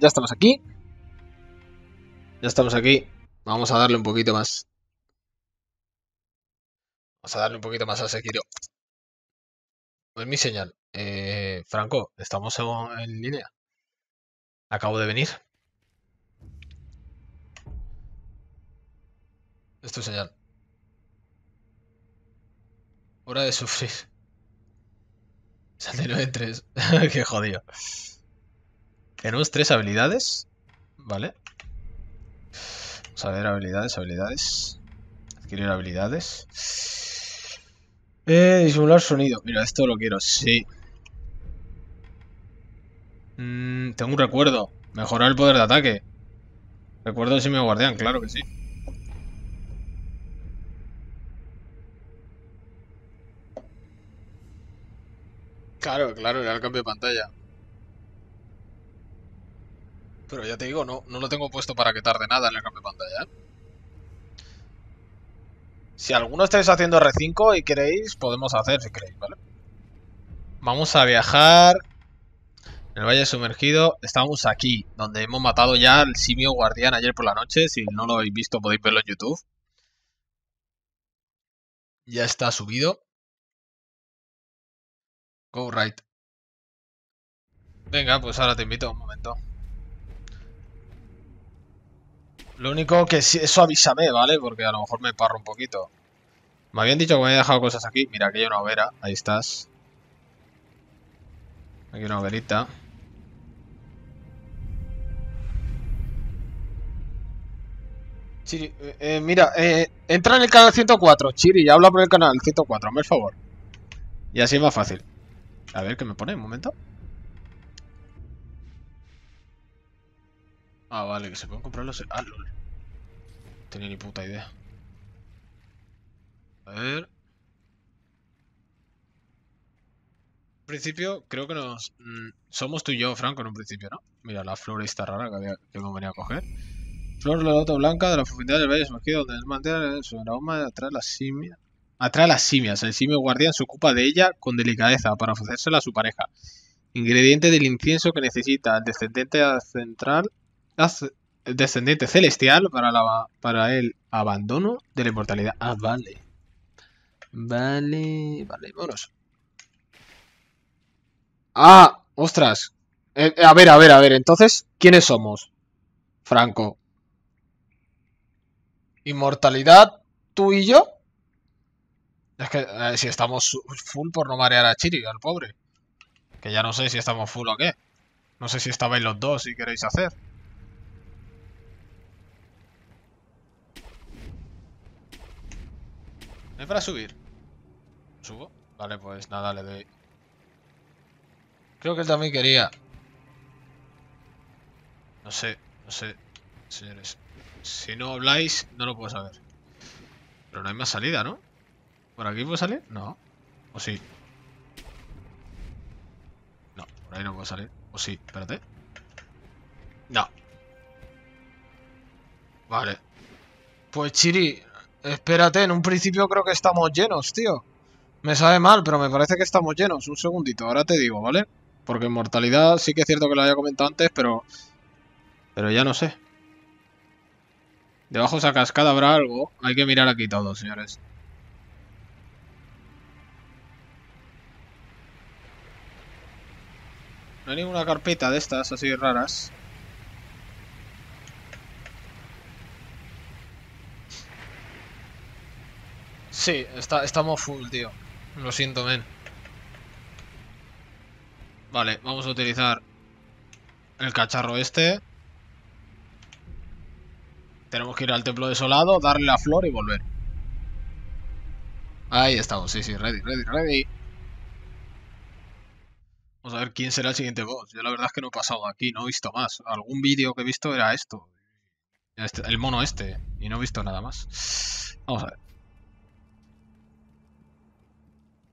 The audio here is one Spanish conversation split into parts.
ya estamos aquí. Ya estamos aquí. Vamos a darle un poquito más. Vamos a darle un poquito más a Sekiro. No es mi señal. Eh, Franco, ¿estamos en, línea? Acabo de venir. Es tu señal. Hora de sufrir. Sal de 9 en 3. Qué jodido. Tenemos tres habilidades. Vale. Vamos a ver habilidades, habilidades. Adquirir habilidades. Eh, disimular sonido. Mira, esto lo quiero, sí. Mm, tengo un recuerdo. Mejorar el poder de ataque. Recuerdo de simio guardián, claro que sí. Claro, claro, era el cambio de pantalla. Pero ya te digo, no, no lo tengo puesto para que tarde nada en el cambio de pantalla. Si alguno estáis haciendo R5 y queréis, podemos hacer si queréis, ¿vale? Vamos a viajar. En el Valle Sumergido. Estamos aquí, donde hemos matado ya al simio guardián ayer por la noche. Si no lo habéis visto, podéis verlo en YouTube. Ya está subido. Go right. Venga, pues ahora te invito un momento. Lo único que sí, eso avísame, ¿vale? Porque a lo mejor me parro un poquito. Me habían dicho que me había dejado cosas aquí. Mira, aquí hay una hoguera. Ahí estás. Aquí una hoguerita. Chiri, eh, eh, mira, eh, entra en el canal 104. Chiri, ya habla por el canal 104, hazme el favor. Y así es más fácil. A ver qué me pone, un momento. Ah, vale, que se pueden comprar los... Ah, lol. No tenía ni puta idea. A ver... En principio, creo que nos... mm, somos tú y yo, Franco, en un principio, ¿no? Mira, la flor esta rara que, había, que a coger. Flor lota blanca de la profundidad del valle sumergido, donde mantiene su aroma atrae las simias. Atrae las simias. El simio guardián se ocupa de ella con delicadeza para ofrecérsela a su pareja. Ingrediente del incienso que necesita el descendente central el descendiente celestial para, la, para el abandono de la inmortalidad. Ah, vale. Vale, vale, vámonos. Ah, ostras. Eh, eh, a ver, a ver, a ver. Entonces, ¿quiénes somos? Franco. ¿Inmortalidad tú y yo? Es que eh, si estamos full por no marear a Chiri, al pobre. Que ya no sé si estamos full o qué. No sé si estabais los dos si queréis hacer. ¿No hay para subir? ¿Subo? Vale, pues nada, le doy. Creo que él también quería. No sé, no sé, señores. Si no habláis, no lo puedo saber. Pero no hay más salida, ¿no? ¿Por aquí puedo salir? No. ¿O sí? No, por ahí no puedo salir. ¿O sí? Espérate. No. Vale. Pues Chiri, espérate, en un principio creo que estamos llenos, tío. Me sabe mal, pero me parece que estamos llenos. Un segundito, ahora te digo, ¿vale? Porque en mortalidad sí que es cierto que lo había comentado antes, pero... Pero ya no sé. Debajo de esa cascada habrá algo. Hay que mirar aquí todo, señores. No hay ninguna carpeta de estas así raras. Sí, está, estamos full, tío. Lo siento, men. Vale, vamos a utilizar el cacharro este. Tenemos que ir al templo desolado, darle la flor y volver. Ahí estamos, sí, sí, ready, ready, ready. Vamos a ver quién será el siguiente boss. Yo la verdad es que no he pasado aquí, no he visto más. Algún vídeo que he visto era esto. El mono este. Y no he visto nada más. Vamos a ver.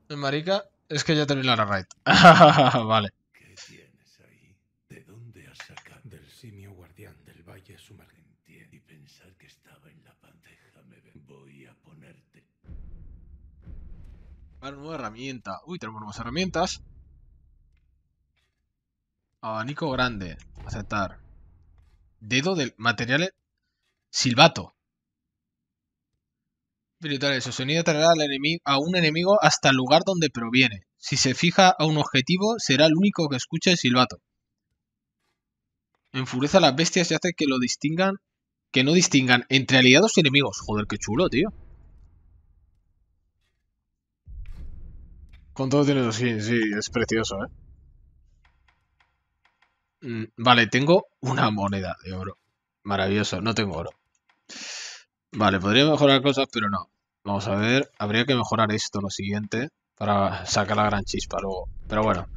El marica es que ya terminé la raid. vale. ¿Qué tienes ahí? ¿De dónde has sacado? Del simio guardián del valle sumergido. Y pensar que estaba en la bandeja me voy a ponerte. Vale, nueva herramienta. Uy, tenemos nuevas herramientas. Abanico grande. Aceptar. Dedo del material silbato. Espirituales. Su sonido traerá al enemi- a un enemigo hasta el lugar donde proviene. Si se fija a un objetivo, será el único que escuche el silbato. Enfurece a las bestias y hace que lo distingan. Que no distingan entre aliados y enemigos. Joder, qué chulo, tío. Con todo tiene sí, sí, es precioso, ¿eh? Mm, Vale, tengo una moneda de oro. Maravilloso, no tengo oro. Vale, podría mejorar cosas, pero no. Vamos a ver, habría que mejorar esto, lo siguiente, para sacar la gran chispa luego. Pero bueno,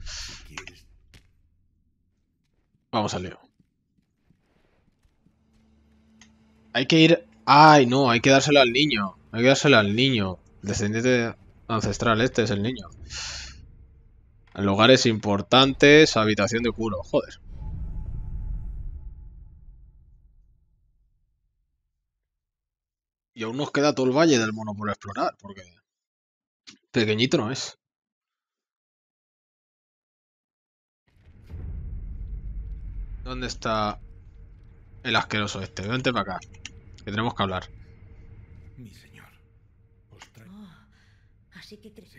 ¿Quieres vamos al lío. Hay que ir... ¡Ay, no! Hay que dárselo al niño. Hay que dárselo al niño. Descendiente ancestral, este es el niño. Lugares importantes, habitación de curo. Joder. Y aún nos queda todo el valle del mono por explorar, porque pequeñito no es. ¿Dónde está el asqueroso este? Vente para acá, que tenemos que hablar. Mi señor. Os. Oh, así que cre- Sí. así que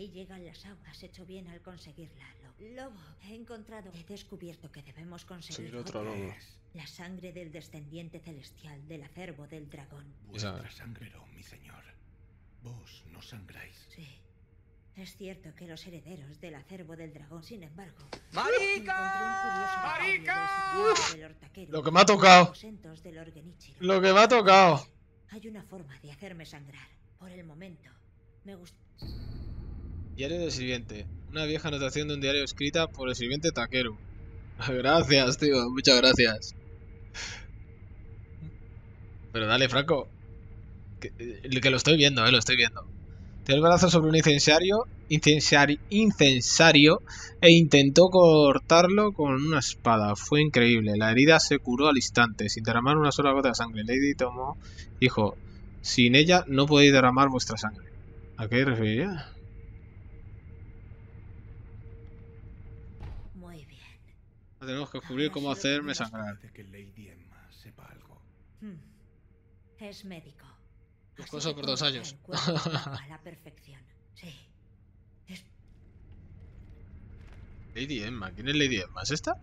ahí llegan las aguas. Has hecho bien al conseguirla. Lo- Lobo, he encontrado. He descubierto que debemos conseguir otra. La sangre del descendiente celestial del acervo del dragón. Vuestra sangre, mi señor. Vos no sangráis. Sí. Es cierto que los herederos del acervo del dragón, sin embargo. ¡Marica! ¡Marica! Lo que me ha tocado. Lo que me ha tocado. Hay una forma de hacerme sangrar. Por el momento, me gusta. Diario del sirviente. Una vieja anotación de un diario escrita por el sirviente Takeru. Gracias, tío. Muchas gracias. Pero dale, Franco. Que, eh, que lo estoy viendo, eh, lo estoy viendo. Tiene el brazo sobre un incensario, incensario, incensario e intentó cortarlo con una espada. Fue increíble. La herida se curó al instante, sin derramar una sola gota de sangre. Lady tomó, dijo, sin ella no podéis derramar vuestra sangre. ¿A qué referiría? Muy bien. Tenemos que descubrir cómo hacerme sangrar. Parece que Lady Emma sepa algo. Hmm. Es médico. Así cosas por dos años. a la perfección. Sí. Es Lady Emma. ¿Quién es Lady Emma? ¿Es esta?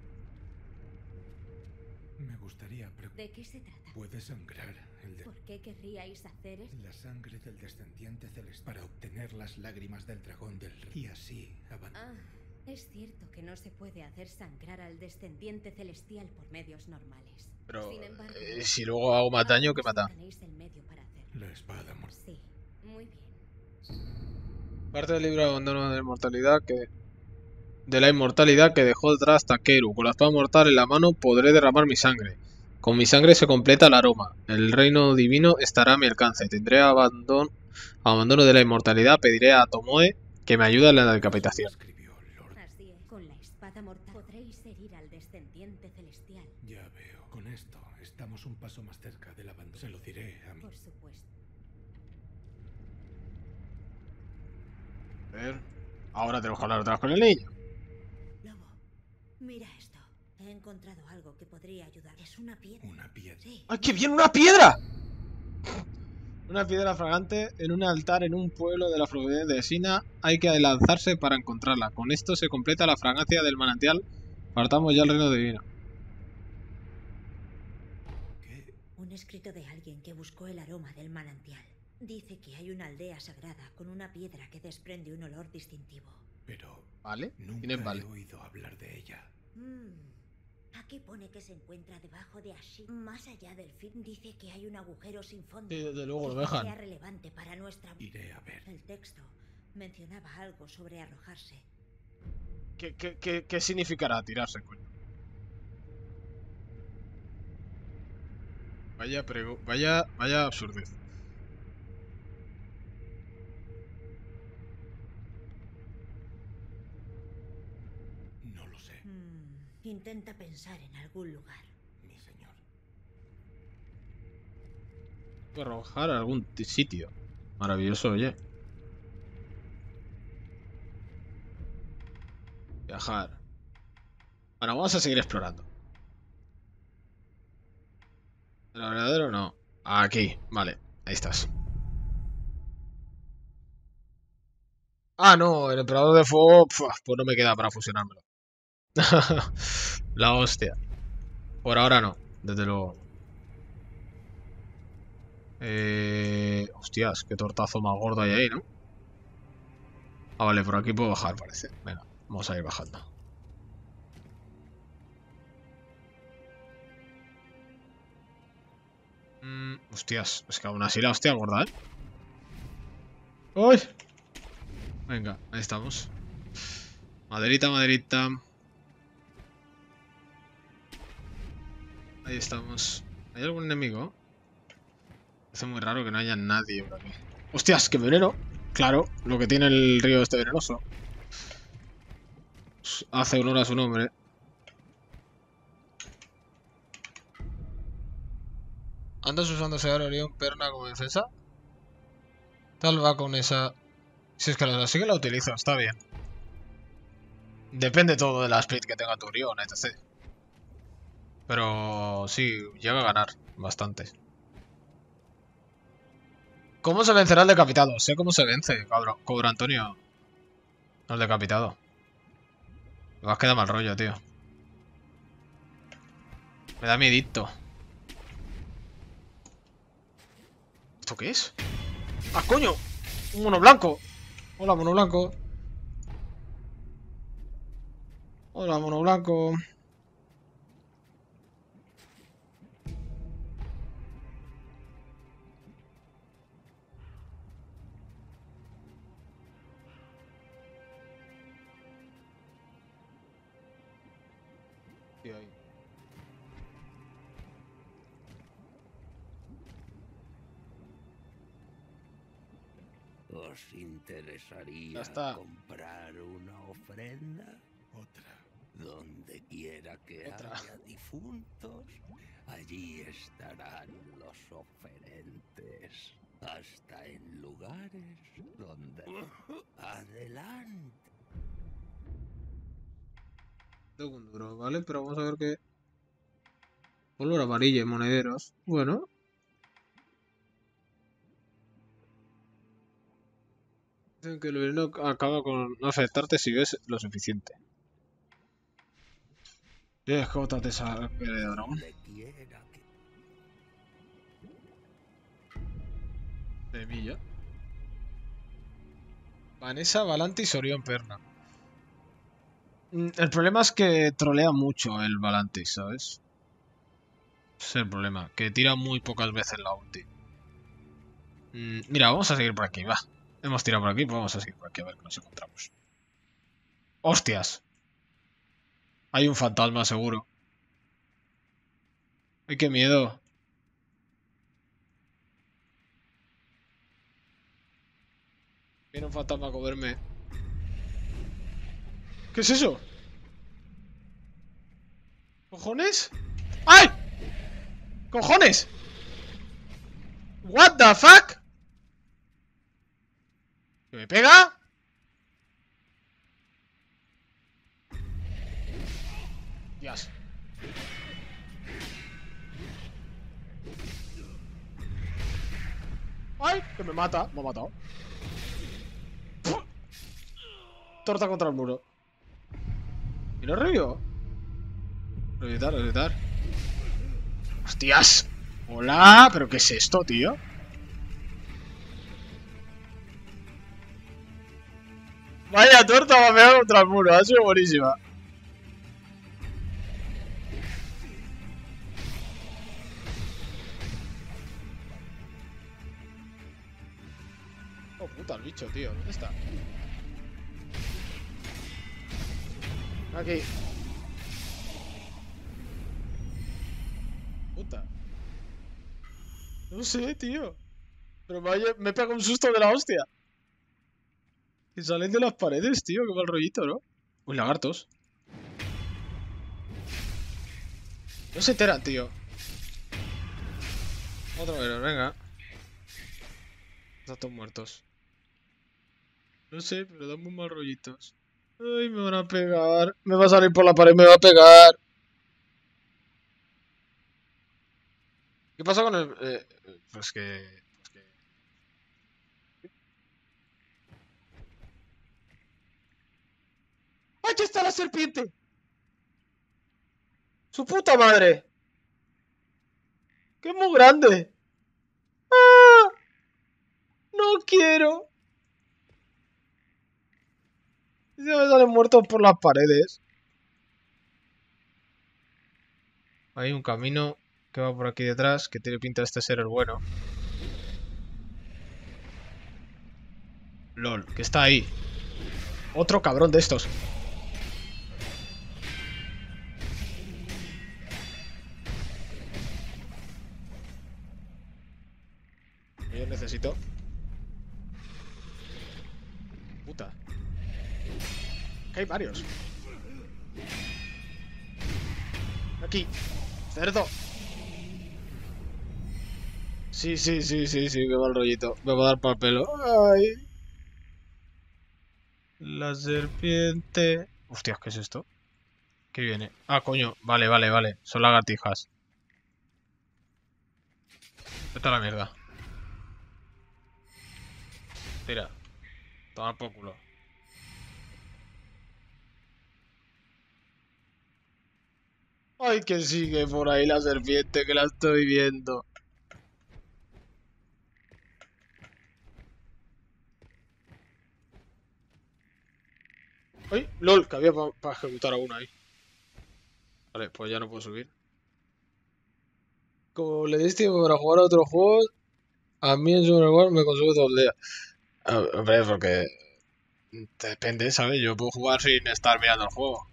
Me gustaría preguntar. ¿De qué se trata? ¿Puede sangrar el de ¿Por qué querríais hacer esto? la sangre del descendiente celestial para obtener las lágrimas del dragón del rey y así abandonar? Ah, es cierto que no se puede hacer sangrar al descendiente celestial por medios normales. Pero Sin embargo, eh, si luego hago más daño, ¿qué mata? Tenéis el medio para hacerlo. La espada mortal. Sí, muy bien. Parte del libro de abandono de la inmortalidad que de la inmortalidad que dejó detrás Takeru. Con la espada mortal en la mano podré derramar mi sangre. Con mi sangre se completa el aroma. El reino divino estará a mi alcance. Tendré abandono, abandono de la inmortalidad. Pediré a Tomoe que me ayude en la decapitación. Ver. Ahora tenemos que hablar otra vez con el niño. Lobo, mira esto. He encontrado algo que podría ayudar. Es una piedra. Una piedra. Sí. ¡Ay, qué bien! ¡Una piedra! Una piedra fragante en un altar en un pueblo de la provincia de Sina. Hay que lanzarse para encontrarla. Con esto se completa la fragancia del manantial. Partamos ya al reino divino. ¿Qué? Un escrito de alguien que buscó el aroma del manantial. Dice que hay una aldea sagrada con una piedra que desprende un olor distintivo. Pero ¿Vale? nunca he oído hablar de ella. Mm. Aquí pone que se encuentra debajo de Ashi. Más allá del fin dice que hay un agujero sin fondo. Sí, desde luego, que lo dejan. Sea relevante para nuestra. Iré a ver. El texto mencionaba algo sobre arrojarse. ¿Qué, qué, qué, qué significará tirarse, coño? Vaya prego... Vaya, vaya absurdez. No lo sé, Mm. Intenta pensar en algún lugar. mi señor. Arrojar a algún ti- sitio. Maravilloso, oye. Viajar. Bueno, vamos a seguir explorando. ¿El verdadero no? Aquí, vale. Ahí estás. Ah, no, el emperador de fuego, pues no me queda para fusionármelo. La hostia. Por ahora no, desde luego. Eh... Hostias, qué tortazo más gordo hay ahí, ¿no? Ah, vale, por aquí puedo bajar, parece. Venga, vamos a ir bajando. Mm, hostias, es que aún así la hostia gorda, ¿eh? ¡Uy! Venga, ahí estamos. Maderita, maderita. Ahí estamos. ¿Hay algún enemigo? Parece muy raro que no haya nadie por aquí. ¡Hostias, qué veneno! Claro, lo que tiene el río este venenoso. Hace honor a su nombre. ¿Andas usando ese Orión Perna como defensa? Tal va con esa... Si es que la, sí que la utilizo, está bien. Depende todo de la speed que tenga tu Orión, etc. Pero sí, llega a ganar bastante. ¿Cómo se vencerá el decapitado? Sé cómo se vence, cabrón. Cobra Antonio. El decapitado. Me vas a quedar mal rollo, tío. Me da miedito. ¿Esto qué es? ¡Ah, coño! Un mono blanco. Hola, mono blanco. Hola, mono blanco. Ya está. comprar una ofrenda? Otra. Donde quiera que Otra. haya difuntos, allí estarán los oferentes. Hasta en lugares donde... Adelante. Tengo un duro, ¿vale? Pero vamos a ver qué... Pólvora amarilla y monederos. Bueno. Que el veneno acaba con no afectarte si ves lo suficiente. Gotas de sangre de dragón. Semilla. Vanessa, Valantis, Orión, Perna. Mm, El problema es que trolea mucho el Valantis, ¿sabes? Ese es el problema, que tira muy pocas veces la ulti. Mm, Mira, vamos a seguir por aquí, va. Hemos tirado por aquí, pues vamos a seguir por aquí a ver qué nos encontramos. ¡Hostias! Hay un fantasma seguro. ¡Ay, qué miedo! Viene un fantasma a comerme. ¿Qué es eso? ¿Cojones? ¡Ay! ¡Cojones! ¿What the fuck? ¿Que me pega? Dios. ¡Ay! Que me mata. Me ha matado. Torta contra el muro. ¿Y no revió? Revitar, revitar. ¡Hostias! ¡Hola! ¿Pero qué es esto, tío? Vaya torta me ha pegado contra el muro, ha sido buenísima. Oh puta, el bicho, tío. ¿Dónde está? Aquí. Puta. No sé, tío. Pero vaya, me pega un susto de la hostia. Que salen de las paredes, tío. Qué mal rollito, ¿no? Uy, lagartos. No se enteran, tío. Otro vez, venga. Están todos muertos. No sé, pero dan muy mal rollitos. Ay, me van a pegar. Me va a salir por la pared, me va a pegar. ¿Qué pasa con el...? eh, pues que... que- ¡Aquí está la serpiente! ¡Su puta madre! ¡Que es muy grande! ¡Ah! ¡No quiero! Se me salen muertos por las paredes. Hay un camino que va por aquí detrás que tiene pinta de este ser el bueno. LOL, que está ahí. Otro cabrón de estos. Puta. Que hay varios. Aquí. Cerdo. Sí, sí, sí, sí, sí, qué mal rollito. Me va a dar para pelo. Ay. La serpiente. Hostias, ¿qué es esto? ¿Qué viene? Ah, coño. Vale, vale, vale. Son lagartijas. Vete a la mierda. Tira. Toma por culo. Ay, que sigue por ahí la serpiente que la estoy viendo. Ay, lol, que había para ejecutar a uno ahí. Vale, pues ya no puedo subir. Como le diste para jugar a otros juegos, a mí en Super me consume todo el día. Ah, Hombre, porque depende, ¿sabes? Yo puedo jugar sin estar mirando el juego.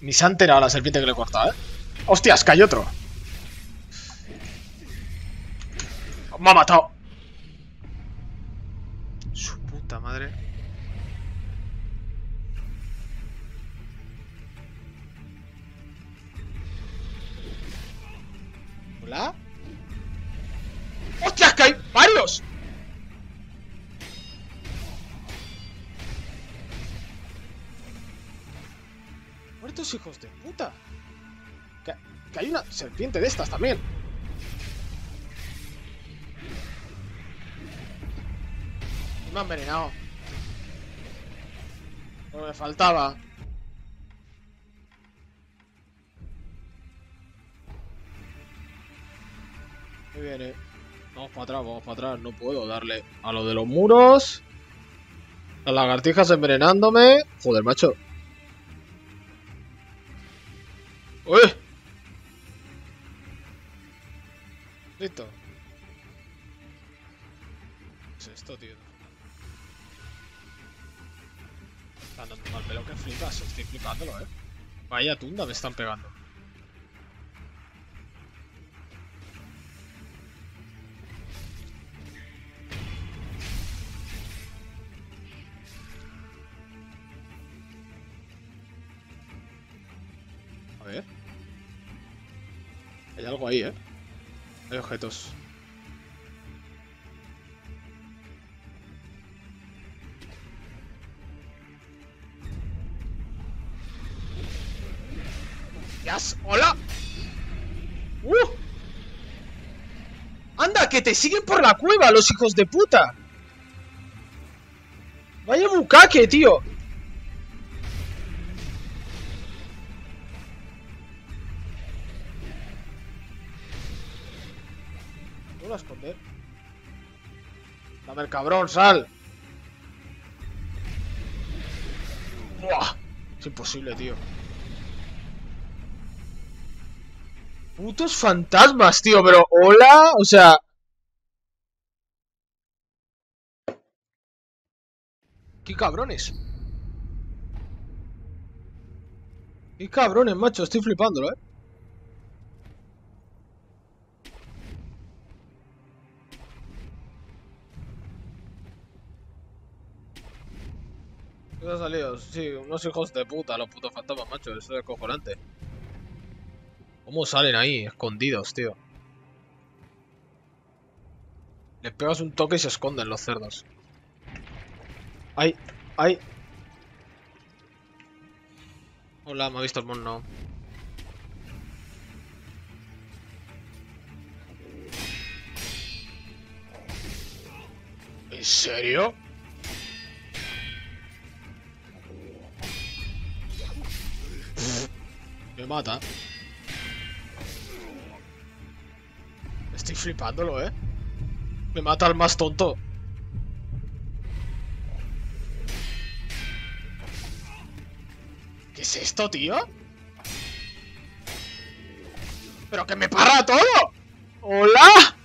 Ni se ha enterado la serpiente que le he cortado, ¿eh? ¡Hostias, que hay otro! ¡Me ha matado! Su puta madre. ¿Hola? ¡Hostias, que hay varios! Muertos hijos de puta. Que, que hay una serpiente de estas también. Y me ha envenenado. Que me faltaba. Muy bien, eh. Vamos para atrás, vamos para atrás. No puedo darle a lo de los muros. Las lagartijas envenenándome. Joder, macho. ¡Uy! Listo. ¿Qué es esto, tío? Están dando mal pelo que flipas. Estoy flipándolo, eh. Vaya tunda me están pegando. Ahí, ¿eh? Hay objetos. ¡Hola! ¡Uh! ¡Anda, que te siguen por la cueva, los hijos de puta! Vaya bucaque, tío. Cabrón, sal. Buah, Es imposible, tío. Putos fantasmas, tío, pero hola, o sea... ¡Qué cabrones! ¡Qué cabrones, macho! Estoy flipándolo, ¿eh? ¿Qué ha salido? Sí, unos hijos de puta, los putos fantasmas, macho. Eso es acojonante. ¿Cómo salen ahí, escondidos, tío? Les pegas un toque y se esconden los cerdos. ¡Ay! ¡Ay! Hola, me ha visto el mono. ¿En serio? Mata. Estoy flipándolo, ¿eh? Me mata al más tonto. ¿Qué es esto, tío? ¡Pero que me para todo! ¡Hola!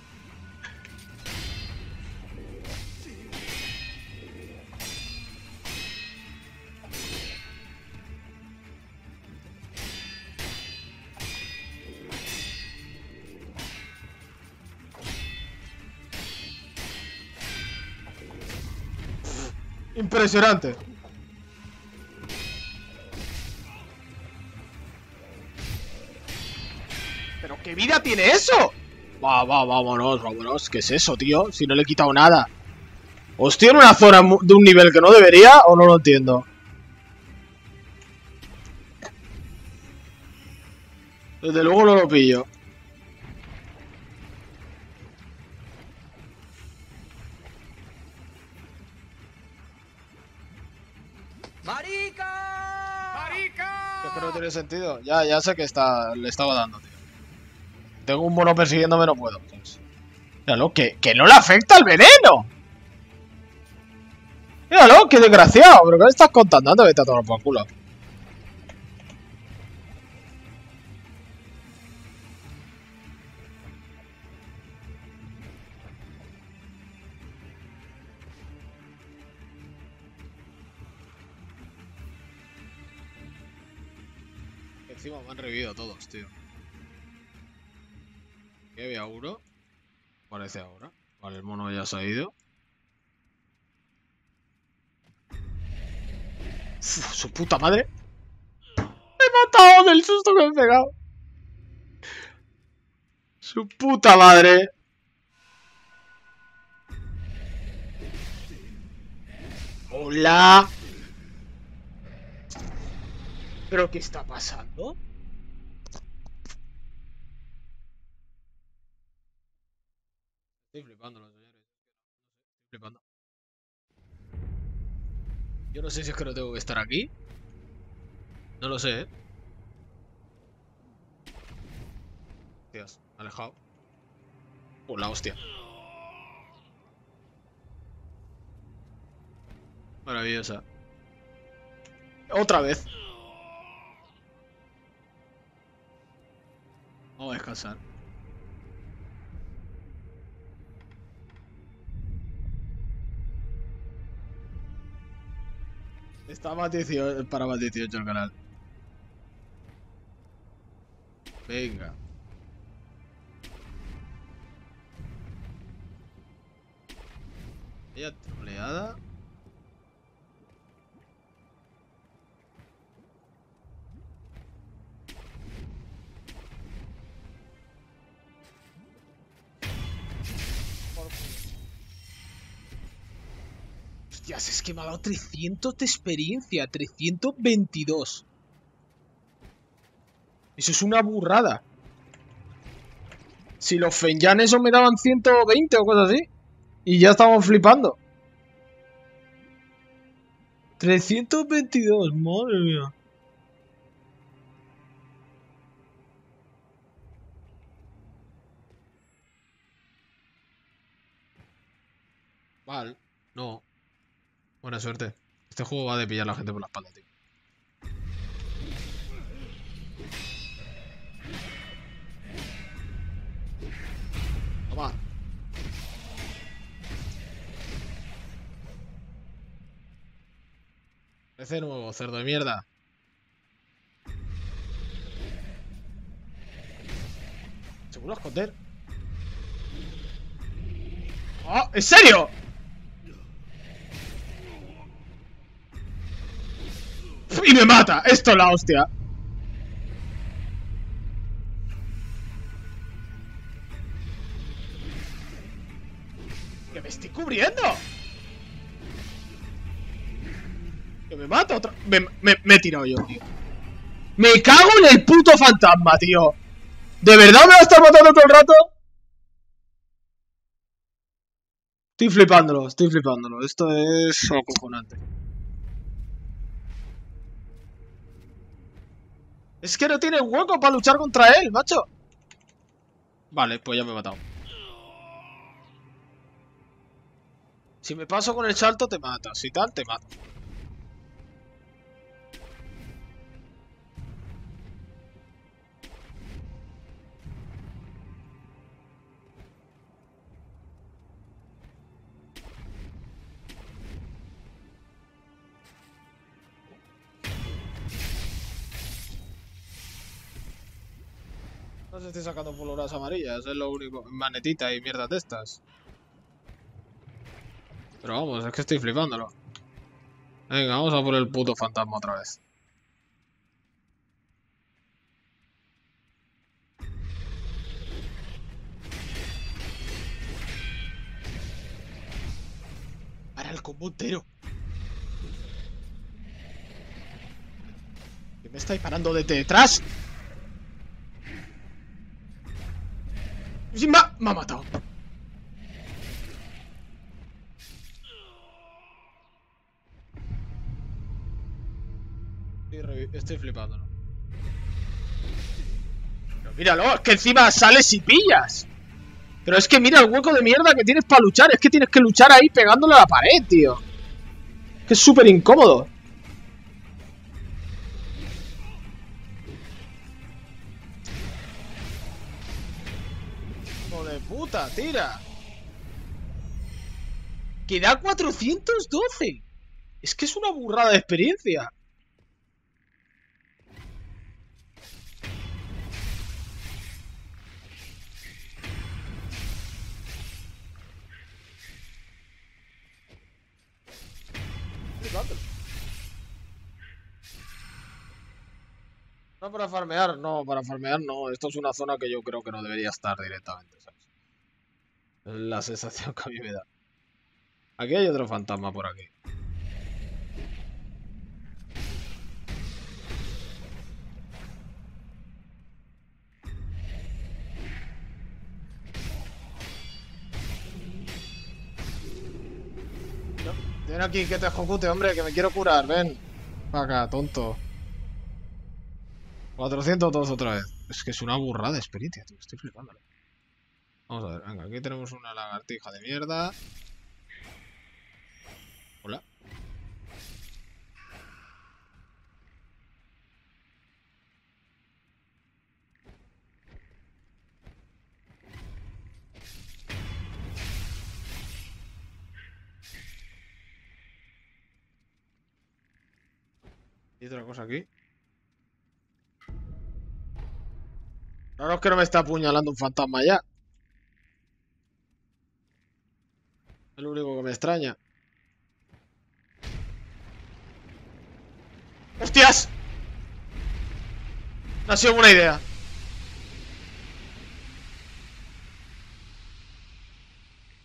Impresionante. ¿Pero qué vida tiene eso? Va, va, vámonos, vámonos. ¿Qué es eso, tío? Si no le he quitado nada. ¿Hostia en una zona de un nivel que no debería o no lo entiendo? Desde luego no lo pillo. Sentido. Ya, ya sé que está, le estaba dando, tío. Tengo un mono persiguiéndome, no puedo. ¿sabes? Míralo, que, no le afecta el veneno. Míralo, qué desgraciado. ¿Pero qué me estás contando? Anda, vete a tomar por culo. Tío. ¿Qué había? Parece ahora. Vale, el mono ya se ha ido. Su puta madre. Me he matado del susto que me he pegado. Su puta madre. Hola. ¿Pero qué está pasando? Estoy flipando, los señores. Estoy flipando. Yo no sé si es que no tengo que estar aquí. No lo sé, ¿eh? Dios, alejado. Oh, la hostia. Maravillosa. Otra vez. Vamos a descansar. Está más 18, para más 18 el canal. Venga. Ella troleada. Que me ha dado 300 de experiencia. 322. Eso es una burrada. Si los Fenyan esos me daban 120 o cosas así. Y ya estamos flipando. 322, madre mía. Vale, no. Buena suerte. Este juego va de pillar a la gente por la espalda, tío. Toma. Parece nuevo, cerdo de mierda. ¿Seguro esconder? ¡Ah! ¿En serio? Y me mata. Esto es la hostia. ¡Que me estoy cubriendo! Que me mata otra. Me, me, me he tirado yo, tío. Me cago en el puto fantasma, tío. ¿De verdad me va a estar matando todo el rato? Estoy flipándolo, estoy flipándolo. Esto es acojonante. Es que no tiene hueco para luchar contra él, macho. Vale, pues ya me he matado. Si me paso con el salto, te mata. Si tal, te mato. Estoy sacando pulveras amarillas, es lo único. Manetita y mierdas de estas. Pero vamos, es que estoy flipándolo. Venga, vamos a por el puto fantasma otra vez. Para el combo entero. ¿Qué me estáis parando desde detrás? Me ha, matado. Estoy, flipando, ¿no? Pero míralo, es que encima sales y pillas. Pero es que mira el hueco de mierda que tienes para luchar. Es que tienes que luchar ahí pegándole a la pared, tío. Que es súper incómodo. Tira. Que da 412. Es que es una burrada de experiencia. No para farmear, no, para farmear no. Esto es una zona que yo creo que no debería estar directamente, ¿sabes? La sensación que a mí me da. Aquí hay otro fantasma por aquí. Ven aquí, que te ejecute, hombre, que me quiero curar, ven. Acá, tonto. 402 otra vez. Es que es una burrada de experiencia, tío. Estoy flipándolo. Vamos a ver, venga, aquí tenemos una lagartija de mierda. Hola. Y otra cosa aquí. Claro es que no me está apuñalando un fantasma ya. Es lo único que me extraña. ¡Hostias! No ha sido buena idea.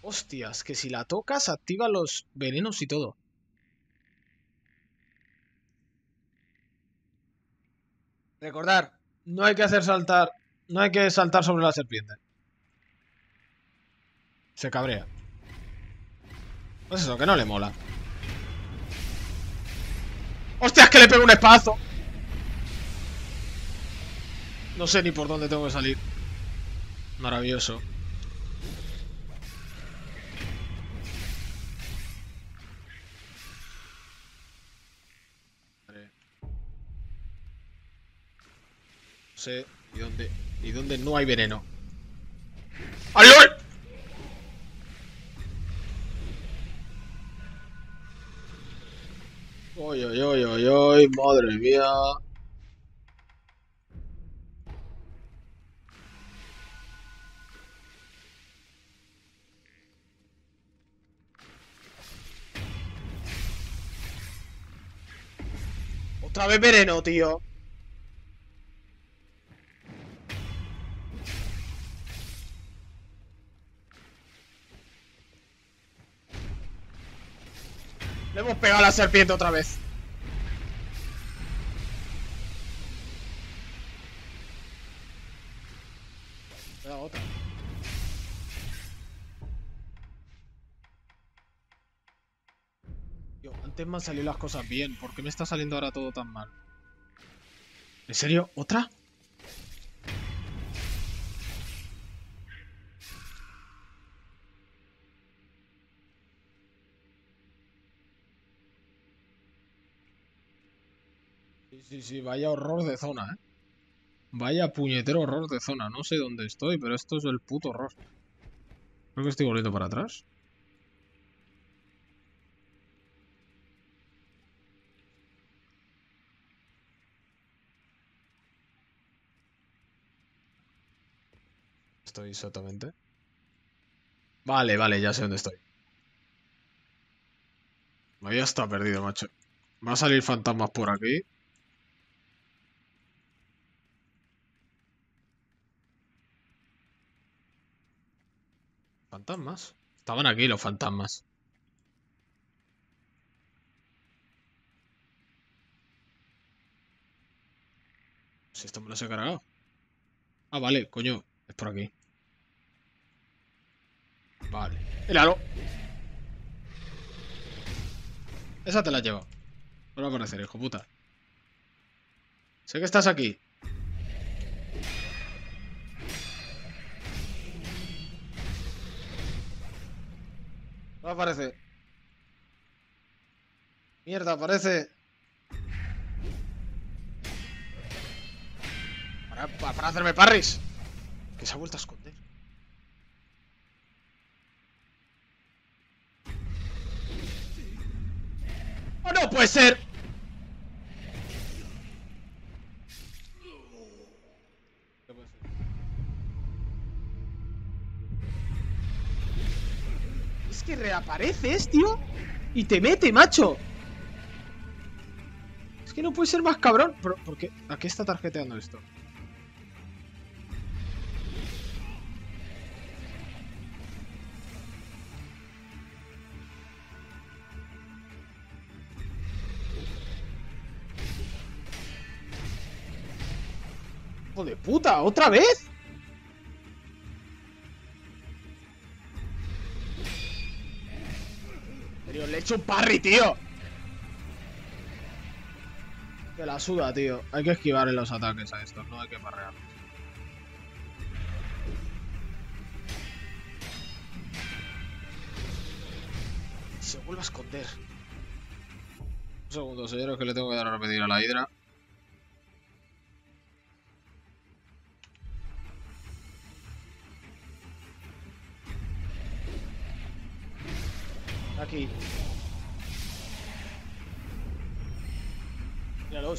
Hostias, que si la tocas activa los venenos y todo. Recordar, no hay que hacer saltar, no hay que saltar sobre la serpiente. Se cabrea. Pues eso, que no le mola. ¡Hostias, que le pego un espazo! No sé ni por dónde tengo que salir. Maravilloso. No sé y dónde y dónde no hay veneno. Oy, oy, oy, oy, oy, madre mía. Otra vez veneno, tío. Hemos pegado a la serpiente otra vez. Otra. Yo, antes me han salido las cosas bien. ¿Por qué me está saliendo ahora todo tan mal? ¿En serio? ¿Otra? Sí, sí, sí, vaya horror de zona, ¿eh? Vaya puñetero horror de zona. No sé dónde estoy, pero esto es el puto horror. Creo que estoy volviendo para atrás. Estoy exactamente. Vale, vale, ya sé dónde estoy. Ya está perdido, macho. Va a salir fantasmas por aquí. ¿Fantasmas? Estaban aquí los fantasmas. Si esto me lo he cargado. Ah, vale, coño. Es por aquí. Vale. ¡El aro! Esa te la llevo. No va a aparecer, hijo puta. Sé que estás aquí. Aparece. Mierda, aparece. Para, pa- para hacerme parris. Que se ha vuelto a esconder. ¡Oh, no puede ser! Que reapareces, tío. Y te mete, macho. Es que no puede ser más cabrón. Pero, ¿por qué? ¿A qué está tarjeteando esto? ¡Hijo de puta! ¿Otra vez? Hecho un parry, tío. Que la suda, tío. Hay que esquivar en los ataques a estos, no hay que parrearlos. Se vuelve a esconder. Un segundo, señores, que le tengo que dar a repetir a la hidra.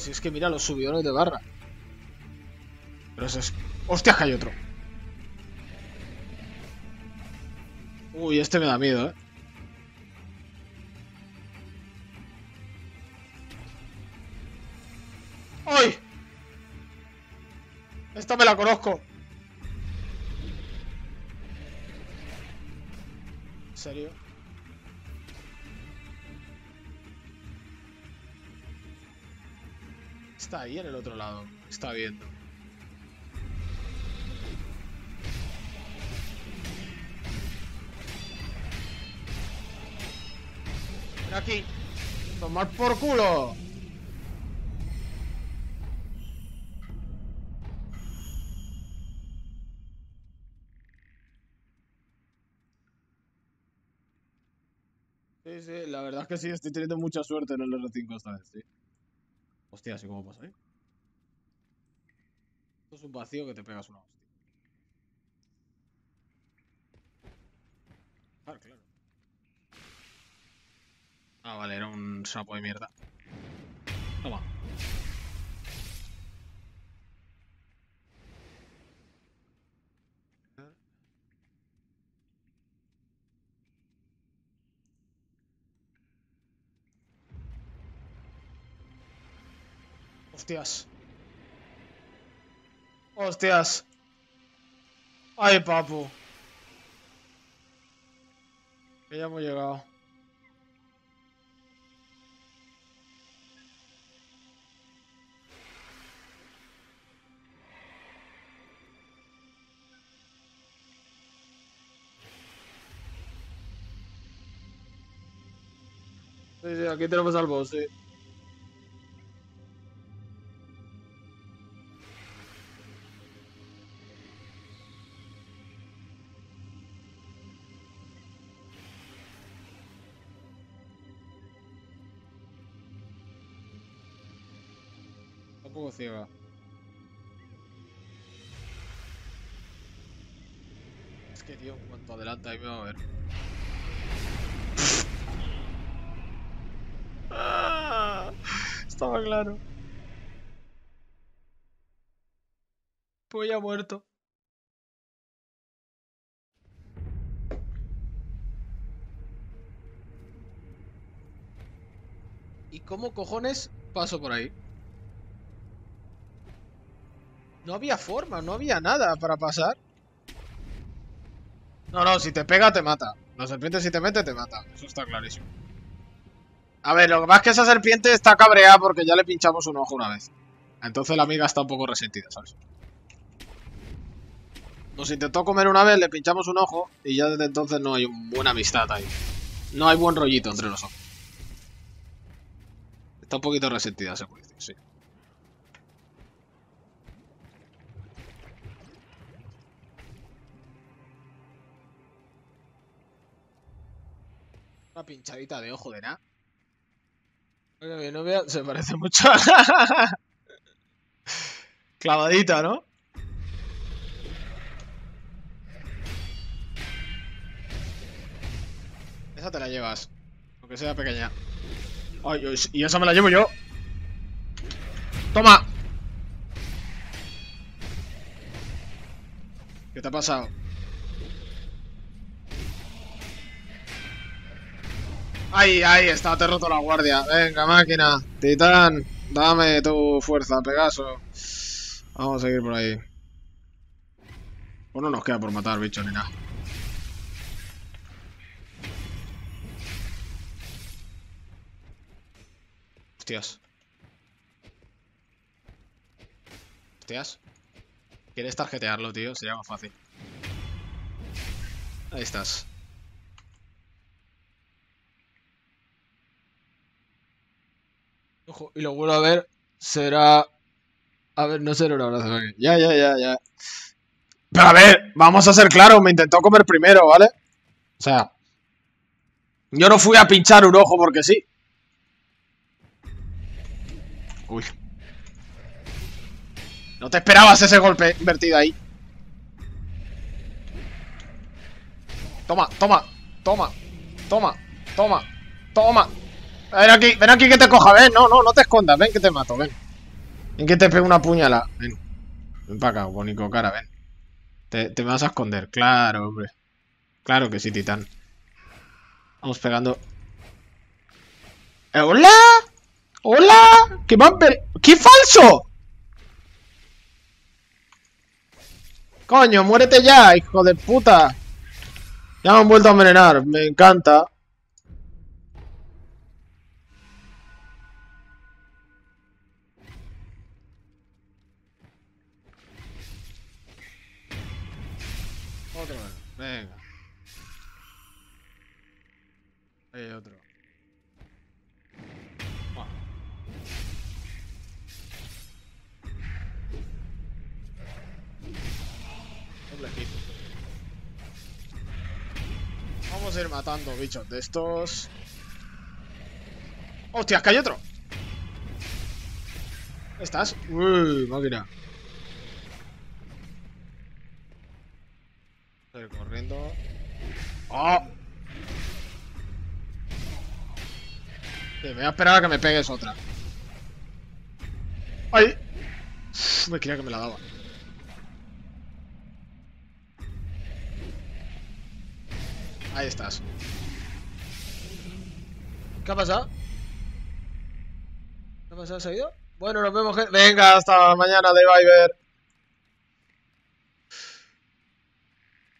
Si es que mira los subidones de barra. Pero eso es... ¡Hostias, que hay otro! Uy, este me da miedo, ¿eh? ¡Ay! Esta me la conozco. ¿En serio? Está ahí en el otro lado. Está viendo. Ven aquí. Tomar por culo. Sí, sí, la verdad es que sí, estoy teniendo mucha suerte en el R5 esta vez, sí. Hostia, ¿así cómo pasa ahí? Esto es un vacío que te pegas una hostia. Claro, claro. Ah, vale, era un sapo de mierda. Toma. Hostias. Hostias. Ay, papu. Que ya hemos llegado. Sí, sí, aquí tenemos al boss, sí. Es que, tío, cuanto adelanta ahí me va a ver. Ah, Estaba claro. Pues ya muerto. ¿Y cómo cojones paso por ahí? No había forma, no había nada para pasar. No, no, si te pega te mata. La serpiente si te mete te mata. Eso está clarísimo. A ver, lo que pasa es que esa serpiente está cabreada porque ya le pinchamos un ojo una vez. Entonces la amiga está un poco resentida, ¿sabes? Nos intentó comer una vez, le pinchamos un ojo y ya desde entonces no hay buena amistad ahí. No hay buen rollito entre nosotros. Está un poquito resentida, se puede decir, sí. Una pinchadita de ojo de nada. Oiga, mi novia se parece mucho a... Clavadita, ¿no? Esa te la llevas. Aunque sea pequeña. Ay, ay, y esa me la llevo yo. ¡Toma! ¿Qué te ha pasado? Ay, ahí está, te he roto la guardia. Venga, máquina. Titán, dame tu fuerza, Pegaso. Vamos a seguir por ahí. Pues no nos queda por matar, bicho, ni nada. Hostias. Hostias. ¿Quieres tarjetearlo, tío? Sería más fácil. Ahí estás. Y lo vuelvo a ver, será... A ver, no será un abrazo. venga. Ya, ya, ya, ya. Pero a ver, vamos a ser claros, me intentó comer primero, ¿vale? O sea... Yo no fui a pinchar un ojo porque sí. Uy. No te esperabas ese golpe invertido ahí. Toma, toma, toma, toma, toma, toma. Ven aquí, ven aquí que te coja, ven, no, no, no te escondas, ven que te mato, ven. Ven que te pego una puñalada, ven. Ven para acá, bonito cara, ven. Te, vas a esconder, claro, hombre. Claro que sí, titán. Vamos pegando. Eh, ¡Hola! ¡Hola! ¡Que me han per- ¡Qué falso! Coño, muérete ya, hijo de puta. Ya me han vuelto a envenenar, me encanta. Vamos a ir matando bichos de estos. ¡Hostias, que hay otro! ¿Estás? Uy, máquina. Corriendo. ¡Oh! Sí, voy a esperar a que me pegues otra. ¡Ay! Me creía que me la daba. Ahí estás. ¿Qué ha pasado? ¿Qué ha pasado? ¿Se ha ido? Bueno, nos vemos. Venga, hasta mañana, de Viber.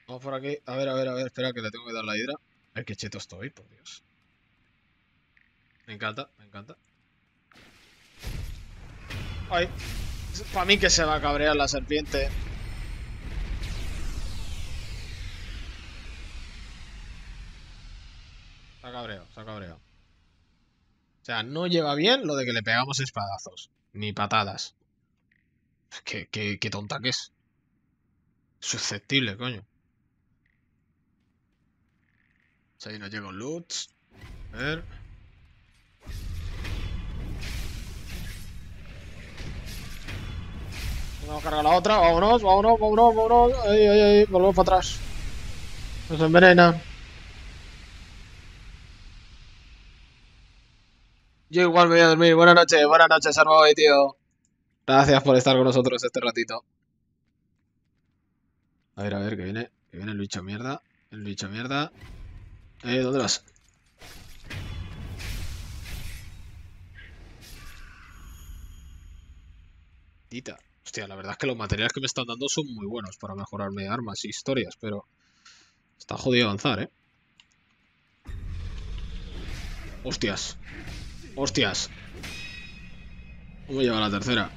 Vamos por aquí. A ver, a ver, a ver. Espera que le tengo que dar la hidra. Ay, qué cheto estoy, por Dios. Me encanta, me encanta. Ay. Para mí que se va a cabrear la serpiente. Se ha cabreado, se ha cabreado. O sea, no lleva bien lo de que le pegamos espadazos. Ni patadas. Qué, qué, qué tonta que es. Susceptible, coño. Si ahí nos llega un loot. A ver. Vamos a cargar la otra. Vámonos, vámonos, vámonos, vámonos. Ahí, ahí, ahí. Volvemos para atrás. Nos envenena. Yo igual me voy a dormir. Buenas noches, buenas noches, Arboy, tío. Gracias por estar con nosotros este ratito. A ver, a ver, que viene. Que viene el bicho mierda. El bicho mierda. Eh, ¿dónde vas? Tita. Hostia, la verdad es que los materiales que me están dando son muy buenos para mejorarme armas y historias, pero... Está jodido avanzar, ¿eh? Hostias. Hostias. ¿Cómo lleva la tercera?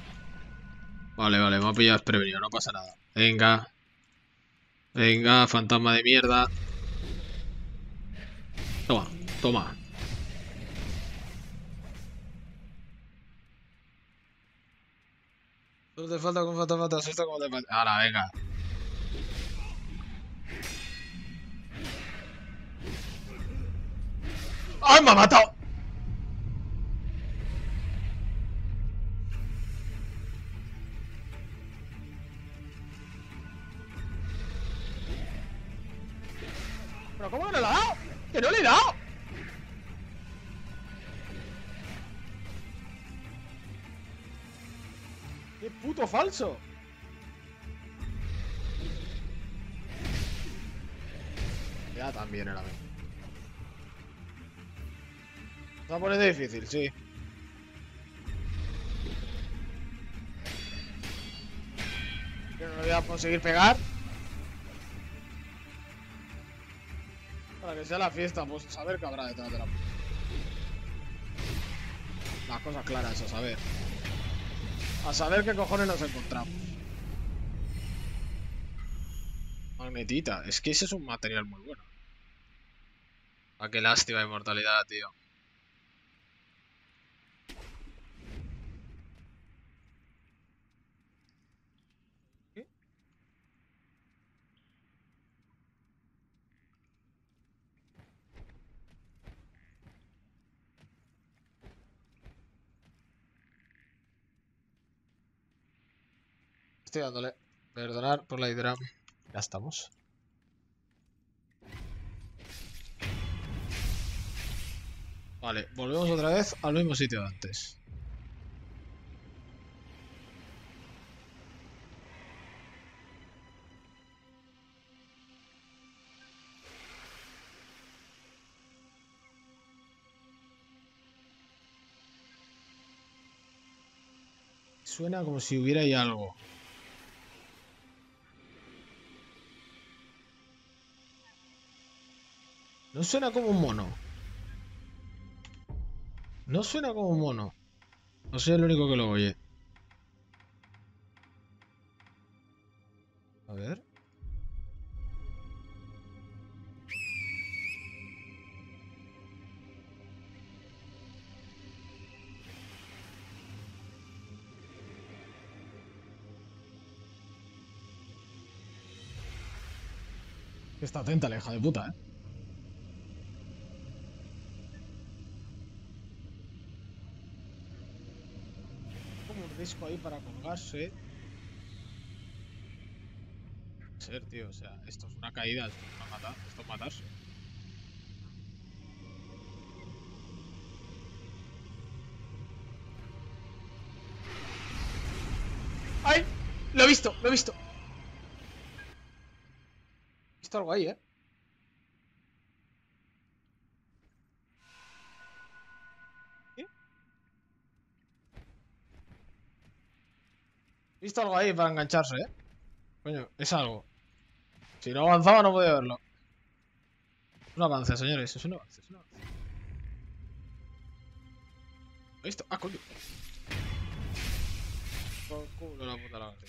Vale, vale, me ha pillado desprevenido, no pasa nada. Venga. Venga, fantasma de mierda. Toma, toma. No te falta con falta, falta, asusta como te falta. Ahora, venga. ¡Ay, me ha matado! ¿Pero cómo que no le ha dado? ¡Que no le he dado! ¡Qué puto falso! Ya también era. Se va a poner difícil, sí. Yo no lo voy a conseguir pegar. Que sea la fiesta, pues saber qué habrá detrás de la... Las cosas claras, a saber. A saber qué cojones nos encontramos. Magnetita. Es que ese es un material muy bueno. Ah, qué lástima inmortalidad, tío. Estoy. Perdonar por la hidra. Ya estamos. Vale, volvemos otra vez al mismo sitio de antes. Suena como si hubiera ahí algo. No suena como un mono. No suena como un mono. No soy el único que lo oye. A ver. Está atenta la hija de puta, ¿eh? Disco ahí para colgarse. Ser, tío, o sea, esto es una caída, esto es, una esto es matarse. ¡Ay! Lo he visto, lo he visto. He visto algo ahí, ¿eh? Visto algo ahí para engancharse, ¿eh? Coño, es algo. Si no avanzaba no podía verlo. Un avance, señores, es un avance, es un avance. ¿Lo he visto? Ah, coño. Por culo la puta la hombre.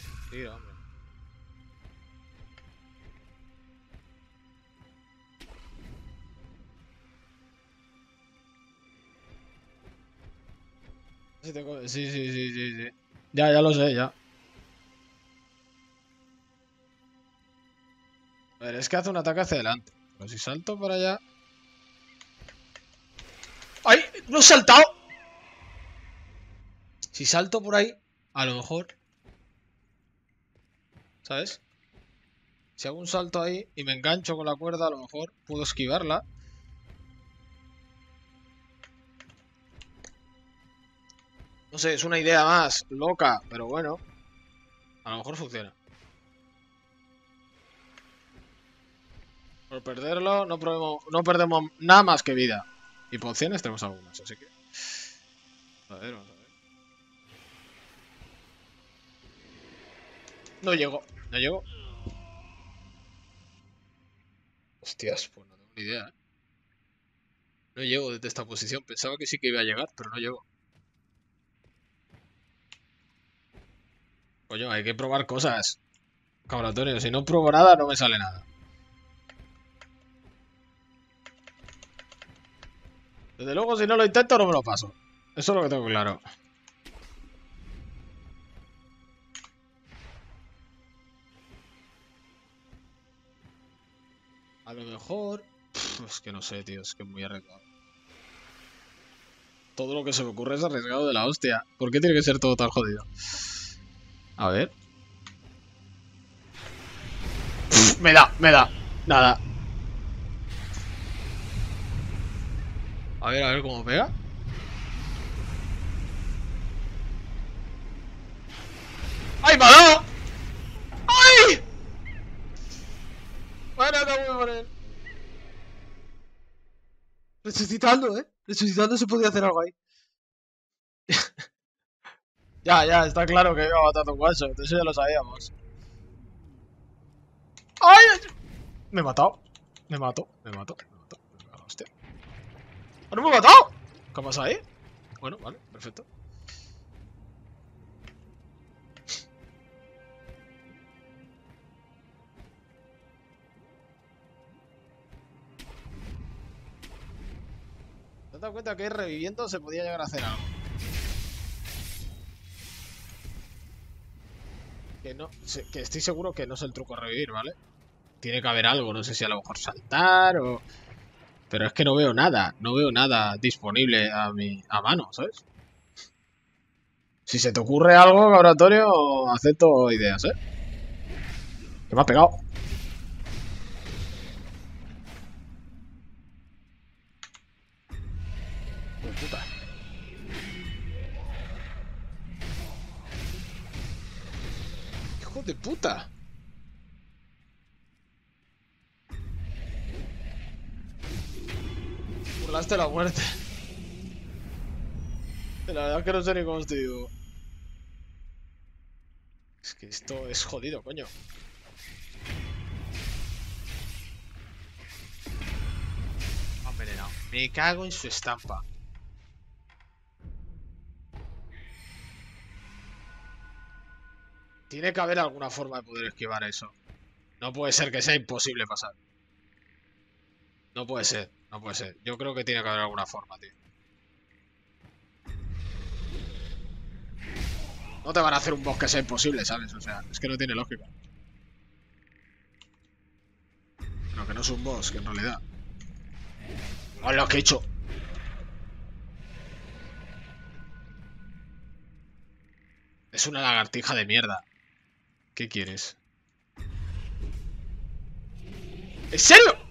Sí, sí, sí, sí, sí. Ya, ya lo sé, ya. Ver, es que hace un ataque hacia adelante. Pero si salto para allá... ¡Ay! ¡No he saltado! Si salto por ahí, a lo mejor... ¿Sabes? Si hago un salto ahí y me engancho con la cuerda, a lo mejor puedo esquivarla. No sé, es una idea más loca, pero bueno. A lo mejor funciona. Por perderlo, no, probemos- no perdemos nada más que vida. Y pociones tenemos algunas, así que... A ver, vamos a ver. No llego, no llego. Hostias, pues no tengo ni idea, ¿eh? No llego desde esta posición. Pensaba que sí que iba a llegar, pero no llego. Coño, hay que probar cosas. Cabratorio, si no pruebo nada, no me sale nada. Desde luego, si no lo intento, no me lo paso. Eso es lo que tengo claro. A lo mejor... Es que no sé, tío. Es que muy arriesgado. Todo lo que se me ocurre es arriesgado de la hostia. ¿Por qué tiene que ser todo tan jodido? A ver. Me da, me da. Nada. A ver, a ver cómo pega. ¡Ay, me ha dado! ¡Ay! Bueno, está muy por él. Resucitando, ¿eh? Resucitando se podía hacer algo ahí. ya, ya, está claro que iba a matar a un guaso. Eso ya lo sabíamos. ¡Ay! Me he matado. Me mato, me mato, me mato. Me mato, hostia. ¡Ah, no me he matado! ¿Qué pasa ahí? Bueno, vale, perfecto. ¿Te has dado cuenta que reviviendo se podía llegar a hacer algo? Que no, que estoy seguro que no es el truco revivir, ¿vale? Tiene que haber algo, no sé si a lo mejor saltar o... Pero es que no veo nada, no veo nada disponible a mi a mano, ¿sabes? Si se te ocurre algo, laboratorio, acepto ideas, ¿eh? Que me ha pegado. Puta. Hijo de puta. Burlaste la muerte. La verdad que no sé ni cómo estoy vivo. Es que esto es jodido, coño. Me cago en su estampa. Tiene que haber alguna forma de poder esquivar eso. No puede ser que sea imposible pasar. No puede ser, no puede ser. Yo creo que tiene que haber alguna forma, tío. No te van a hacer un boss que sea imposible, ¿sabes? O sea, es que no tiene lógica. Bueno, que no es un boss, que en realidad. ¡Hola, que he hecho! Es una lagartija de mierda. ¿Qué quieres? ¿En serio?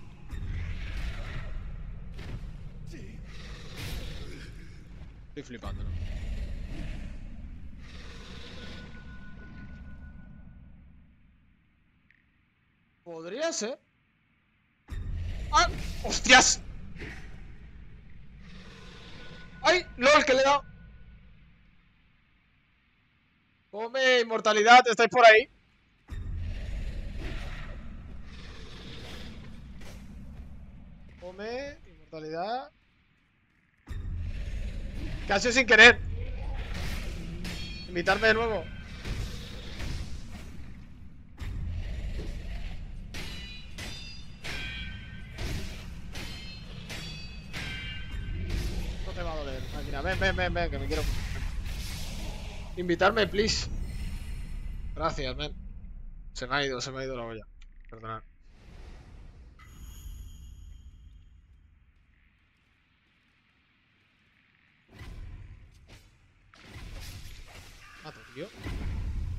Estoy flipando, ¿no? Podría ser. ¡Ah! ¡Hostias! ¡Ay! ¡Lol! que le he dado! Come, inmortalidad, ¿estáis por ahí? Come, inmortalidad. Casi sin querer. Invitarme de nuevo. No te va a doler, máquina. Ven, ven, ven, ven, que me quiero. Invitarme, please. Gracias, men. Se me ha ido, se me ha ido la olla. Perdonad. Tío.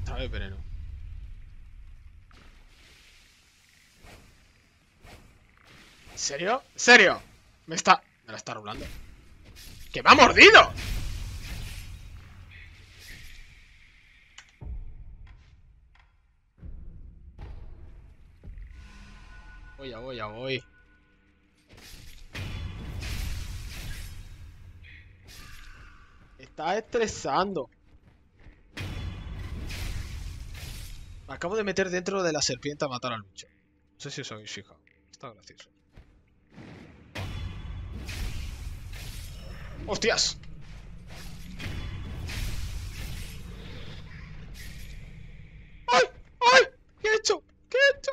Otra vez veneno. ¿En serio? ¿En serio? Me está... Me la está rulando. ¡Que me ha mordido! Voy, ya voy, voy. Está estresando. Acabo de meter dentro de la serpiente a matar al bicho. No sé si habéis fijado. Está gracioso. ¡Hostias! ¡Ay! ¡Ay! ¿Qué he hecho? ¿Qué he hecho?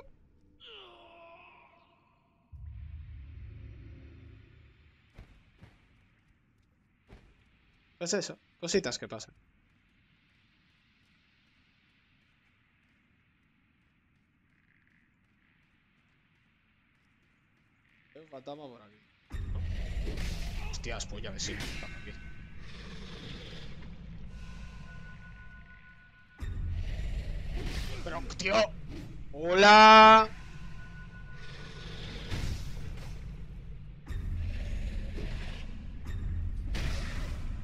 ¿Qué es eso? Cositas que pasan. Fantasma por aquí. Hostias, pues ya ves, sí. Pero, tío. Hola.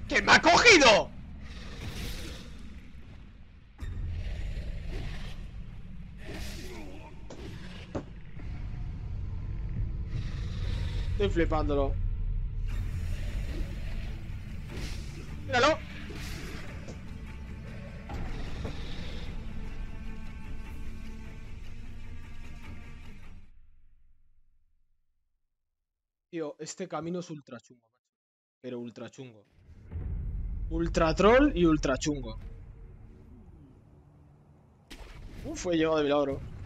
¡Que me ha cogido! Estoy flipándolo. Míralo. Tío, este camino es ultra chungo. Pero ultra chungo. Ultra troll y ultra chungo. Uf, fue llegado de milagro.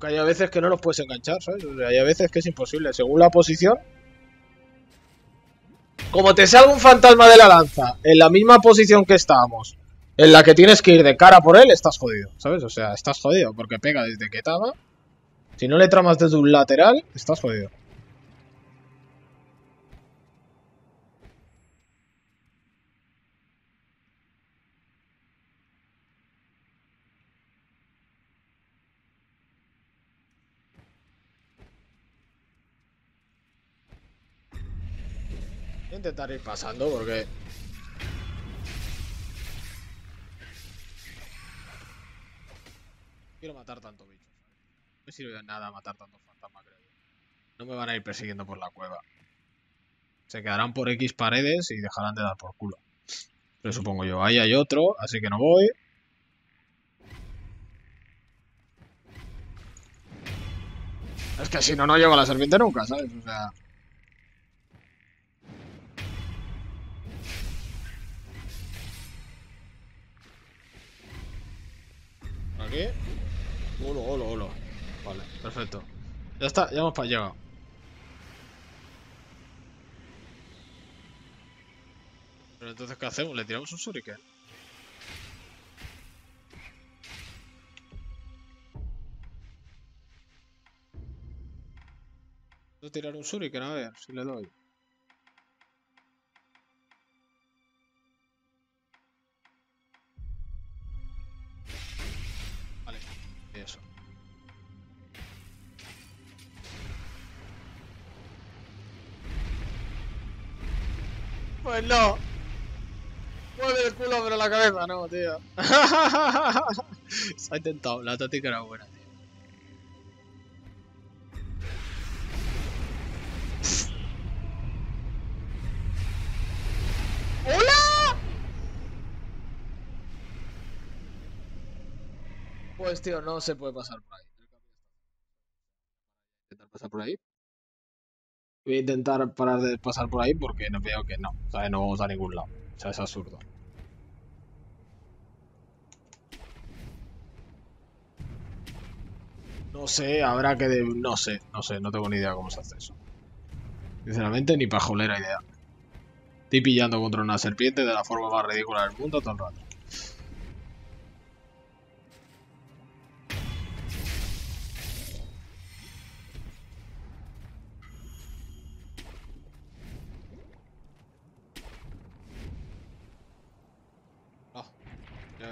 Que hay a veces que no los puedes enganchar, ¿sabes? Hay a veces que es imposible. Según la posición. Como te salga un fantasma de la lanza en la misma posición que estábamos, en la que tienes que ir de cara por él, estás jodido, ¿sabes? O sea, estás jodido porque pega desde que estaba. Si no le tramas desde un lateral, estás jodido. Intentar ir pasando porque... Quiero matar tanto bicho. No me sirve de nada matar tantos fantasmas, creo yo. No me van a ir persiguiendo por la cueva. Se quedarán por X paredes y dejarán de dar por culo. Pero supongo yo. Ahí hay otro, así que no voy. Es que si no, no llego a la serpiente nunca, ¿sabes? O sea... Aquí. Olo, olo, olo. Vale, perfecto. Ya está, ya hemos pa- llegado. Pero entonces, ¿qué hacemos? ¿Le tiramos un shuriken? Tirar un shuriken, a ver si le doy. Pues no. Mueve el culo, pero la cabeza no, tío. Se ha intentado, la táctica era buena, tío. ¡Hola! Pues tío, no se puede pasar por ahí. Intentar pasar por ahí. Voy a intentar parar de pasar por ahí porque no veo que no. ¿Sabes? No vamos a ningún lado. O sea, es absurdo. No sé, habrá que... de- No sé, no sé, no tengo ni idea cómo se hace eso. Sinceramente, ni pajolera idea. Estoy pillando contra una serpiente de la forma más ridícula del mundo todo el rato.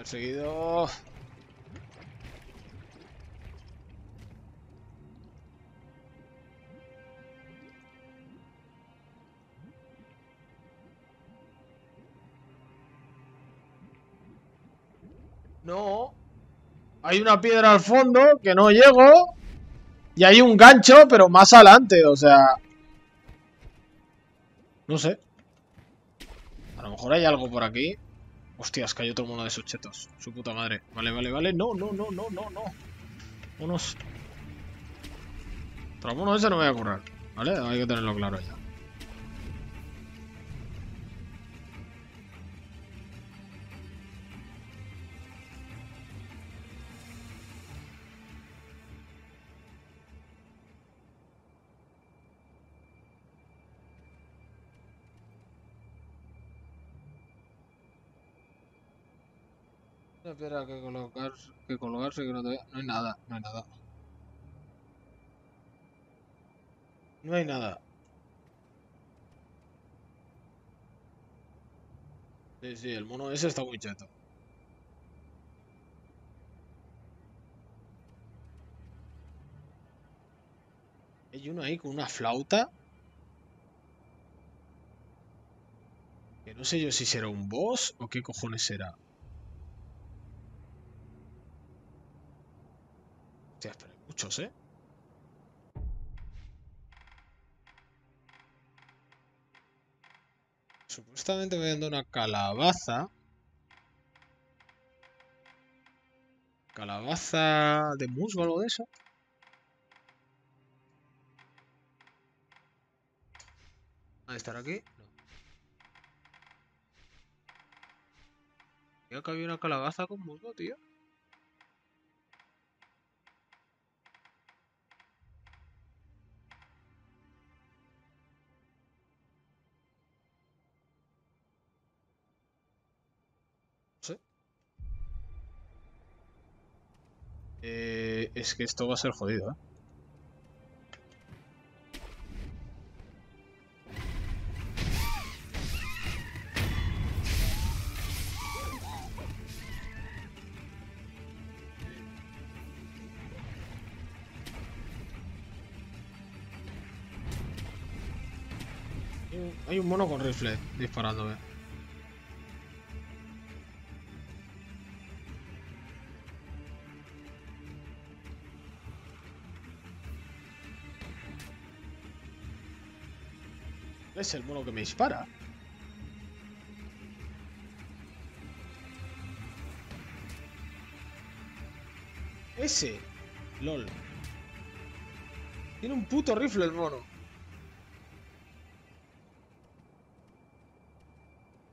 De haber seguido. No. Hay una piedra al fondo que no llego. Y hay un gancho, pero más adelante, o sea... No sé. A lo mejor hay algo por aquí. Hostias, hay otro mono de esos chetos. Su puta madre. Vale, vale, vale. No, no, no, no, no, no. Unos... Mono ese no me voy a currar. ¿Vale? Hay que tenerlo claro ya. Que colocar, que colocarse que no te No hay nada, no hay nada. No hay nada. Sí, sí, el mono ese está muy cheto. Hay uno ahí con una flauta. Que no sé yo si será un boss o qué cojones será. Hostias, pero hay muchos, ¿eh? Supuestamente me dando una calabaza. Calabaza de musgo o algo de eso. ¿Va a estar aquí? No. Creo que había una calabaza con musgo, tío. Eh, es que esto va a ser jodido, ¿eh? Hay un- mono con rifle disparándome. Es el mono que me dispara. Ese. LOL. Tiene un puto rifle el mono.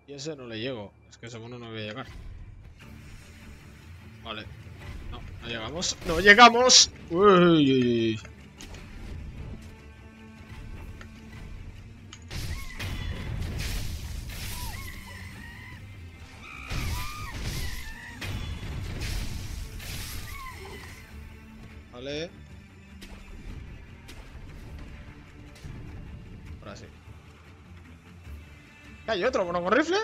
Y ese no le llego. Es que ese mono no voy a llegar. Vale. No, no llegamos. ¡No llegamos! Uy, ¿Hay otro mono con rifle?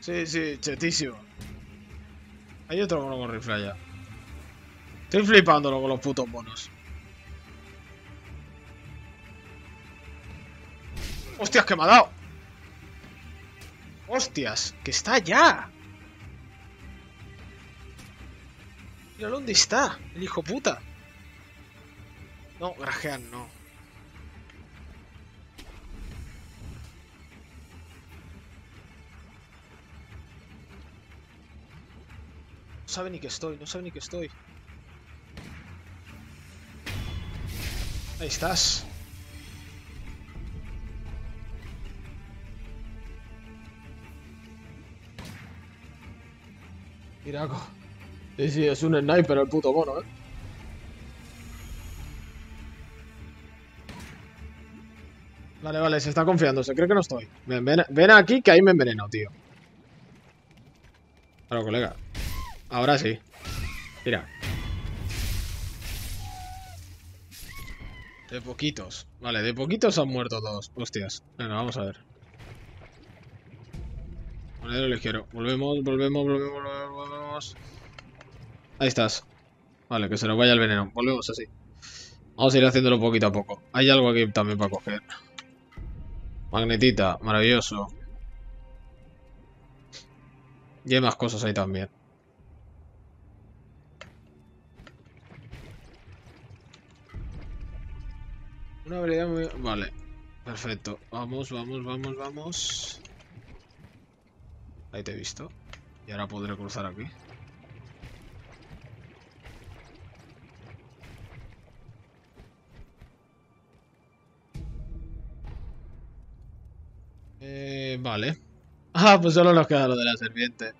Sí, sí, chetísimo. Hay otro mono con rifle allá. Estoy flipándolo con los putos monos. ¡Hostias, que me ha dado! ¡Hostias! ¡Que está allá! Mira dónde está, el hijo puta. No, grajean, no. Sabe ni que estoy, no sabe ni que estoy. Ahí estás. Miraco. Sí, sí, es un sniper el puto mono, eh. Vale, vale, se está confiando, se cree que no estoy. Ven, ven, ven aquí que ahí me enveneno, tío. Claro, colega. Ahora sí. Mira. De poquitos. Vale, de poquitos han muerto todos. Hostias. Venga, vamos a ver. Monedero ligero. Volvemos, volvemos, volvemos, volvemos, volvemos. Ahí estás. Vale, que se nos vaya el veneno. Volvemos así. Vamos a ir haciéndolo poquito a poco. Hay algo aquí también para coger. Magnetita, maravilloso. Y hay más cosas ahí también. Una habilidad muy... Vale. Perfecto. Vamos, vamos, vamos, vamos. Ahí te he visto. Y ahora podré cruzar aquí. Eh, vale. Ah, pues solo nos queda lo de la serpiente.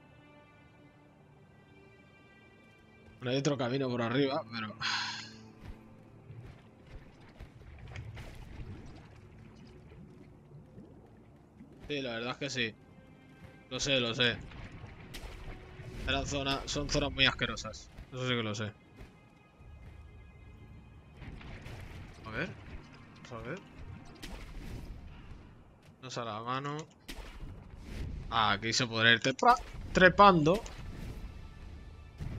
Bueno, hay otro camino por arriba, pero... Sí, la verdad es que sí. Lo sé, lo sé. Son zonas muy asquerosas. Eso sí que lo sé. A ver. Vamos a ver. Nos a la mano. Ah, aquí se podrá ir trepa- trepando.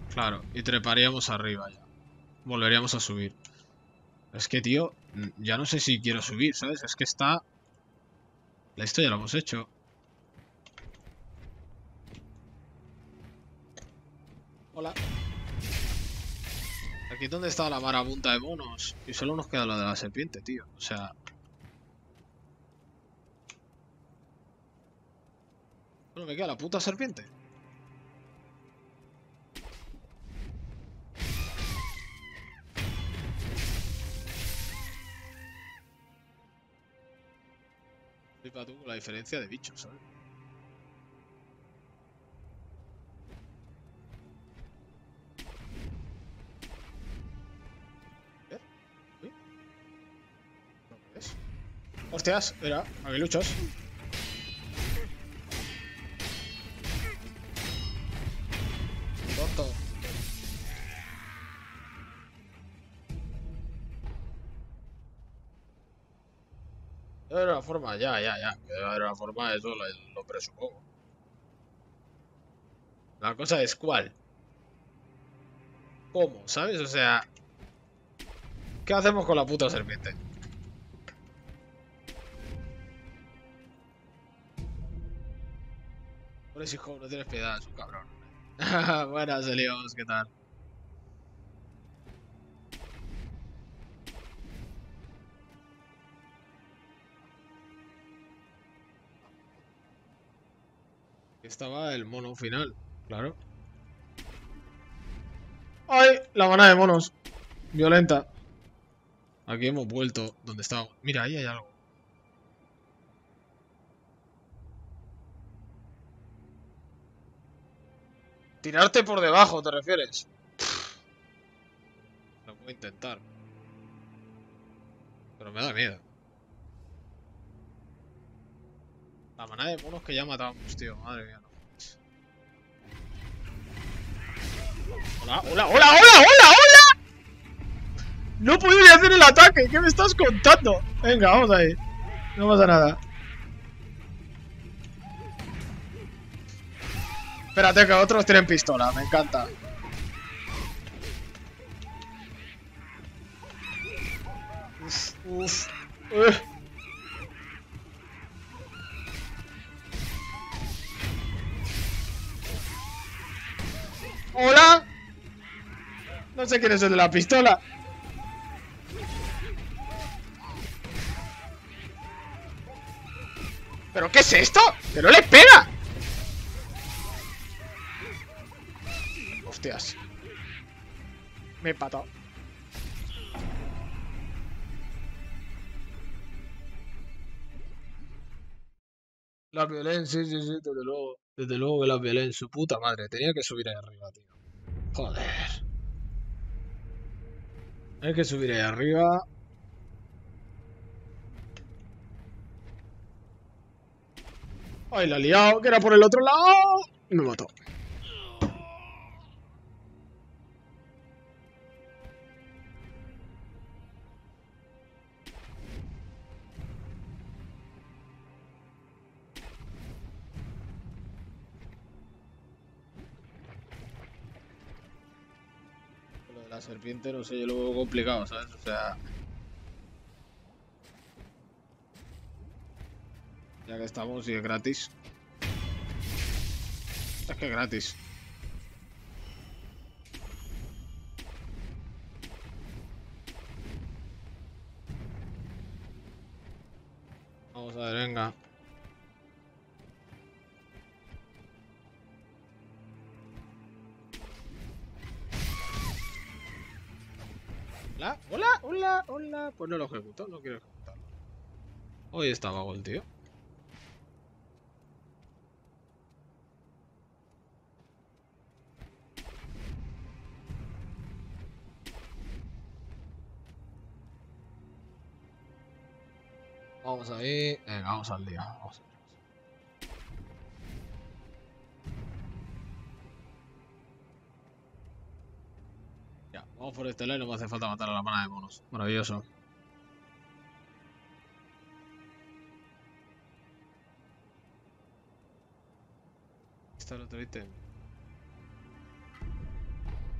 Claro, y treparíamos arriba ya. Volveríamos a subir. Es que, tío, ya no sé si quiero subir, ¿sabes? Es que está... Esto ya lo hemos hecho. Hola. Aquí es donde está la marabunta de monos. Y solo nos queda lo de la serpiente, tío. O sea... Bueno, me queda la puta serpiente. Flipa tú con la diferencia de bichos, ¿sabes? ¿Eh? ¿Uy? ¿No ves? ¡Hostias! Mira, aguiluchos. Forma, ya, ya, ya. que Debe una forma, eso lo, lo presupongo. La cosa es cuál. ¿Cómo? ¿Sabes? O sea... ¿Qué hacemos con la puta serpiente? Pobres hijo, no tienes piedad, es un cabrón. Buenas, Elios, ¿qué tal? Estaba el mono final, claro. ¡Ay! La manada de monos. Violenta. Aquí hemos vuelto donde estábamos. Mira, ahí hay algo. Tirarte por debajo, ¿te refieres? Lo puedo intentar. Pero me da miedo. La manada de monos que ya matamos, tío. Madre mía, Hola, hola, hola, hola, hola, hola. No ni hacer el ataque. ¿Qué me estás contando? Venga, vamos ahí. No pasa nada. Espérate que otros tienen pistola, me encanta. Uf, uf. uf. ¿Hola? No sé quién es el de la pistola. ¿Pero qué es esto? ¡Que no le pega! Hostias. Me he patado. La violencia, sí, sí, sí, desde luego. Desde luego que la violencia, su puta madre. Tenía que subir ahí arriba, tío. Joder. Hay que subir ahí arriba. ¡Ay, la ha liado! ¡Que era por el otro lado! Me mató. Serpiente, no sé, yo lo veo complicado, ¿sabes? O sea... Ya que estamos y es gratis. Es que es gratis. Hola. Pues no lo ejecuto, no quiero ejecutarlo. Hoy está vago tío. Vamos ahí. Venga, vamos al día. Vamos al por este lado no me hace falta matar a la mana de monos. Maravilloso. Está el otro ítem.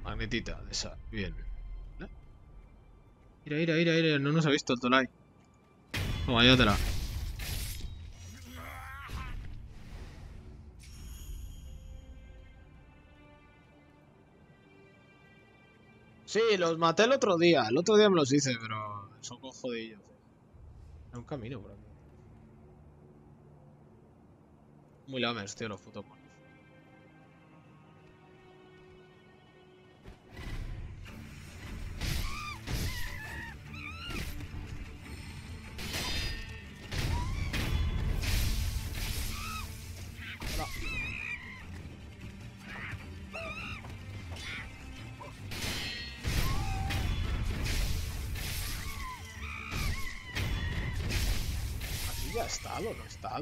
Magnetita de esa. Bien. ¿Eh? Mira, mira, mira, mira. No nos ha visto el Tolai. Toma, llévatela. Sí, los maté el otro día. El otro día me los hice, pero son con jodillos. Hay un camino aquí. Muy lamers, tío, los putos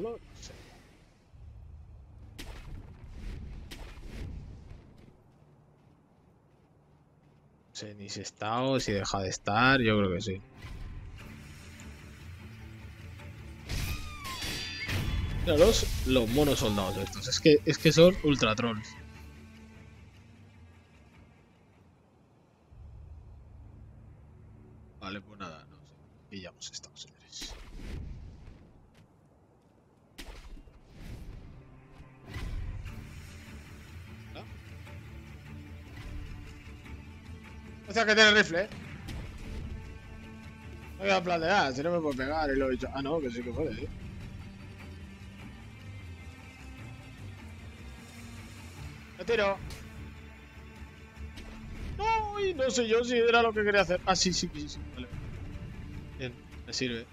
estado, no sé. Ni si está o si deja de estar, yo creo que sí. Los, los monos soldados estos, es que, es que son ultra trolls. Tiene rifle, ¿eh? No voy a plantear, si no me puedo pegar y lo he dicho. Ah, no, que sí que puede, ¿eh? Me tiro. No, no sé yo si era lo que quería hacer. Ah, sí, sí, sí, sí. Vale. Bien, me sirve.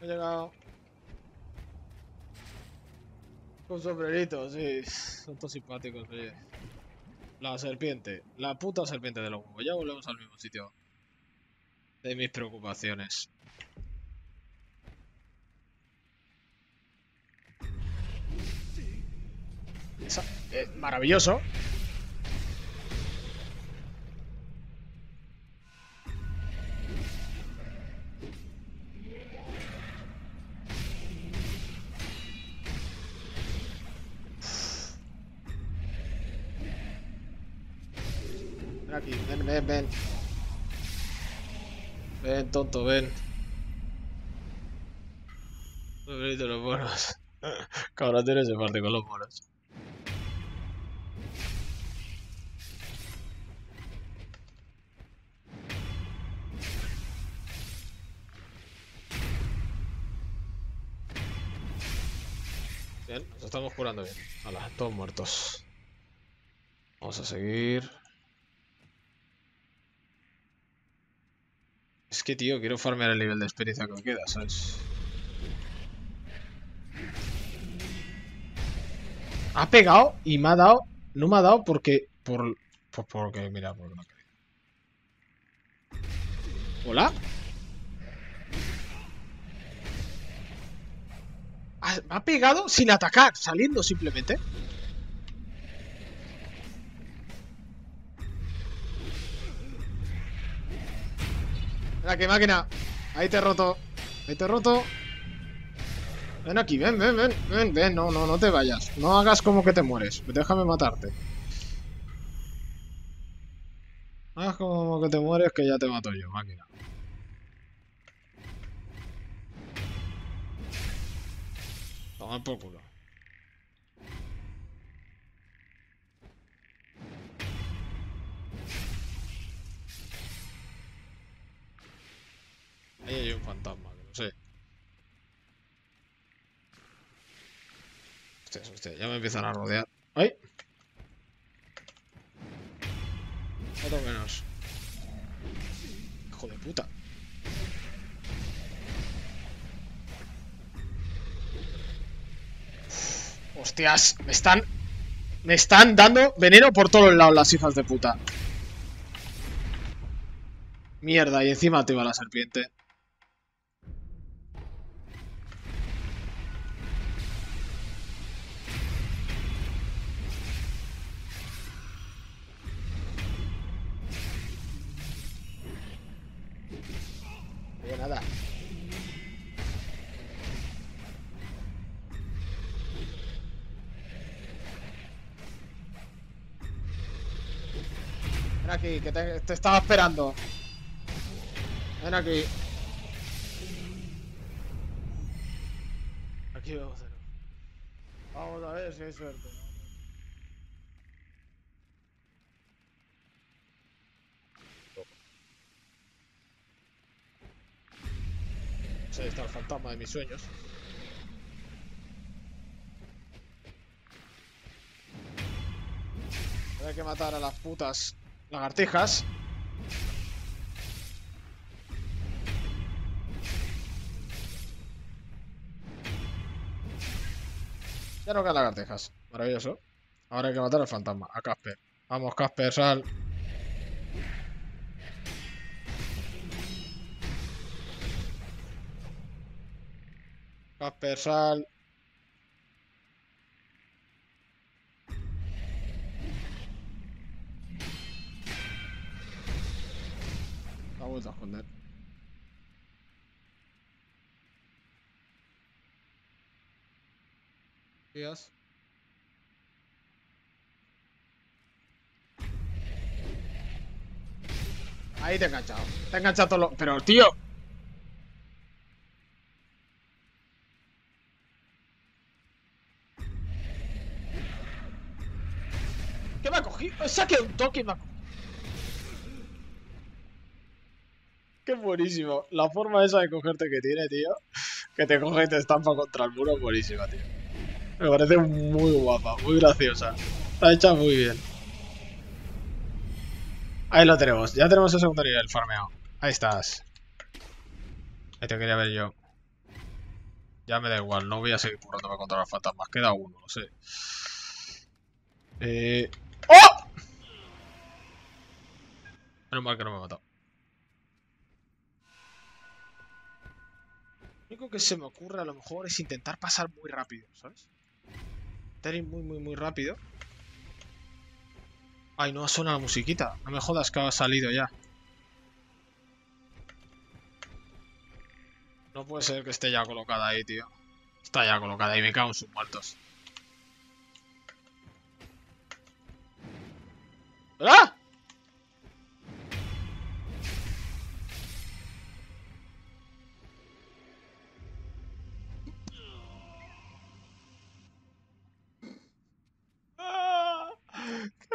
He llegado. Con sombrerito, sí. Son todos simpáticos, oye. La serpiente. La puta serpiente de los huevos. Ya volvemos al mismo sitio. De mis preocupaciones. Esa- eh, maravilloso. Tonto, ven. De los monos. Cabrón, tienes se parte con los monos. Bien, nos estamos curando bien. Hala, todos muertos. Vamos a seguir. es que, tío, quiero farmear el nivel de experiencia que me queda, ¿sabes? Ha pegado y me ha dado... No me ha dado porque... Por, por, porque, mira, porque no quería. ¿Hola? Ha, ha pegado sin atacar, saliendo simplemente. Ven aquí, máquina. Ahí te he roto. Ahí te he roto. Ven aquí, ven, ven, ven, ven, ven. No, no, no te vayas. No hagas como que te mueres. Déjame matarte. Hagas como que te mueres que ya te mato yo, máquina. Toma por culo. Ahí hay un fantasma, que no sé. Hostias, hostia, ya me empiezan a rodear. ¡Ay! Otro menos. Hijo de puta. Hostias, me están... Me están dando veneno por todos lados las hijas de puta. Mierda, y encima te iba la serpiente. Que te, estaba esperando. Ven aquí. Aquí vamos a. Vamos a ver si hay suerte. Sí, está el fantasma de mis sueños. Hay que matar a las putas lagartijas. Ya no quedan lagartijas. Maravilloso. Ahora hay que matar al fantasma, a Casper. Vamos, Casper, sal. Casper, sal. Vuelto a esconder. Días. Ahí te he enganchado. Te he enganchado todo lo... Pero, tío. ¿Qué me ha cogido? Saque un toque me ha cogido. Qué buenísimo. La forma esa de cogerte que tiene, tío. Que te coge y te estampa contra el muro, buenísima, tío. Me parece muy guapa, muy graciosa. Está hecha muy bien. Ahí lo tenemos. Ya tenemos el segundo nivel farmeado. Ahí estás. Ahí te quería ver yo. Ya me da igual, no voy a seguir currándome contra los fantasmas. Queda uno, lo sé. Eh... ¡Oh! Menos mal que no me ha matado. Único que se me ocurre a lo mejor es intentar pasar muy rápido, ¿sabes? Intentar ir muy, muy, muy rápido. Ay, no ha sonado la musiquita. No me jodas que ha salido ya. No puede ser que esté ya colocada ahí, tío. Está ya colocada ahí, me cago en sus muertos. ¡Ah!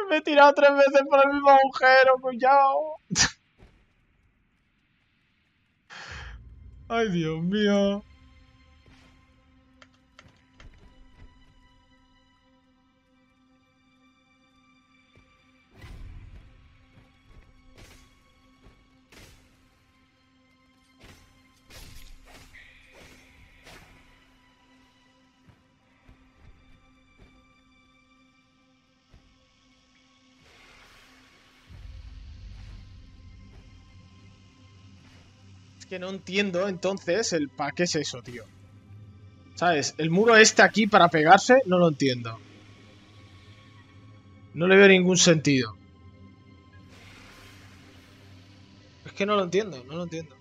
Me he tirado tres veces por el mismo agujero, cuñado. Ay, Dios mío. Que no entiendo entonces el pa' qué es eso, tío. ¿Sabes? El muro este aquí para pegarse, no lo entiendo. No le veo ningún sentido. Es que no lo entiendo, no lo entiendo.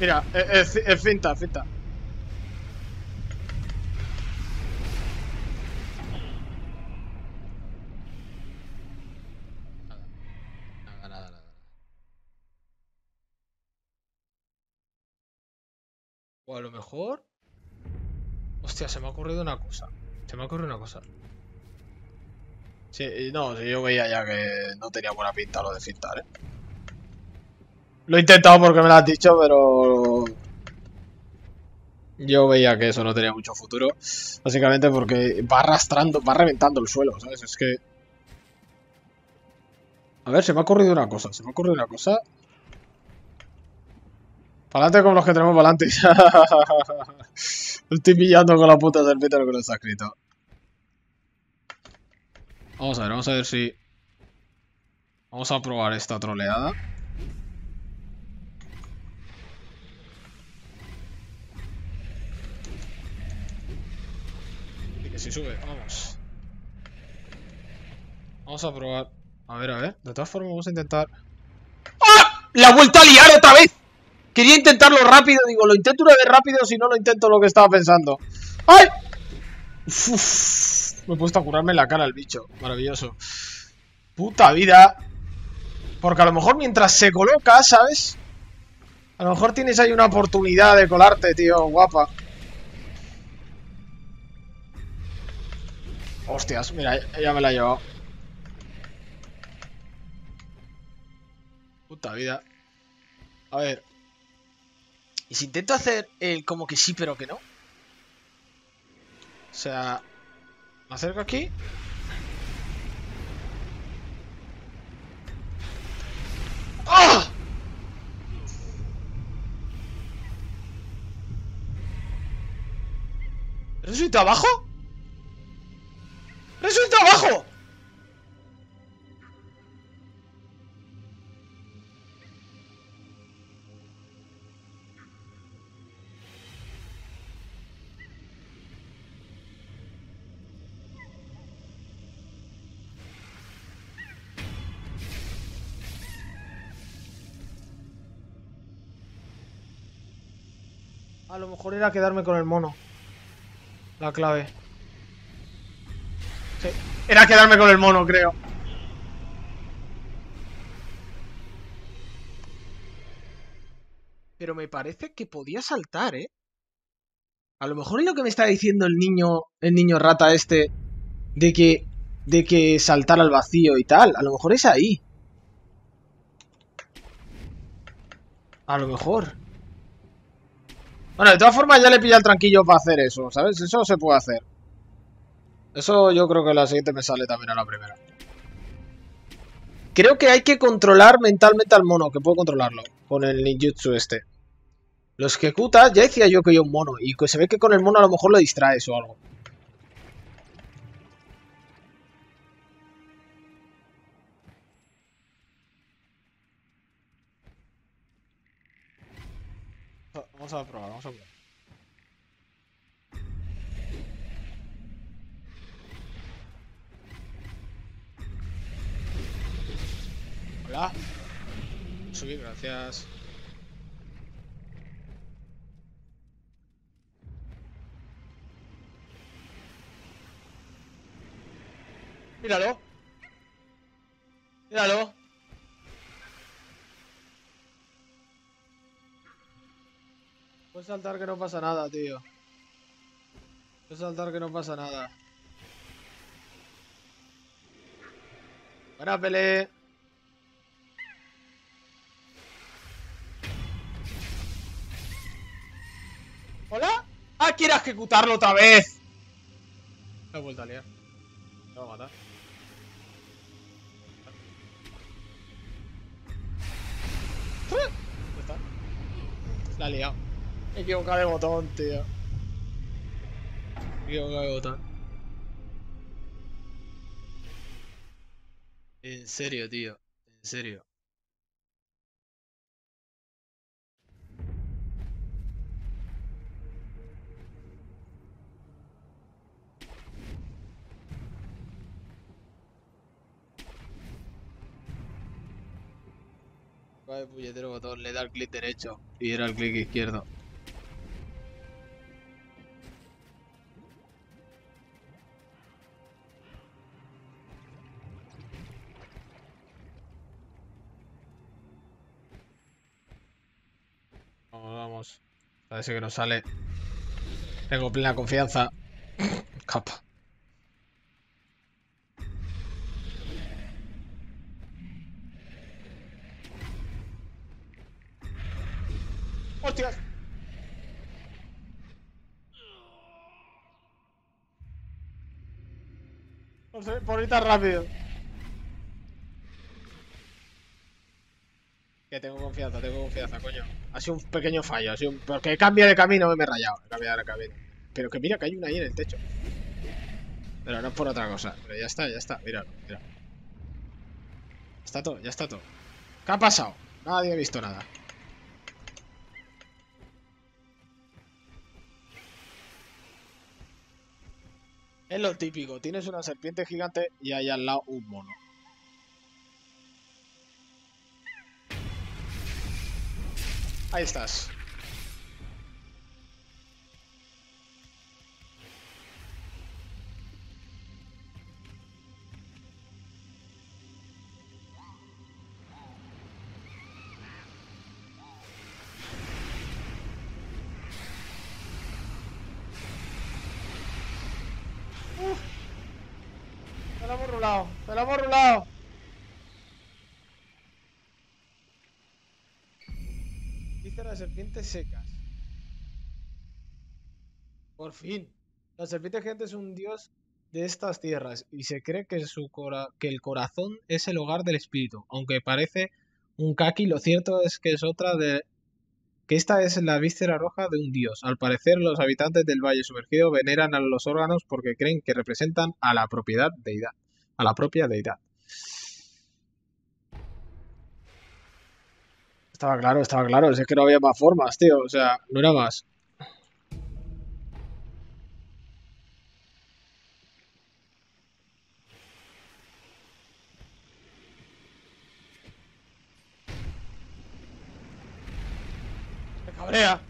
Mira, es, es finta, finta. Nada, nada, nada. A lo mejor... Hostia, se me ha ocurrido una cosa. Se me ha ocurrido una cosa. Sí, no, yo veía ya que no tenía buena pinta lo de fintar, ¿eh? Lo he intentado porque me lo has dicho, pero... Yo veía que eso no tenía mucho futuro. Básicamente porque va arrastrando, va reventando el suelo, ¿sabes? Es que... A ver, se me ha ocurrido una cosa. Se me ha ocurrido una cosa. Pa'lante con los que tenemos pa'lante. Estoy pillando con la puta serpiente lo que nos ha escrito. Vamos a ver, vamos a ver si... Vamos a probar esta troleada. Y que si sube, vamos. Vamos a probar. A ver, a ver. De todas formas, vamos a intentar. ¡Ah! ¡La vuelta a liar otra vez! Quería intentarlo rápido, digo, lo intento una vez rápido, si no lo intento lo que estaba pensando. ¡Ay! Uf, me he puesto a curarme la cara el bicho. Maravilloso. Puta vida. Porque a lo mejor mientras se coloca, ¿sabes? A lo mejor tienes ahí una oportunidad de colarte, tío, guapa. Hostias, mira, ya me la he llevado. Puta vida. A ver. ¿Y si intento hacer el como que sí, pero que no? O sea... Me acerco aquí. ¡Ah! ¿Resulta abajo? ¡Resulta abajo! A lo mejor era quedarme con el mono. La clave. Era quedarme con el mono, creo. Pero me parece que podía saltar, ¿eh? A lo mejor es lo que me está diciendo el niño, el niño rata este, de que, de que saltar al vacío y tal. A lo mejor es ahí. A lo mejor. Bueno, de todas formas ya le pilla el tranquillo para hacer eso, ¿sabes? Eso se puede hacer. Eso yo creo que la siguiente me sale también a la primera. Creo que hay que controlar mentalmente al mono, que puedo controlarlo con el ninjutsu este. Lo ejecuta, ya decía yo que hay un mono, y se ve que con el mono a lo mejor lo distraes o algo. Vamos a probar, vamos a probar. Hola. Subir, gracias. Míralo. Míralo. Puedes saltar que no pasa nada, tío. Puedes saltar que no pasa nada. Buena pele. ¿Hola? ¡Ah, quiere ejecutarlo otra vez! Me he vuelto a liar. Me va a matar. ¿Dónde está? La he liado. Me equivocado de botón, tío. Me equivocado de botón. En serio, tío. En serio. Vaya puñetero botón, le da el clic derecho y era el clic izquierdo. Parece que nos sale. Tengo plena confianza. Capa. ¡Hostias! Por ahorita rápido. Tengo confianza, tengo confianza, coño. Ha sido un pequeño fallo. Porque cambia de camino me he rayado. He cambiado de camino. Pero que mira que hay una ahí en el techo. Pero no es por otra cosa. Pero ya está, ya está. Mira, mira. Está todo, ya está todo. ¿Qué ha pasado? Nadie ha visto nada. Es lo típico, tienes una serpiente gigante y hay al lado un mono. Ahí estás. Secas. Por fin. La serpiente gigante es un dios de estas tierras y se cree que, su cora- que el corazón es el hogar del espíritu. Aunque parece un kaki, lo cierto es que es otra de... que esta es la víscera roja de un dios. Al parecer, los habitantes del Valle Sumergido veneran a los órganos porque creen que representan a la propiedad deidad. A la propia deidad. Estaba claro, estaba claro. Es que no había más formas, tío. O sea, no era más. Me cabrea.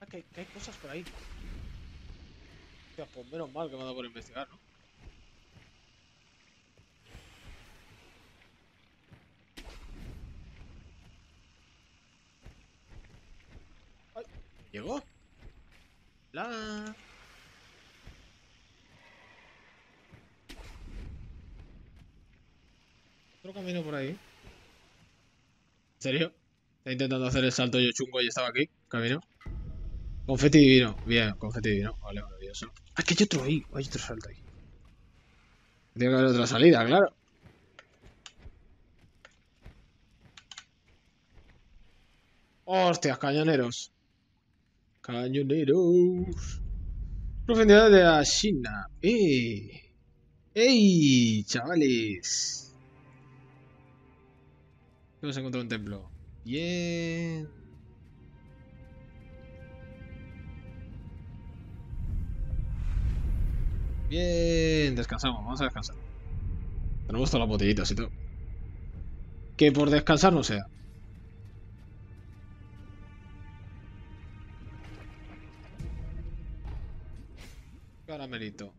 Ah, que, que hay cosas por ahí. Hostia, pues menos mal que me ha dado por investigar, ¿no? ¿Llegó? La... Otro camino por ahí. ¿En serio? Está intentando hacer el salto yo chungo y estaba aquí. Camino. Confeti divino. Bien, confeti divino. Vale, maravilloso. Ah, que hay otro ahí. Hay otro salto ahí. Tiene que haber otra salida, claro. Hostias, cañoneros. Cañoneros. Profundidad de la China. ¡Eh! ¡Ey! Chavales. Hemos encontrado un templo. Bien. Bien, descansamos, vamos a descansar. Tenemos todas las botellitas y todo. Que por descansar no sea. Caramelito.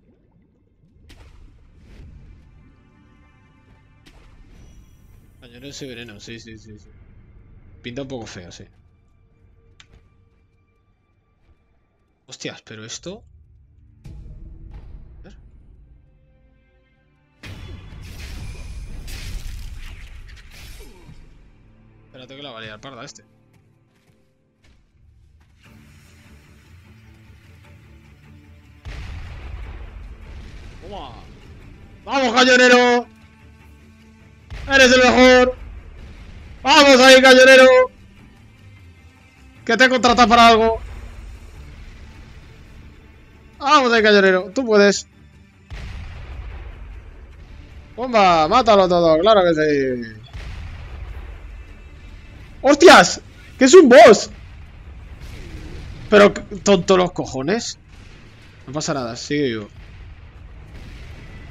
Cañones y veneno, sí, sí, sí, sí. Pinta un poco feo, sí. Hostias, pero esto... A ver. Espérate que la va a parda este. Cañonero! ¡Eres el mejor! ¡Vamos ahí, cañonero! Que te he contratado para algo. Vamos ahí, cañonero. Tú puedes. ¡Bomba! ¡Mátalo todo! ¡Claro que sí! ¡Hostias! ¡Que es un boss! Pero, tonto los cojones. No pasa nada, sigue yo.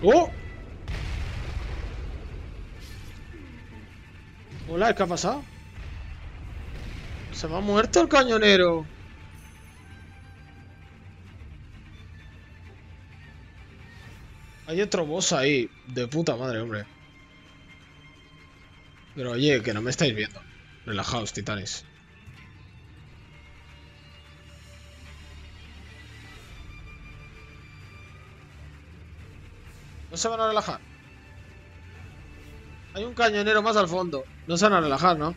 ¡Oh! Hola, ¿qué ha pasado? Se me ha muerto el cañonero. Hay otro boss ahí. De puta madre, hombre. Pero oye, que no me estáis viendo. Relajaos, titanes. No se van a relajar. Hay un cañonero más al fondo. No se van a relajar, ¿no?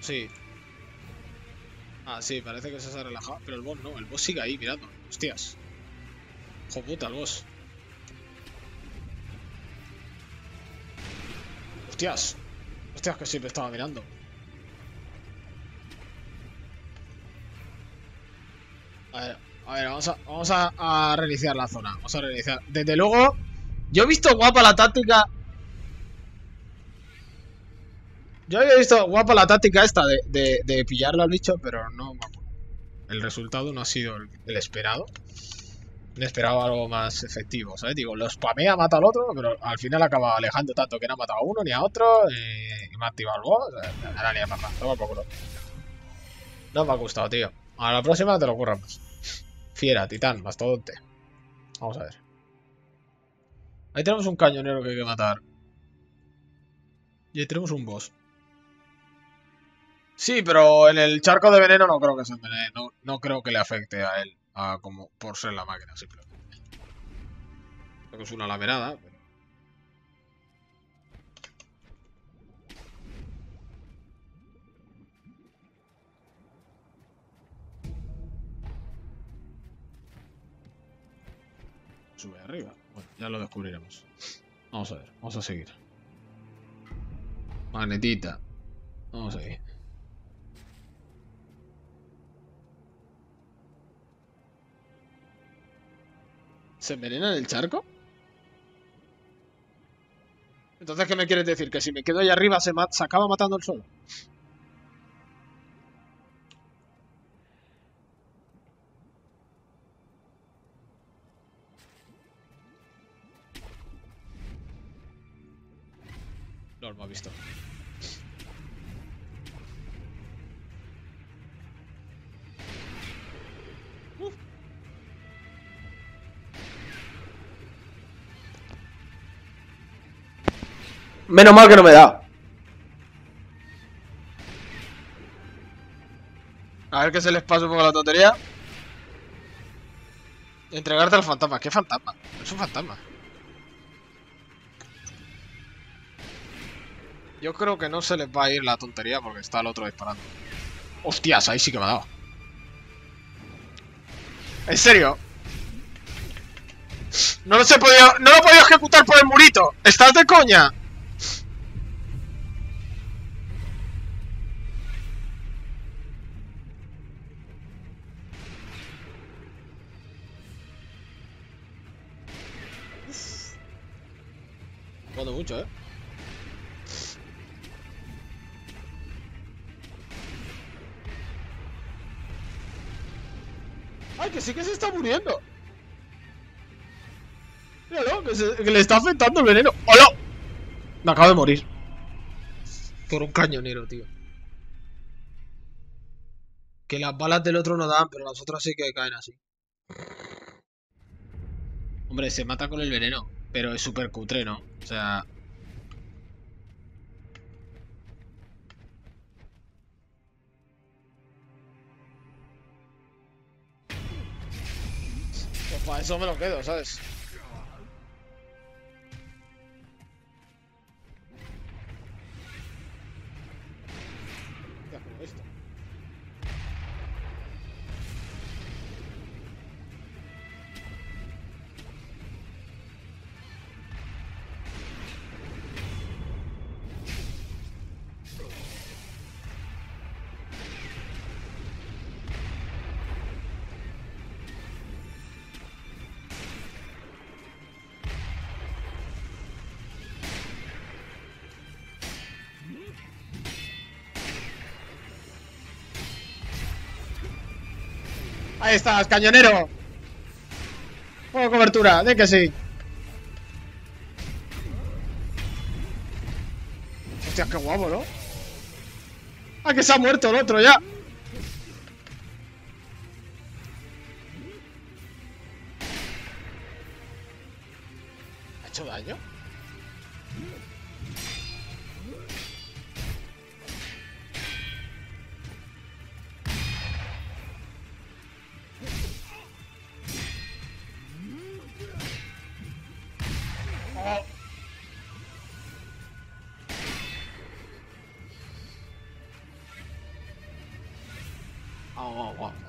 Sí. Ah, sí, parece que se ha relajado. Pero el boss no, el boss sigue ahí mirando. Hostias. Hijo puta, el boss. Hostias. Hostias, que siempre estaba mirando. A ver, a ver, vamos a, vamos a, reiniciar la zona. Vamos a reiniciar. Desde luego, yo he visto guapa la táctica. Yo había visto guapa la táctica esta de, de, de pillarlo al bicho, pero no me acuerdo. El resultado no ha sido el, esperado. Me esperaba algo más efectivo, ¿sabes? Digo, lo spamea, mata al otro, pero al final acaba alejando tanto que no ha matado a uno ni a otro. eh, y me ha activado Ahora ni a papá. Toma. No me ha gustado, tío. A la próxima te lo ocurra más. Fiera, titán, mastodonte. Vamos a ver. Ahí tenemos un cañonero que hay que matar. Y ahí tenemos un boss. Sí, pero en el charco de veneno no creo que se envenene. No, no creo que le afecte a él. A como por ser la máquina, simplemente. Creo que es una lamerada. Pero... Sube arriba. Ya lo descubriremos. Vamos a ver, vamos a seguir. Magnetita. Vamos a ir. ¿Se envenena en el charco? Entonces, ¿qué me quieres decir? ¿Que si me quedo ahí arriba se, acaba matando el solo? Me ha visto. Menos mal que no me da. A ver que se les pasa un poco la tontería. Entregarte al fantasma. ¿Qué fantasma? Es un fantasma. Yo creo que no se les va a ir la tontería porque está el otro disparando. Hostias, ahí sí que me ha dado. ¿En serio? No los he podido. No lo he podido ejecutar por el murito. ¿Estás de coña? Jugando mucho, eh. ¡Ay, que sí que se está muriendo! Míralo, que, se- que le está afectando el veneno. ¡Hola! Me acabo de morir. Por un cañonero, tío. Que las balas del otro no dan, pero las otras sí que caen así. Hombre, se mata con el veneno, pero es súper cutre, ¿no? O sea... Eso me lo quedo, ¿sabes? Ahí estás, cañonero. Juego cobertura, de que sí. Hostia, qué guapo, ¿no? Ah, que se ha muerto el otro ya. ¿Ha hecho daño?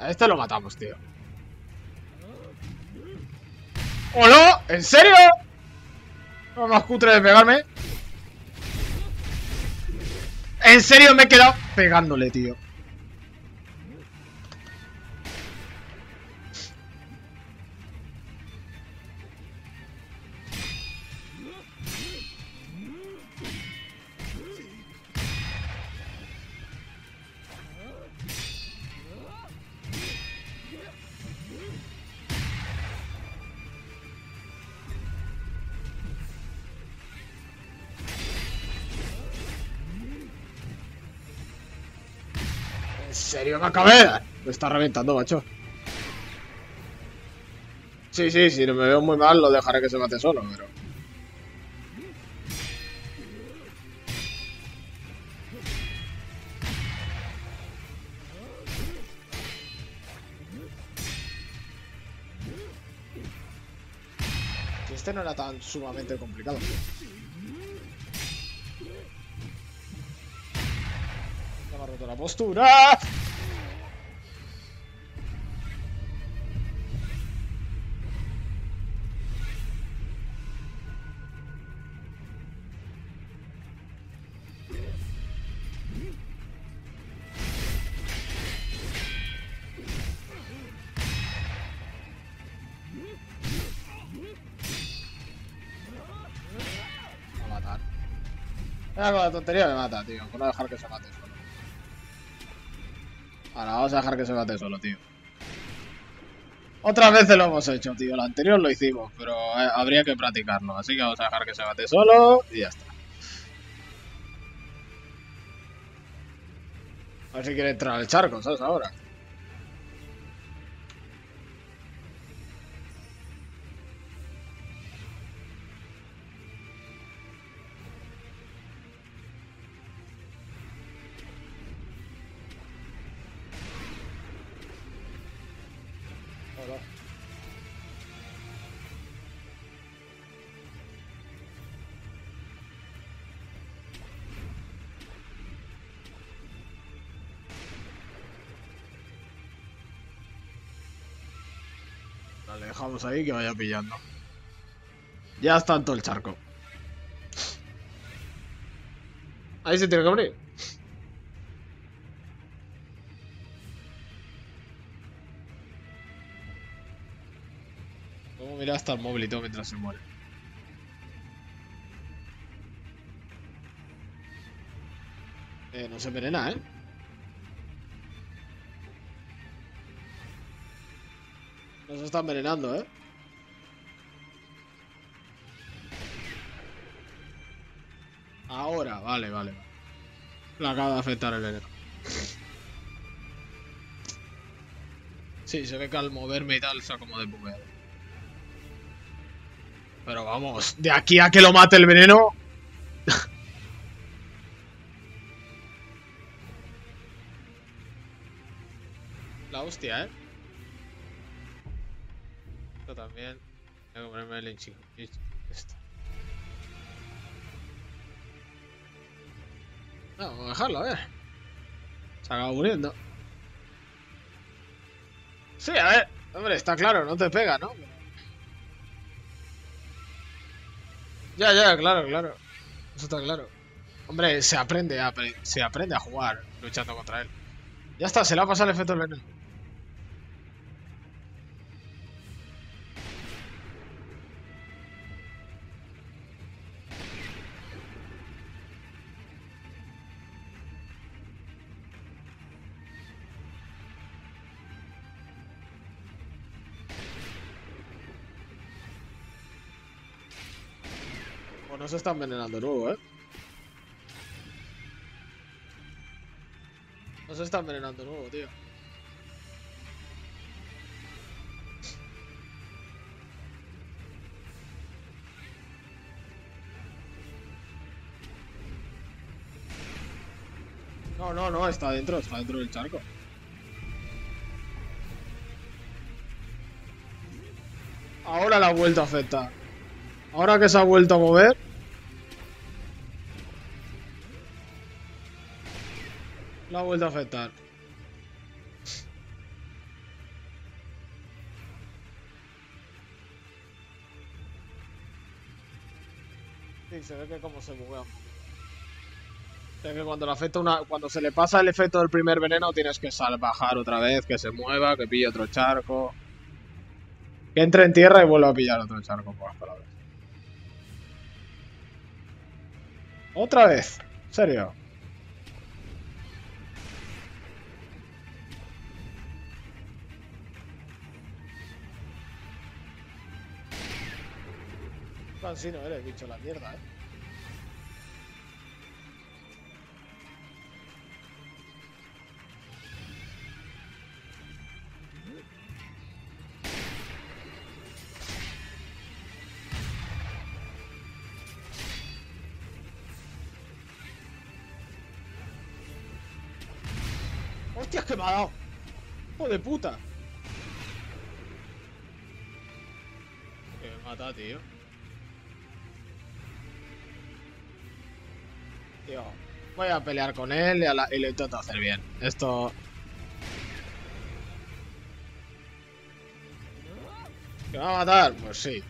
Este lo matamos, tío. ¡Oh, no! ¿En serio? No más cutre de pegarme. En serio me he quedado pegándole, tío. ¿En serio me acabé? Me está reventando, macho. Sí, sí, si no me veo muy mal lo dejaré que se mate solo, pero... Este no era tan sumamente complicado. Me ha roto la postura. Con la tontería me mata, tío. Por no dejar que se mate solo. Ahora vamos a dejar que se mate solo, tío. Otras veces lo hemos hecho, tío. Lo anterior lo hicimos, pero eh, habría que practicarlo. Así que vamos a dejar que se mate solo y ya está. A ver si quiere entrar al charco, ¿sabes? Ahora. Dejamos ahí que vaya pillando. Ya está en todo el charco. Ahí se tiene que abrir. Vamos a mirar hasta el móvil y todo mientras se muere. Eh, no se envenena, ¿eh? No se está envenenando, ¿eh? Ahora, vale, vale. Le acaba de afectar el veneno. Sí, se ve que al moverme y tal se ha como de bugueado. Pero vamos, de aquí a que lo mate el veneno. La hostia, ¿eh? También. Voy a ponerme el hinchi. Esto. No, vamos a dejarlo, a ver. Se acaba muriendo. Sí, a ver. Hombre, está claro, no te pega, ¿no? Ya, ya, claro, claro. Eso está claro. Hombre, se aprende a, se aprende a jugar luchando contra él. Ya está, se le ha pasado el efecto veneno. No se está envenenando nuevo, ¿eh? No se está envenenando nuevo, tío. No, no, no, está dentro, está dentro del charco. Ahora la ha vuelto a afectar. Ahora que se ha vuelto a mover. Ha vuelto a afectar. Sí, se ve que como se buguea. Ve que cuando le afecta una. Cuando se le pasa el efecto del primer veneno tienes que sal bajar otra vez, que se mueva, que pille otro charco. Que entre en tierra y vuelva a pillar otro charco, por las palabras. Otra vez. ¿En serio? Cansino eres, bicho, la mierda, eh. ¡Hostias, que me ha dado! ¡Hijo de puta! Que me mata. Tío, voy a pelear con él y, a lo intento hacer bien. Esto... ¿Que va a matar? Pues sí,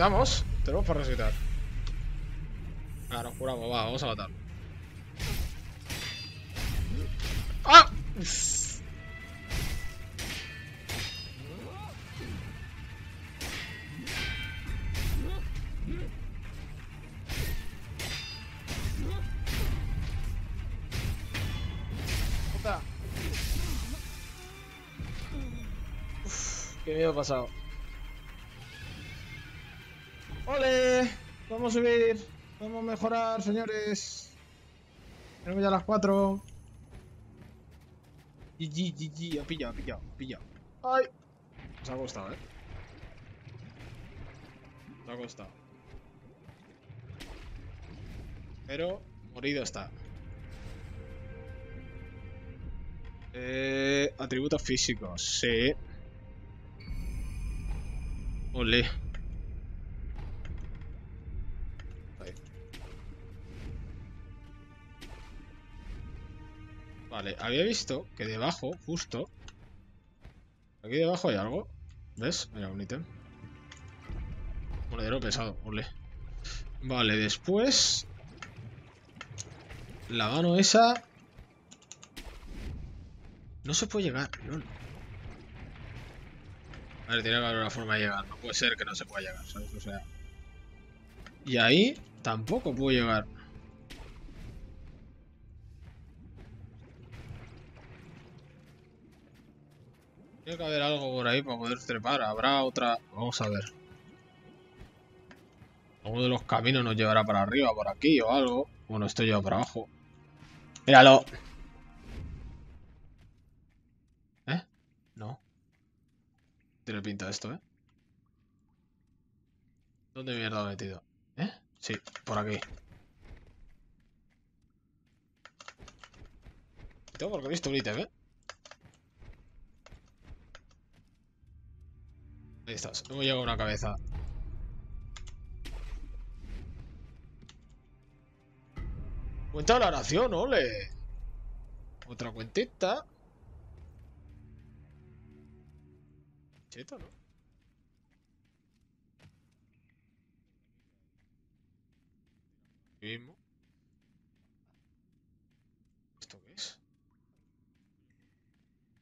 Resucitamos. Tenemos para resucitar. Ah, nos curamos, va, vamos a matar. ¡Ah! Qué miedo pasado. ¡Ole! Vamos a subir. Vamos a mejorar, señores. Tenemos ya las 4. GG, GG, ha pillado, ha pillado, ha pillado. ¡Ay! Nos ha costado, eh. Nos ha costado. Pero morido está. Eh, atributos físicos, sí. Ole. Vale, había visto que debajo, justo. Aquí debajo hay algo. ¿Ves? Mira, un ítem. Monedero pesado, ole. Vale, después. La mano esa. No se puede llegar. A ver, tiene que haber una forma de llegar. No puede ser que no se pueda llegar, ¿sabes? O sea. Y ahí tampoco puedo llegar. Tiene que haber algo por ahí para poder trepar. Habrá otra. Vamos a ver. Alguno de los caminos nos llevará para arriba, por aquí o algo. Bueno, esto lleva para abajo. Míralo. ¿Eh? No. Tiene pinta esto, ¿eh? ¿Dónde lo he metido? ¿Eh? Sí, por aquí. Tengo porque he visto un ítem, ¿eh? Ahí estás, hemos llegado a una cabeza. Cuenta la oración, ole. Otra cuentita. Cheto, ¿no? Aquí mismo. ¿Esto qué es?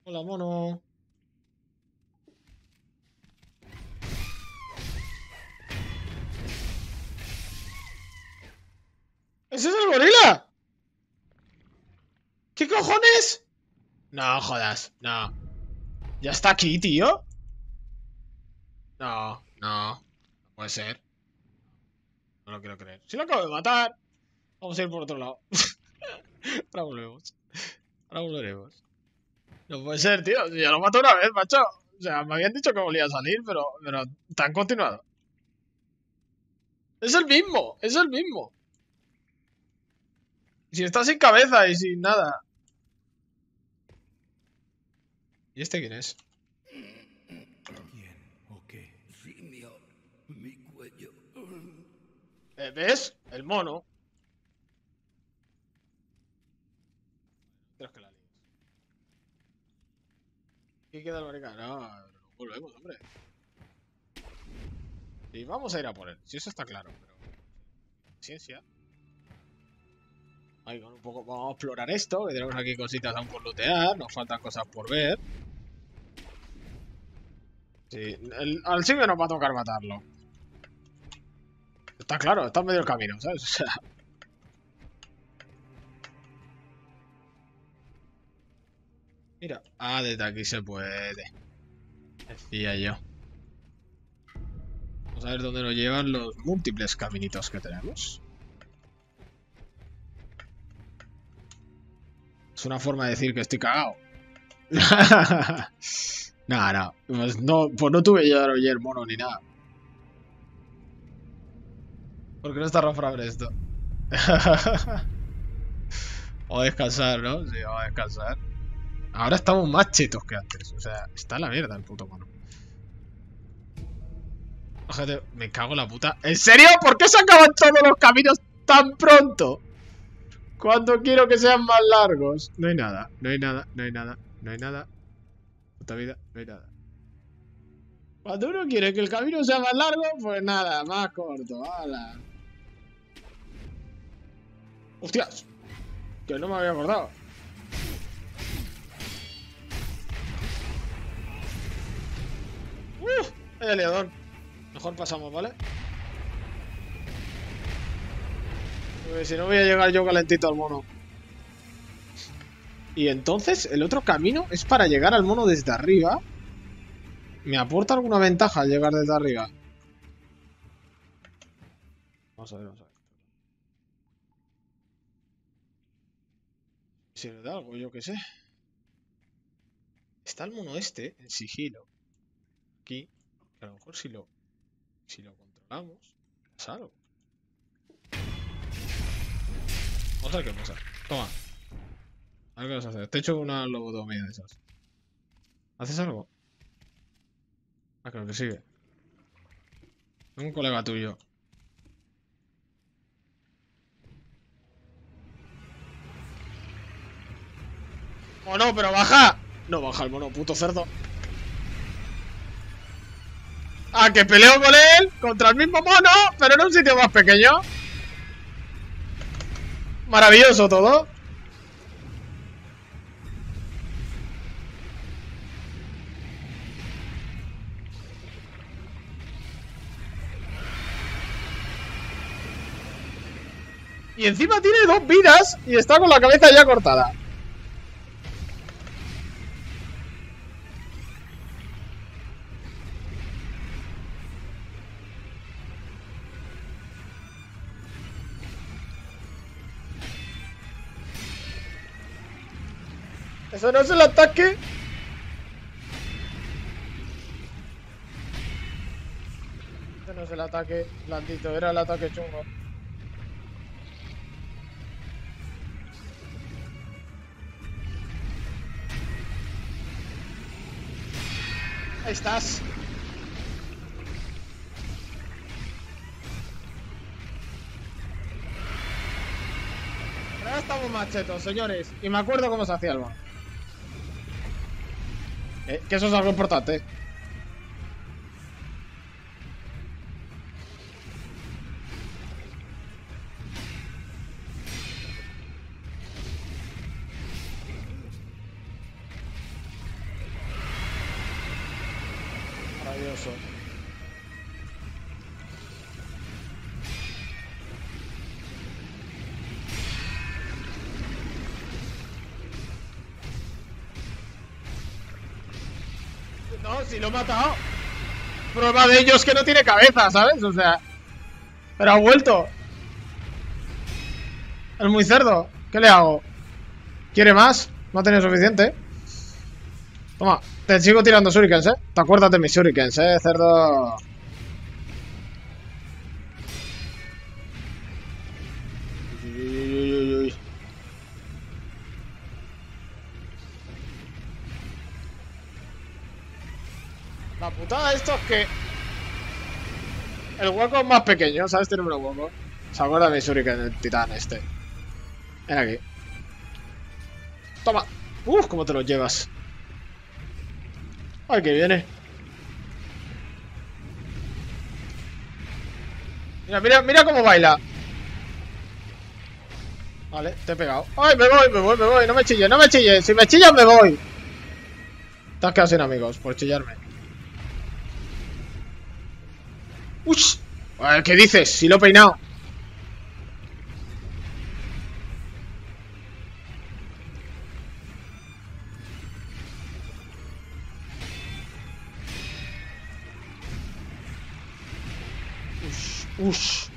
Hola, mono. ¿Ese es el gorila? ¿Qué cojones? No, jodas, no. ¿Ya está aquí, tío? No, no. No puede ser. No lo quiero creer. Si lo acabo de matar. Vamos a ir por otro lado. Ahora volvemos. Ahora volveremos. No puede ser, tío. Ya lo maté una vez, macho. O sea, me habían dicho que volvía a salir, pero, pero te han continuado. Es el mismo, es el mismo. Si está sin cabeza y sin nada. ¿Y este quién es? ¿Quién o qué? Simio, mi cuello. Eh, ¿Ves? El mono. Creo que la líes. ¿Qué queda el marica? No volvemos, hombre. Y vamos a ir a por él. Si eso está claro, pero. Ciencia. Un poco. Vamos a explorar esto. Que tenemos aquí cositas aún por lootear. Nos faltan cosas por ver. Sí, al simio nos va a tocar matarlo. Está claro, está en medio del camino, ¿sabes? O sea. Mira. Ah, desde aquí se puede. Decía yo. Vamos a ver dónde nos llevan los múltiples caminitos que tenemos. Es una forma de decir que estoy cagado. no, no. Pues no, pues no tuve yo ayer mono ni nada. ¿Por qué no está Rafa esto? a descansar, ¿no? Sí, vamos a descansar. Ahora estamos más chetos que antes. O sea, está en la mierda el puto mono. Me cago en la puta. ¿En serio? ¿Por qué se acaban todos los caminos tan pronto? Cuando quiero que sean más largos. No hay nada, no hay nada, no hay nada, no hay nada. Puta vida, no hay nada. Cuando uno quiere que el camino sea más largo, pues nada, más corto. ¡Hala! ¡Hostias! Que no me había acordado. ¡Uf! ¡Hay aliador! Mejor pasamos, ¿vale? Porque si no voy a llegar yo calentito al mono. Y entonces, el otro camino es para llegar al mono desde arriba. ¿Me aporta alguna ventaja llegar desde arriba? Vamos a ver, vamos a ver. Si me da algo, yo qué sé. Está el mono este en sigilo. Aquí. A lo mejor si lo. Si lo controlamos. Pasa algo. Vamos a ver qué pasa. Toma. A ver qué vas a hacer. Te he hecho una lobotomía de esas. ¿Haces algo? Ah, creo que sigue. Un colega tuyo. ¡Oh no, pero baja! No baja el mono, puto cerdo. Ah, que peleo con él contra el mismo mono, pero en un sitio más pequeño. Maravilloso todo. Y encima tiene dos vidas y está con la cabeza ya cortada. Eso no es el ataque. Ese no es el ataque blandito, era el ataque chungo. Ahí estás. estamos más chetos, señores. Y me acuerdo cómo se hacía el. Eh, que eso es algo importante. Si lo he matado. Prueba de ello es que no tiene cabeza, ¿sabes? O sea. Pero ha vuelto. Es muy cerdo. ¿Qué le hago? ¿Quiere más? No ha tenido suficiente. Toma, te sigo tirando shurikens, ¿eh? Te acuerdas de mis shurikens, ¿eh, cerdo? La putada de esto es que el hueco es más pequeño, ¿sabes? Tiene un hueco. Se acuerda de shuriken, el titán este. Ven aquí. Toma. Uf, cómo te lo llevas. Ay, que viene. Mira, mira, mira cómo baila. Vale, te he pegado. Ay, me voy, me voy, me voy. No me chilles, no me chilles. Si me chillas, me voy. Te has quedado sin amigos por chillarme. Ush. ¿Qué dices? Si lo he peinado. Ush.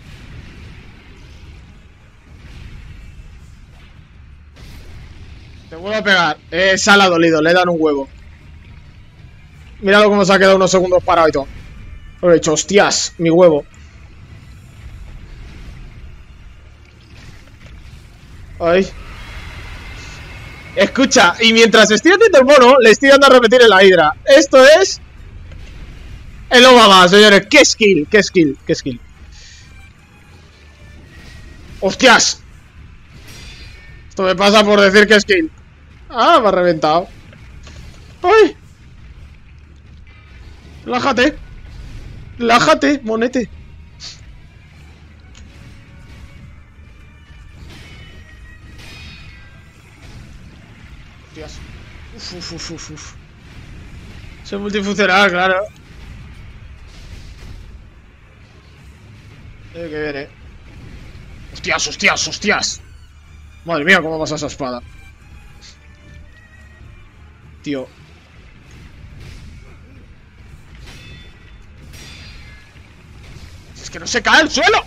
Te vuelvo a pegar. Eh, sal ha dolido, le dan un huevo. Míralo cómo se ha quedado unos segundos parado y todo. Lo he dicho, hostias, mi huevo. Ay. Escucha, y mientras estoy haciendo el mono, le estoy dando a repetir en la hidra. Esto es... El Obama, señores. ¡Qué skill! ¡Qué skill! ¡Qué skill! ¡Hostias! Esto me pasa por decir que skill. Ah, me ha reventado. ¡Ay! Lájate. Lájate, monete. Hostias. Uf, uf, uf, uf, uf. Soy multifuncional, claro. Eh, que viene. Hostias, hostias, hostias. Madre mía, cómo pasa esa espada. Tío. Que no se cae al suelo.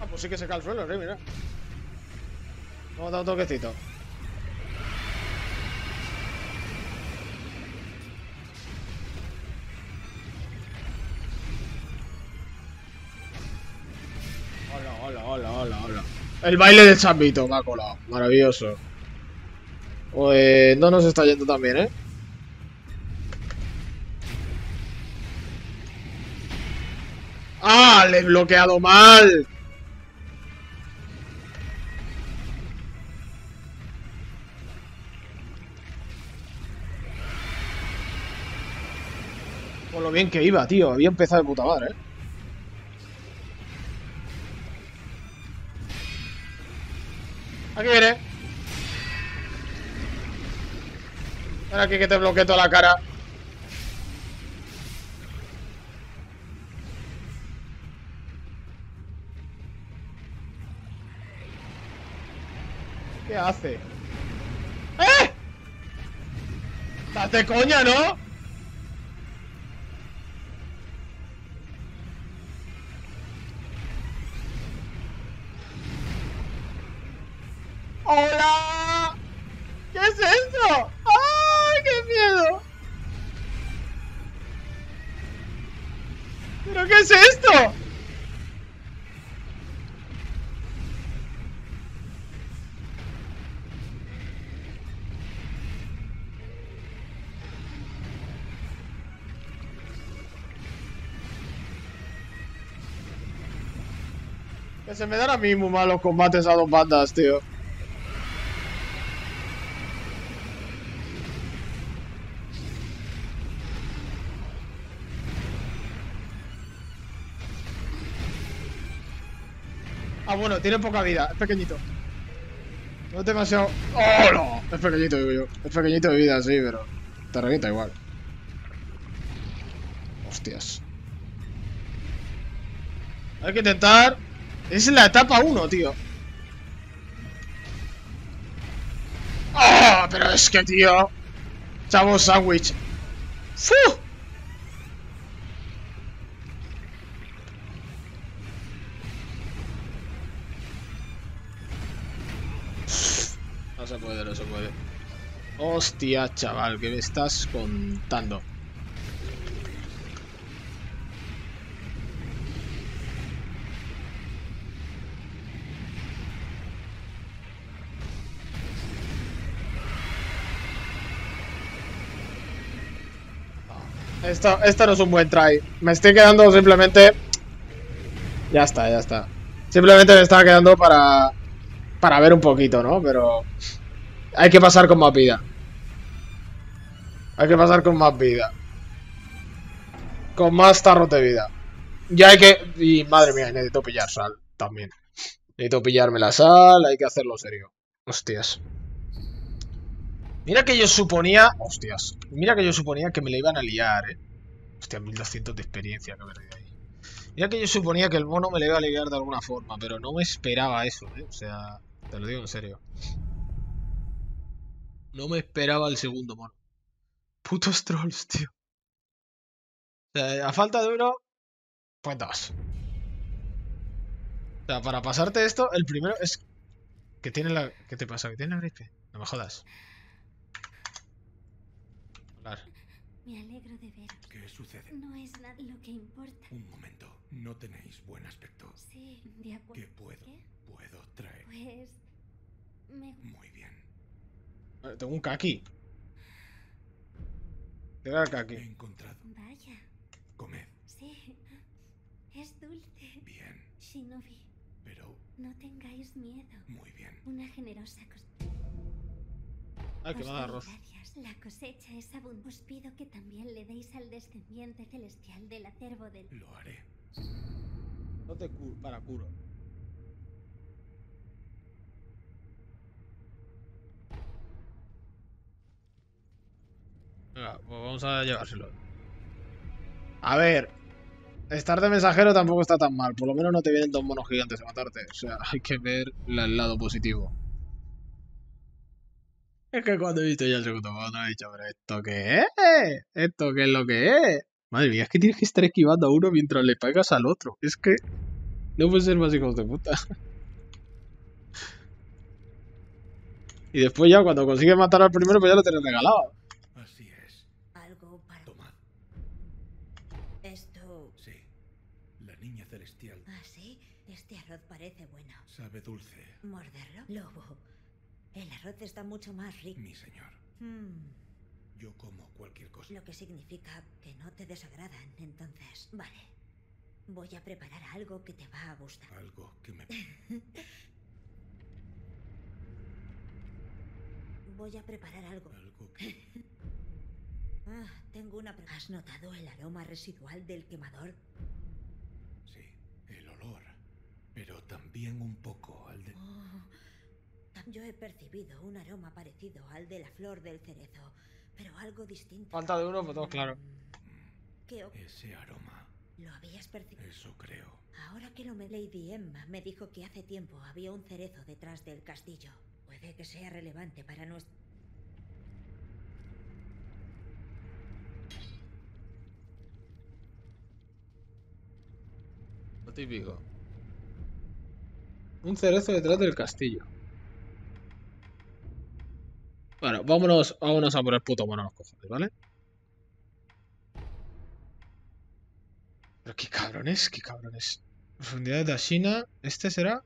Ah, pues sí que se cae al suelo, sí, mira. Vamos a dar un toquecito. El baile del chambito me ha colado. Maravilloso. Pues no nos está yendo tan bien, ¿eh? ¡Ah! Le he bloqueado mal. Por lo bien que iba, tío. Había empezado de puta ¿eh? Aquí viene. Ven aquí que te bloquee toda la cara. ¿Qué hace? ¡Eh! ¡Date coña, ¿no? Se me dan a mí muy mal los combates a dos bandas, tío. Ah, bueno, tiene poca vida, es pequeñito. No es demasiado... ¡Oh, no! Es pequeñito, digo yo. Es pequeñito de vida, sí, pero... Te revienta igual. Hostias. Hay que intentar... Es la etapa 1, tío. ¡Ah! pero es que, tío. Chavo sándwich. ¡Fu! No se puede, no se puede. Hostia, chaval, ¿qué me estás contando? Esto, esto no es un buen try. Me estoy quedando simplemente... Ya está, ya está. Simplemente me estaba quedando para... Para ver un poquito, ¿no? Pero... Hay que pasar con más vida. Hay que pasar con más vida. Con más tarros de vida. Ya hay que... Y madre mía, necesito pillar sal también. Necesito pillarme la sal, hay que hacerlo serio. Hostias. Mira que yo suponía... Hostias. Mira que yo suponía que me le iban a liar, eh. Hostia, 1200 de experiencia que perdí ahí. Mira que yo suponía que el mono me le iba a liar de alguna forma, pero no me esperaba eso, eh. O sea, te lo digo en serio. No me esperaba el segundo mono. Putos trolls, tío. O sea, a falta de uno, pues dos. O sea, para pasarte esto, el primero es que tiene la... ¿Qué te pasa? ¿Que tiene la gripe? No me jodas. Hablar. Me alegro de ver. ¿Qué sucede? No es nada lo que importa. Un momento. No tenéis buen aspecto. Sí, de acuerdo. ¿Qué puedo? ¿Qué? Puedo traer. Pues... Me... Muy bien. Eh, Tengo un kaki. Tengo el He kaki. encontrado. Vaya. Comed. Sí. Es dulce. Bien. Shinobi, Pero no tengáis miedo. muy bien. Una generosa cos- Ay, que arroz. Gracias. La cosecha es abundante. Os pido que también le deis al descendiente celestial del acervo del... Lo haré. No te cu para curo. Venga, pues vamos a llevárselo. A ver, estar de mensajero tampoco está tan mal. Por lo menos no te vienen dos monos gigantes a matarte. O sea, hay que ver el lado positivo. Es que cuando he visto ya el segundo mono he dicho, pero ¿esto qué es? ¿Esto qué es lo que es? Madre mía, es que tienes que estar esquivando a uno mientras le pegas al otro. Es que no puede ser más hijos de puta. Y después ya cuando consigues matar al primero, pues ya lo tienes regalado. Así es. Algo para... Tomad. Esto... Sí. La niña celestial ¿Ah, sí? Este arroz parece bueno. sabe dulce, ¿Morderlo? Lobo. El arroz está mucho más rico. mi señor. Hmm, Yo como cualquier cosa. lo que significa que no te desagradan, entonces. Vale. Voy a preparar algo que te va a gustar. Algo que me... Voy a preparar algo. Algo que... Ah, tengo una... pre- ¿Has notado el aroma residual del quemador? Sí. El olor. Pero también un poco al de... Oh, yo he percibido un aroma parecido al de la flor del cerezo, pero algo distinto. Falta de uno, pues todo claro. ¿Qué o- Ese aroma. ¿Lo habías percibido? Eso creo. Ahora que lo me... Lady Emma me dijo que hace tiempo había un cerezo detrás del castillo. Puede que sea relevante para nuestro... Lo típico. Un cerezo detrás del castillo. Bueno, vámonos, vámonos a por el puto mono a los cojones, ¿vale? Pero qué cabrones, qué cabrones. Profundidad de Ashina. ¿Este será?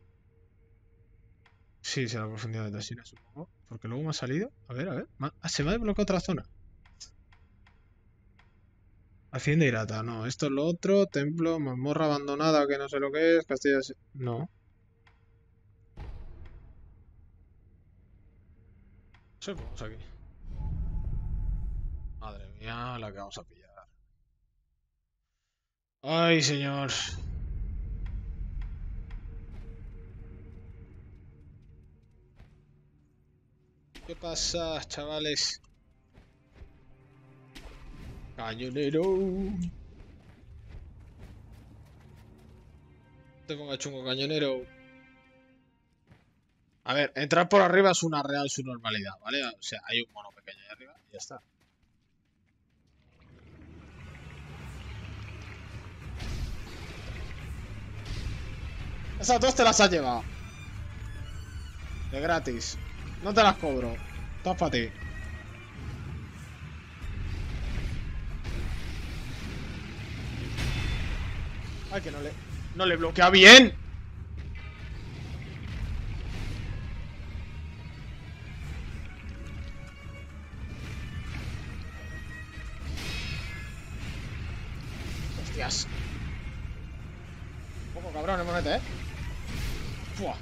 Sí, será profundidad de Ashina, supongo. Porque luego me ha salido. A ver, a ver. Ah, se me ha desbloqueado otra zona. Hacienda Irata, no. Esto es lo otro. Templo, mazmorra abandonada, que no sé lo que es. Castillo. No. Sí, pues aquí. Madre mía, la que vamos a pillar. Ay, señor. ¿Qué pasa, chavales? Cañonero. Te ponga chungo, cañonero. A ver, entrar por arriba es una real su normalidad, ¿vale? O sea, hay un mono pequeño ahí arriba y ya está. Esas dos te las has llevado. De gratis. No te las cobro. Todas para ti. Ay, que no le... No le bloquea bien. Un poco cabrón el monete, ¿eh? Fua.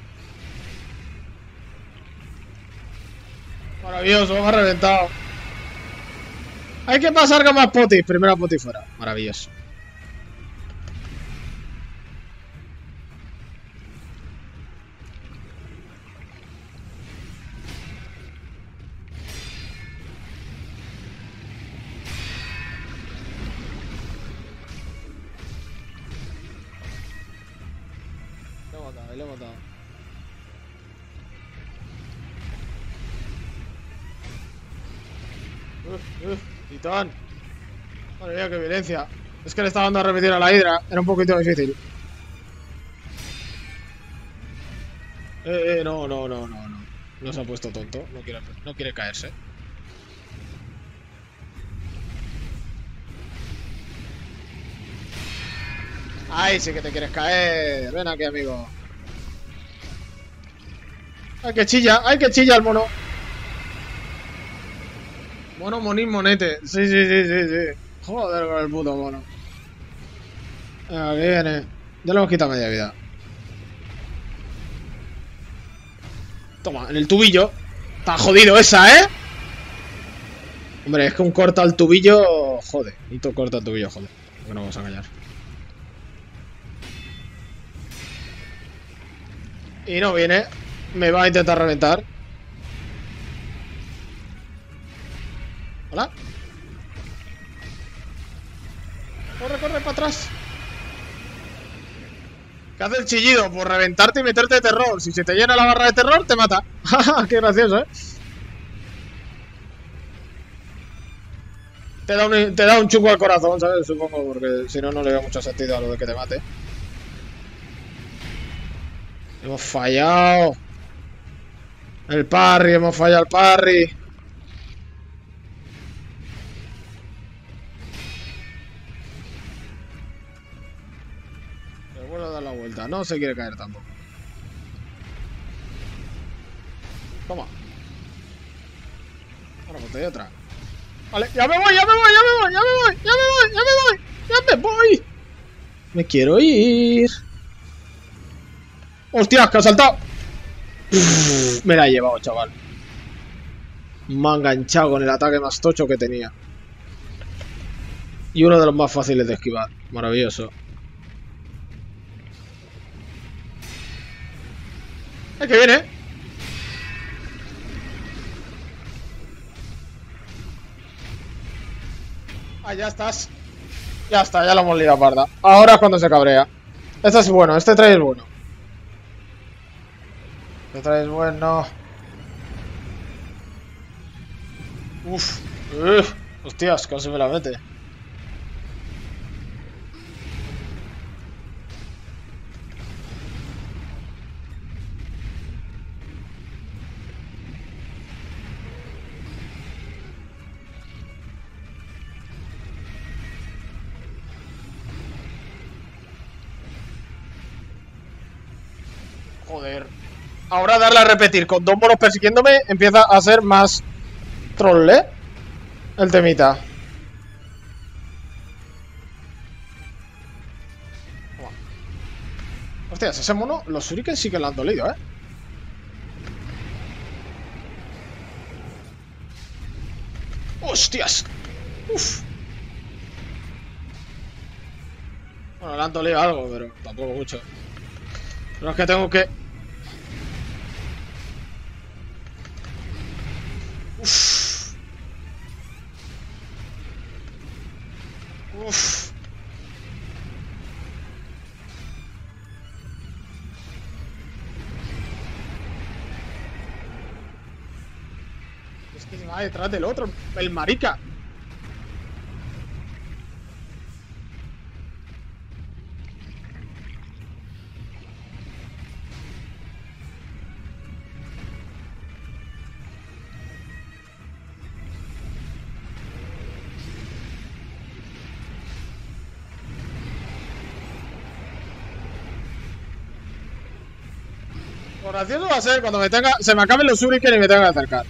Maravilloso, ha reventado. Hay que pasar con más potis. Primera poti fuera. Maravilloso. Titán. Madre mía, qué violencia. Es que le estaba dando a repetir a la hidra. Era un poquito difícil. Eh, eh, no, no, no, no, no. No se ha puesto tonto. No quiere, no quiere caerse. Ay, sí que te quieres caer. Ven aquí, amigo. Ay, que chilla. Ay, que chilla el mono. Mono, monín, monete. Sí, sí, sí, sí, sí. Joder con el puto mono. Aquí viene. Ya le hemos quitado media vida. Toma, en el tubillo. Está jodido esa, ¿eh? Hombre, es que un corta al tubillo. Jode. Y tú corta el tubillo, joder. No nos vamos a engañar. Y no viene. Me va a intentar reventar. Hola. Corre, corre para atrás. ¿Qué hace el chillido? Por reventarte y meterte de terror. Si se te llena la barra de terror, te mata. Qué gracioso, ¿eh? Te da, un, te da un al corazón, ¿sabes? Supongo, porque si no, no le veo mucho sentido a lo de que te mate. Hemos fallado. El parry, hemos fallado el parry. La vuelta. No se quiere caer tampoco. Toma. Ahora pues te otra. Vale, ya me voy, ya me voy, ya me voy, ya me voy, ya me voy, ya me voy, ya me voy. Me quiero ir. ¡Hostias, que ha saltado! Me la he llevado, chaval. Me ha enganchado con el ataque más tocho que tenía. Y uno de los más fáciles de esquivar. Maravilloso. ¡Ay, que viene! Ah, ya estás. Ya está, ya lo hemos liado, parda. Ahora es cuando se cabrea. Este es bueno, este try es bueno. Este try es bueno. Uf. Uf. Hostias, casi me la mete. Joder. Ahora darle a repetir con dos monos persiguiéndome empieza a ser más troll, ¿eh? El temita. Hostias, ese mono, los shurikens sí que le han dolido, ¿eh? ¡Hostias! ¡Uf! Bueno, le han dolido algo, pero tampoco mucho. Pero es que tengo que... Uf. Es que se va detrás del otro, el marica. Por gracioso va a ser cuando me tenga, se me acaben los shuriken y me tenga que acercar.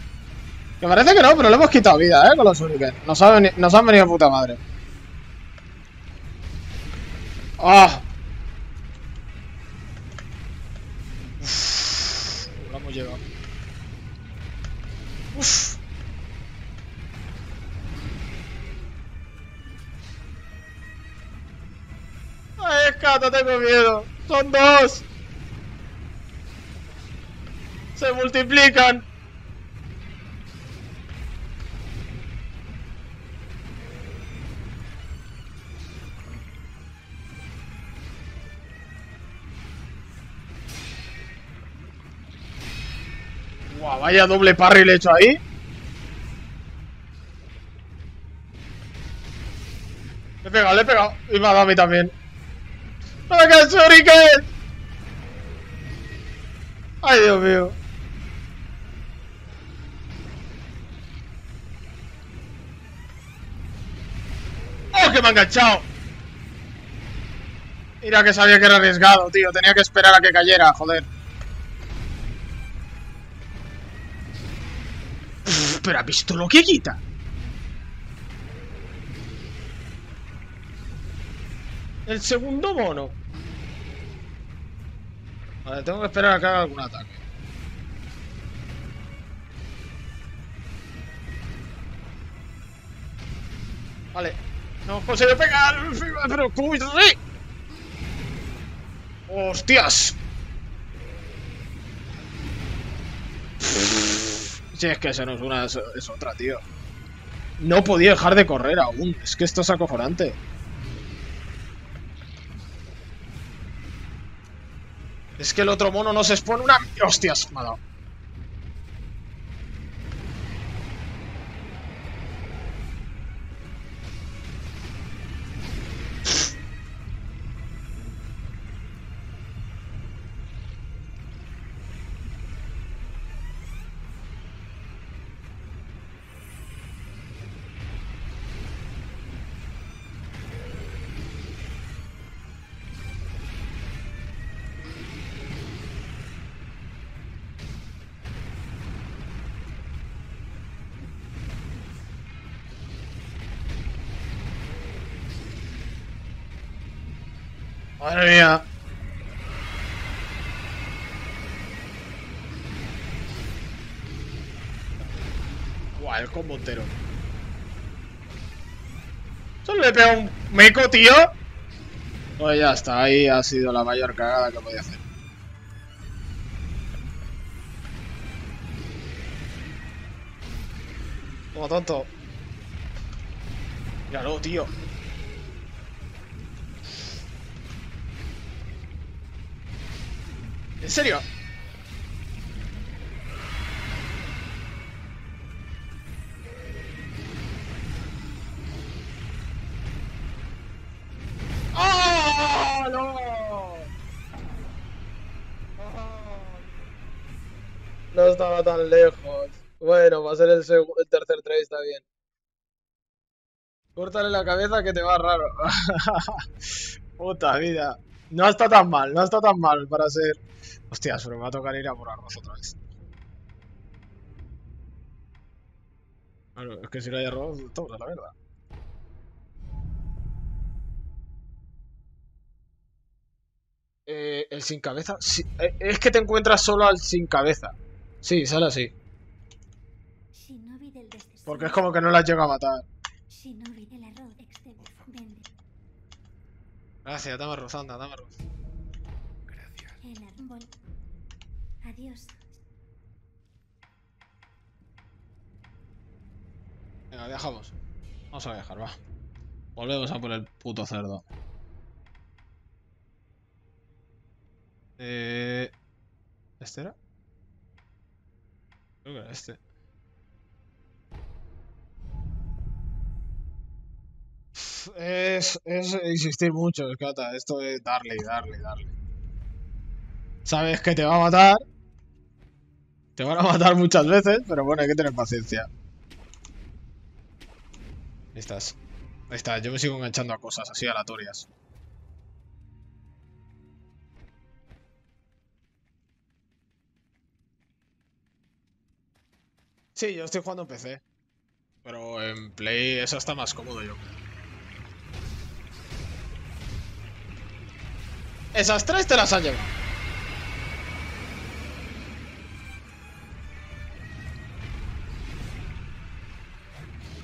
Que parece que no, pero le hemos quitado vida, eh, con los shuriken. Nos, han venido puta madre. ¡Ah! Uf, lo hemos llegado. Uf. ¡Ay, escata, tengo miedo! ¡Son dos! ¡Se multiplican! Guau, vaya doble parry hecho ahí. Le he pegado, le he pegado. Y me ha dado a mí también. ¡No me cae el shuriken! ¡Ay, Dios mío! ¡Oh, que me ha enganchado! Mira que sabía que era arriesgado, tío. Tenía que esperar a que cayera, joder. Pero ¿has visto lo que quita? El segundo mono. Vale, tengo que esperar a que haga algún ataque. Vale. No consigo pegar. Pero ¿cómo hizo así? ¡Hostias! Si es que eso no es una, es, otra, tío. No podía dejar de correr aún. Es que esto es acojonante. Es que el otro mono no se expone una... ¡Hostias! Me ha. Combo entero. Solo le pega un meco, tío. Pues ya está, ahí ha sido la mayor cagada que podía hacer. Como tonto. Míralo, tío. ¿En serio? Tan lejos. Bueno, va a ser el, el tercer try, está bien. Córtale la cabeza que te va raro. Puta vida. No está tan mal, no está tan mal para ser... Hostias, pero me va a tocar ir a por arroz otra vez. Es que si no hay arroz, todo la verdad. Eh, el sin cabeza. sí, eh, es que te encuentras solo al sin cabeza. Sí, sale así. Porque es como que no las llega a matar. Shinobi, el arroz excelente. Vende. Gracias, dame arroz, anda, dame arroz. Gracias. El árbol. Adiós. Venga, viajamos. Vamos a viajar, va. Volvemos a por el puto cerdo. Eh... ¿Este era? Es, es insistir mucho, Escata. Esto es darle y darle y darle. Sabes que te va a matar. Te van a matar muchas veces, pero bueno, hay que tener paciencia. Ahí estás. Ahí está, yo me sigo enganchando a cosas así aleatorias. Sí, yo estoy jugando en PC. Pero en Play eso está más cómodo yo. Esas tres te las han llevado.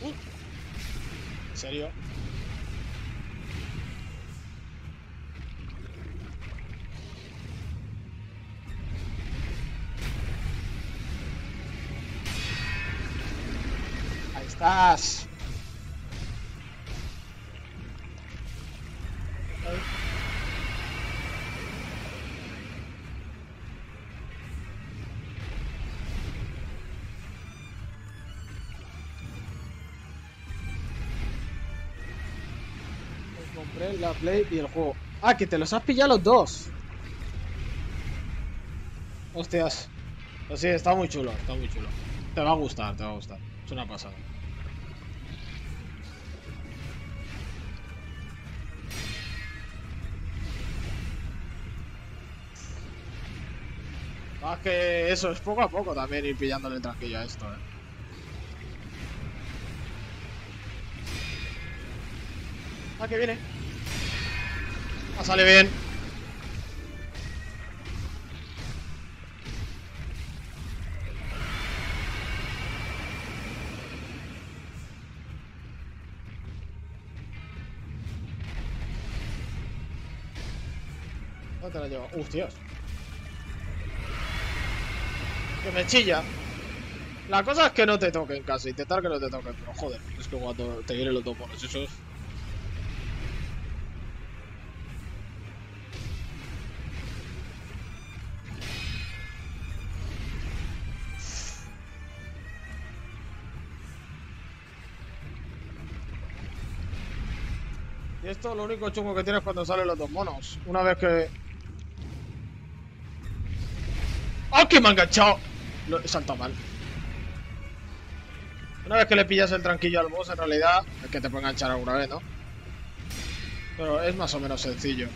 Uh. ¿En serio? Estás. Compré la Play y el juego. Ah, que te los has pillado los dos. Hostias. Pues sí, está muy chulo, está muy chulo. Te va a gustar, te va a gustar. Es una pasada. Que eso, es poco a poco también ir pillándole tranquillo a esto, eh. Ah, que viene. Ah, sale bien. ¿Dónde te la llevo? Hostias. Que me chilla. La cosa es que no te toquen casi, intentar que no te toquen, pero joder, es que cuando te vienen los dos monos, esos Y esto lo único chungo que tienes cuando salen los dos monos. Una vez que... ¡Ah, que me ha enganchado! Lo he saltado mal. Una vez que le pillas el tranquillo al boss, en realidad, es que te puede enganchar alguna vez, ¿no? Pero es más o menos sencillo.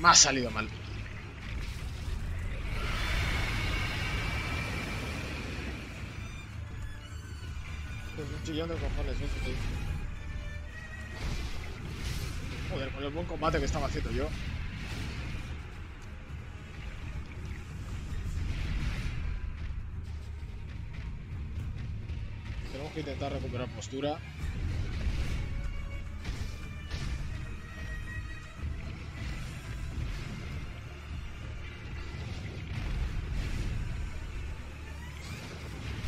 Me ha salido mal. Es un chillón de cojones eso, tío. Joder, con el buen combate que estaba haciendo yo. Que intentar recuperar postura.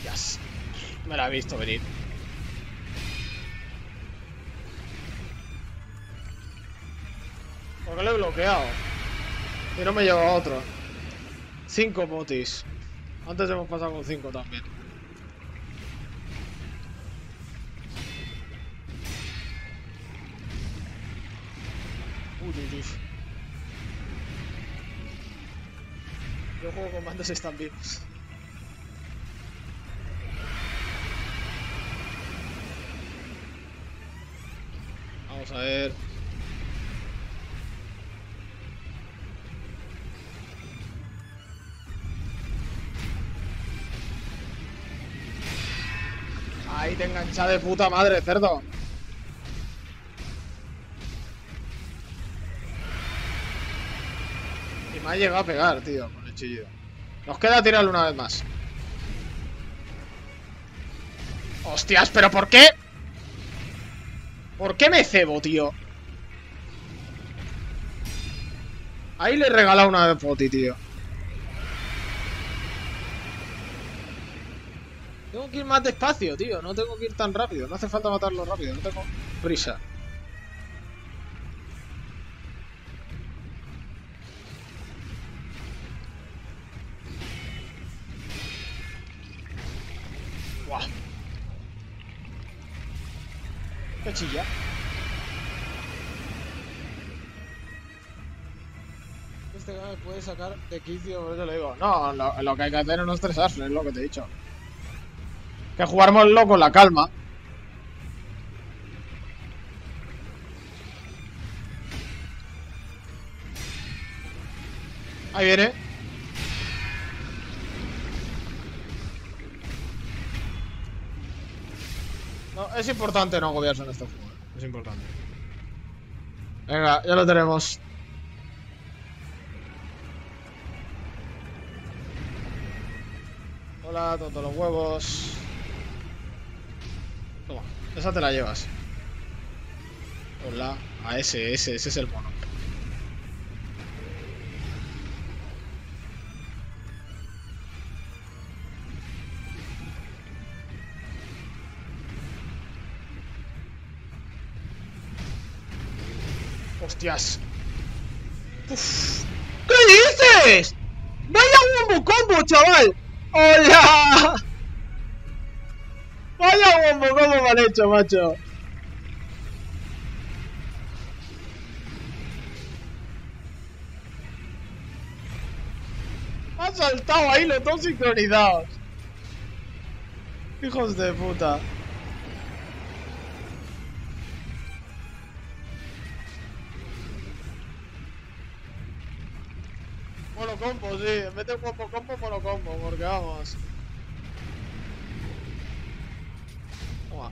Yes. Me la he visto venir. ¿Por qué lo he bloqueado? Y no me lleva a otro. Cinco motis. Antes hemos pasado con cinco también. Bandos están vivos. Vamos a ver. Ahí te engancha de puta madre, cerdo. Y me ha llegado a pegar, tío, con el chillido. Nos queda tirarlo una vez más. Hostias, pero ¿por qué? ¿Por qué me cebo, tío? Ahí le he regalado una de Poti, tío. Tengo que ir más despacio, tío. No tengo que ir tan rápido. No hace falta matarlo rápido. No tengo prisa. Sacar de quicio, por eso le digo. No, lo, lo que hay que hacer es no estresarse, es lo que te he dicho. Que jugármoslo con la calma. Ahí viene. No, es importante no agobiarse en este juego. ¿eh? Es importante. Venga, ya lo tenemos. Hola, todos los huevos. Toma, esa te la llevas. Hola, a ese, ese, ese es el mono. Hostias. Uf. ¿Qué dices? ¡Vaya wombo combo, chaval! ¡Hola! ¡Vaya wombo combo me han hecho, macho! Han saltado ahí los dos sincronizados. Hijos de puta. Monocombo, sí. En vez de combo combo, monocombo. Porque vamos. Toma.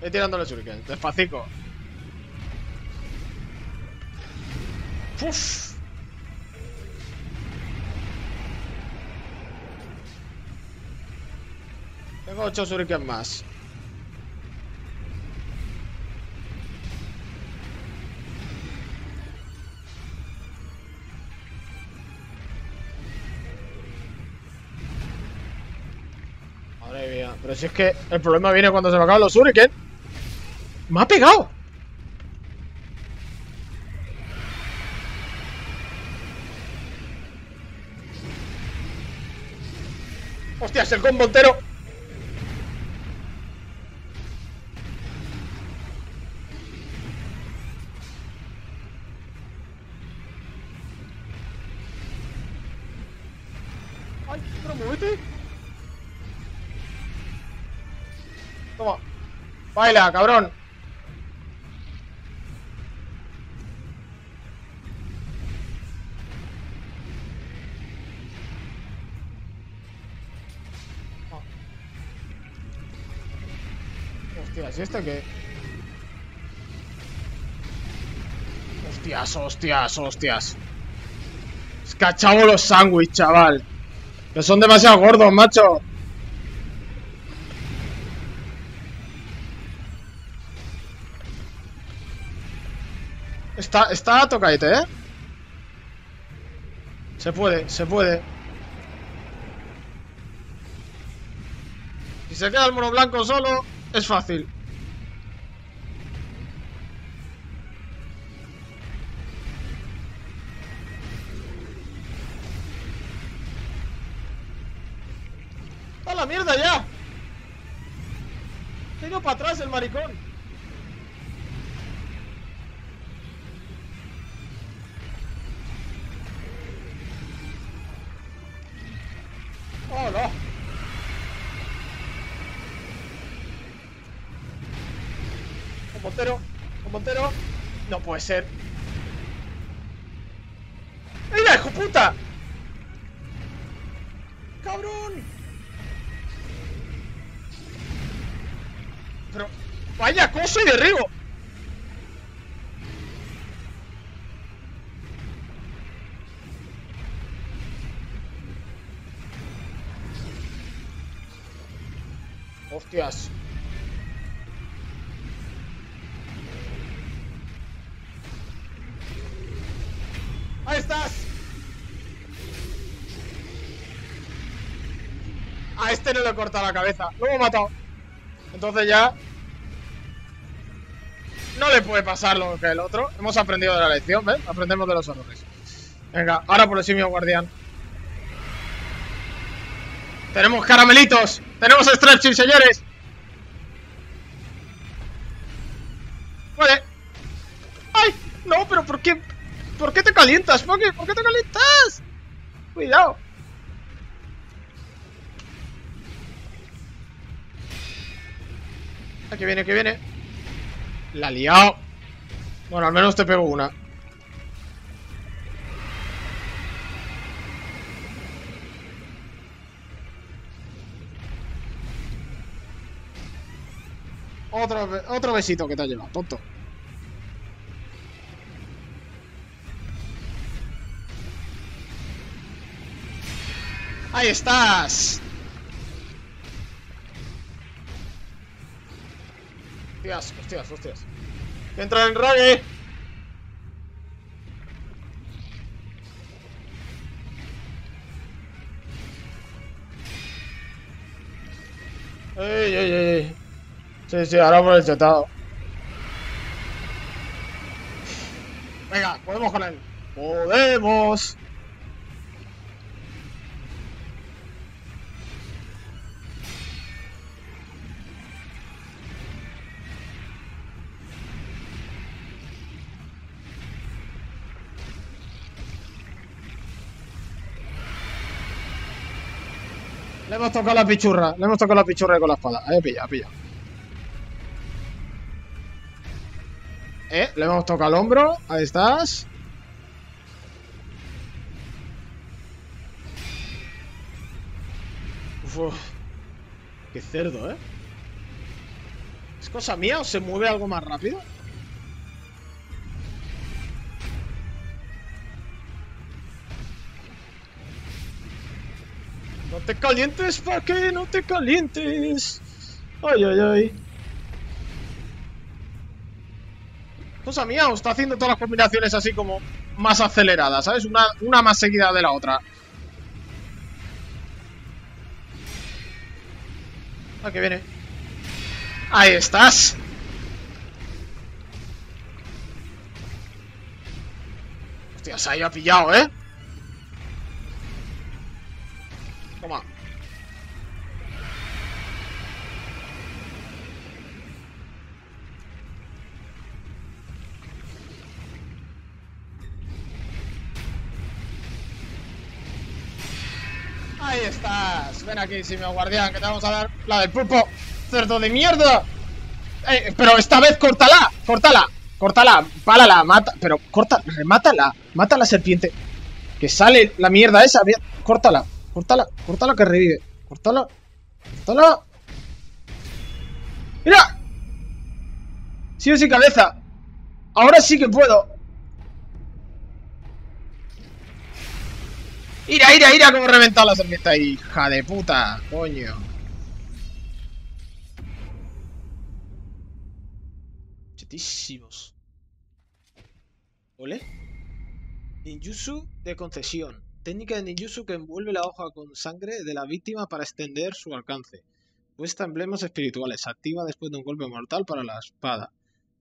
Voy tirándole shuriken. Despacito. Uf. Tengo 8 shuriken más. Pero si es que el problema viene cuando se me acaban los shuriken. ¡Me ha pegado! ¡Hostias, el combo entero! Baila, cabrón. Ah. Hostias, ¿y este qué? Hostias, hostias, hostias. Es los sándwiches, chaval. Que son demasiado gordos, macho. Está, está tocadete, ¿eh? Se puede, se puede. Si se queda el mono blanco solo, es fácil. ¡A la mierda ya! Ido para atrás el maricón. Puede ser. ¡Mira, hijo puta! ¡Cabrón! Pero, vaya cosa y derribo. Hostias. Cortado la cabeza. Lo hemos matado. Entonces ya... No le puede pasar lo que el otro. Hemos aprendido de la lección, ¿ves? Aprendemos de los errores. Venga, ahora por el simio guardián. Tenemos caramelitos. Tenemos stretching, señores. Vale. ¡Ay! No, pero ¿por qué? ¿Por qué te calientas, Poké? ¿Por qué te calientas? Cuidado. Aquí viene, aquí viene. La ha. Bueno, al menos te pego una. Otro, otro besito que te ha llevado, tonto. ¡Ahí estás! Hostias, hostias, hostias. ¡Entra en Rage! ¡Ey, ey, ey! Sí, sí, ahora por el chetado. Venga, podemos con él. ¡Podemos! Hemos tocado la pichurra, le hemos tocado la pichurra con la espada. Ahí pilla, pilla. Eh, le hemos tocado el hombro. Ahí estás. Uf, qué cerdo, ¿eh? ¿Es cosa mía o se mueve algo más rápido? Te calientes, ¿para qué? No te calientes. Ay, ay, ay. Cosa mía, o está haciendo todas las combinaciones así como más aceleradas, ¿sabes? Una, una más seguida de la otra. Ah, que viene. Ahí estás. Hostia, se ha pillado, ¿eh? Ahí estás. Ven aquí, simio guardián, que te vamos a dar la del pulpo. ¡Cerdo de mierda! Eh, pero esta vez córtala, córtala, córtala, pálala, mata, pero corta, remátala, mata la serpiente. Que sale la mierda esa, córtala, córtala, córtala que revive, córtala, córtala. ¡Mira! Sí o sí cabeza. Ahora sí que puedo. ¡Ira, ira, ira! Como reventado la serpiente hija de puta, coño. Chetísimos. ¿Ole? Ninjutsu de concesión. Técnica de ninjutsu que envuelve la hoja con sangre de la víctima para extender su alcance. Cuesta emblemas espirituales. Activa después de un golpe mortal para la espada.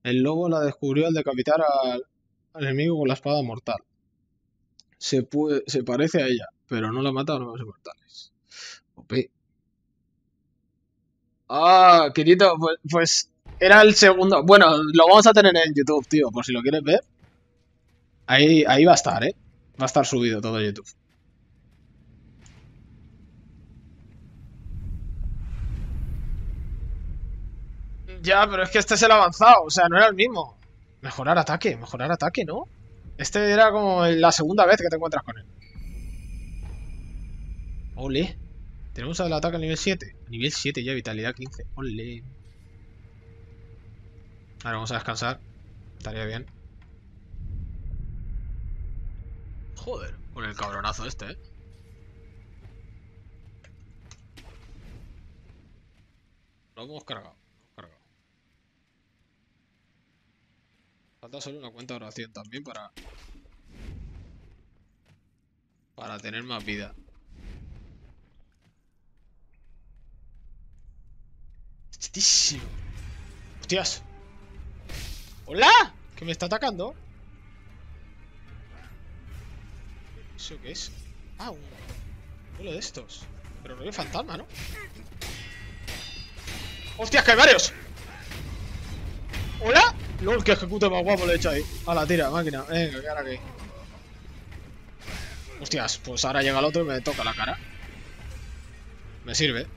El lobo la descubrió al decapitar al enemigo con la espada mortal. Se, puede, se parece a ella, pero no la mata a nuevos mortales. OP. Ah, querido, pues, pues era el segundo. Bueno, lo vamos a tener en YouTube, tío, por si lo quieres ver. Ahí, ahí va a estar, ¿eh? Va a estar subido todo YouTube. Ya, pero es que este es el avanzado, o sea, no era el mismo. Mejorar ataque, mejorar ataque, ¿no? Este era como la segunda vez que te encuentras con él. Ole. Tenemos el ataque al nivel 7. Nivel 7 ya, vitalidad 15. Ole. Ahora vamos a descansar. Estaría bien. Joder, con el cabronazo este, ¿eh? Lo hemos cargado. Falta solo una cuenta de oración también para... Para tener más vida. ¡Hostias! ¡Hola! ¿Que me está atacando? ¿Eso qué es? Ah, un vuelo de estos. Pero no hay fantasma, ¿no? ¡Hostias, que hay varios! ¿Hola? LOL, que ejecute más guapo le he hecho ahí. A la tira, máquina. Venga, que ahora que. Hostias, pues ahora llega el otro y me toca la cara. Me sirve.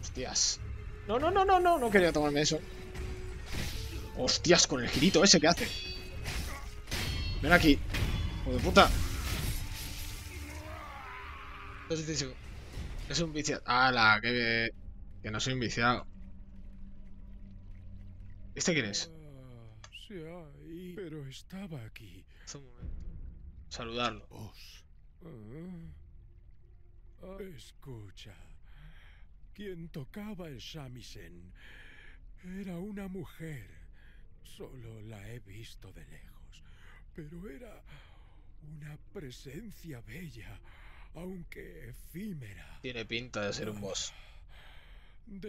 Hostias. No, no, no, no, no, no quería tomarme eso. Hostias, con el girito ese que hace. Ven aquí. Hijo de puta. Es un viciado. ¡Hala! Que, que no soy un viciado. ¿Este quién es? Ah, pero estaba aquí. Un momento. Saludarlo. Vos. Ah, ah, escucha. Quien tocaba el shamisen era una mujer. Solo la he visto de lejos. Pero era una presencia bella, aunque efímera. Tiene pinta de ser un boss.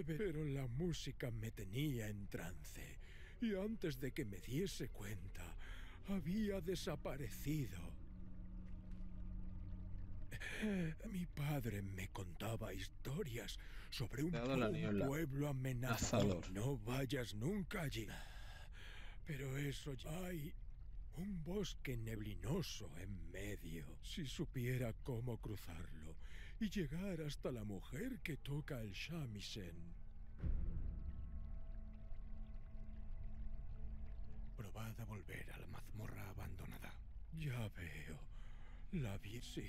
Pero la música me tenía en trance. Y antes de que me diese cuenta, había desaparecido. Mi padre me contaba historias sobre un, pueblo amenazador. Azador. No vayas nunca allí. Pero eso ya- hay un bosque neblinoso en medio. Si supiera cómo cruzarlo y llegar hasta la mujer que toca el shamisen. Probad a volver a la mazmorra abandonada. Ya veo. La vi. Sí.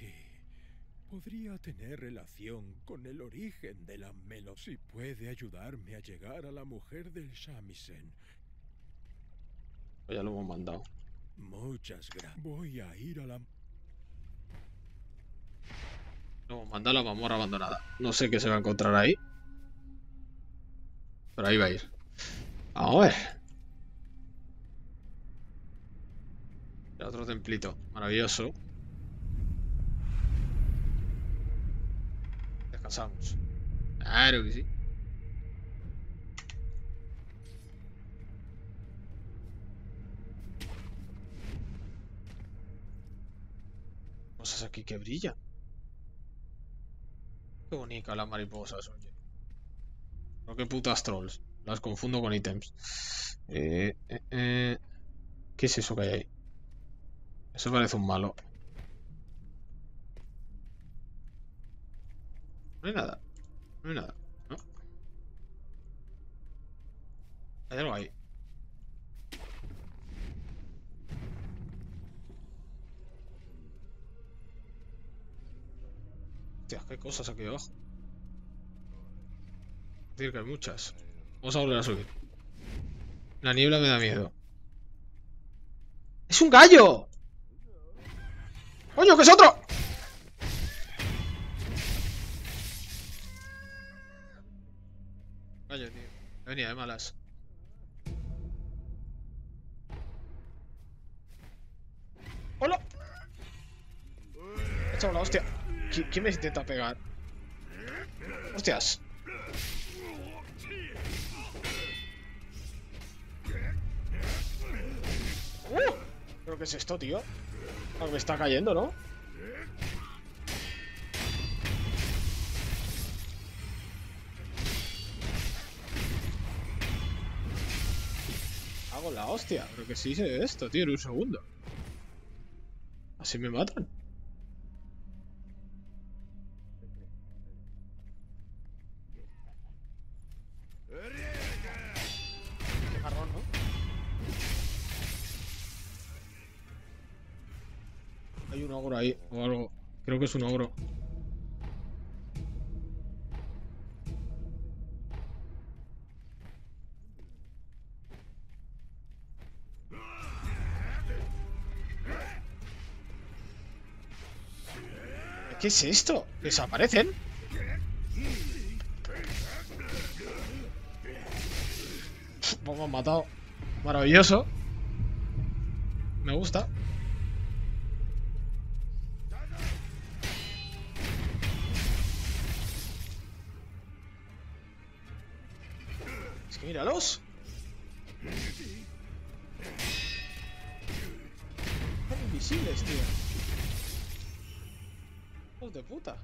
Podría tener relación con el origen de la melo. Si puede ayudarme a llegar a la mujer del shamisen. Pues ya lo hemos mandado. Muchas gracias. Voy a ir a la... Hemos mandado a la mamorra abandonada. No sé qué se va a encontrar ahí. Pero ahí va a ir. Vamos a ver. Otro templito. Maravilloso. Descansamos. Claro que sí. Aquí que brillan. Qué bonita las mariposas, oye. Pero qué putas trolls. Las confundo con ítems. Eh, eh, eh. ¿Qué es eso que hay ahí? Eso parece un malo. No hay nada. No hay nada. ¿No? Hay algo ahí. Hostia, qué cosas aquí abajo. Decir que hay muchas. Vamos a volver a subir. La niebla me da miedo. ¡Es un gallo! ¡Coño, que es otro! Gallo, tío. Venía de malas. ¡Hola! He echado la hostia. ¿Qui- ¿Quién me intenta pegar? ¡Hostias! ¡Uh! ¿Pero qué es esto, tío? Algo me está cayendo, ¿no? Hago la hostia. Pero que sí sé esto, tío, en un segundo. Así me matan. Que es un ogro. ¿Qué es esto? ¿Desaparecen? Me han matado. Maravilloso. Me gusta. Míralos. Están invisibles, tío. Hijos de puta.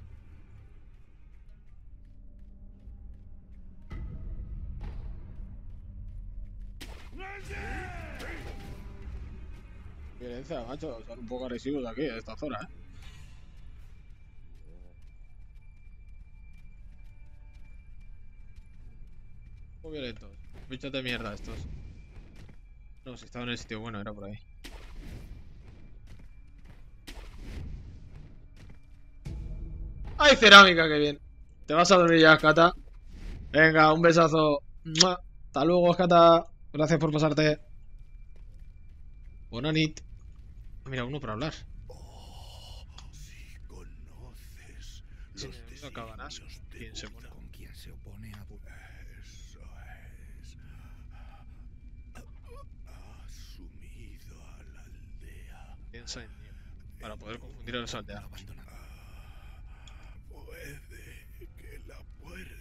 Violencia, macho. Son un poco agresivos aquí, en esta zona, ¿eh? Muy violentos. Bichos de mierda estos. No, si estaba en el sitio bueno, era por ahí. ¡Ay, cerámica! ¡Qué bien! Te vas a dormir ya, Cata. Venga, un besazo. ¡Mua! Hasta luego, Cata. Gracias por pasarte. Bonanit. Ah, Mira, uno para hablar. Si conoces Sí, los no de ¿Quién se pone? Buda. con quien se opone a Buda. Eso es. Ha sumido a la Piensa en mí. Para poder confundir a los aldeanos. Abandonada. Puede que la puerta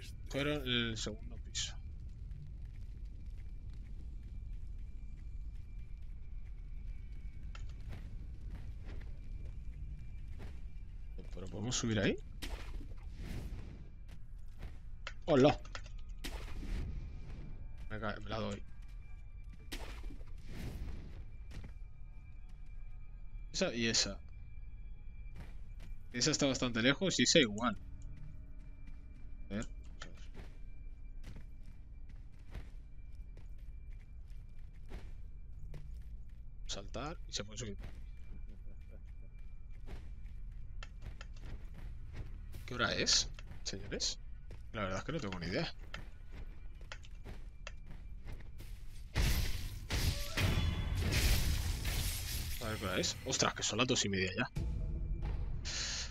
esté Fueron el segundo piso. ¿Pero podemos subir ahí? ¡Hola! Me, cae, me la doy. Y esa. Esa está bastante lejos y esa igual. A ver. Saltar y se puede subir. ¿Qué hora es, señores? La verdad es que no tengo ni idea. A ver qué hora es. Ostras, que son las dos y media ya.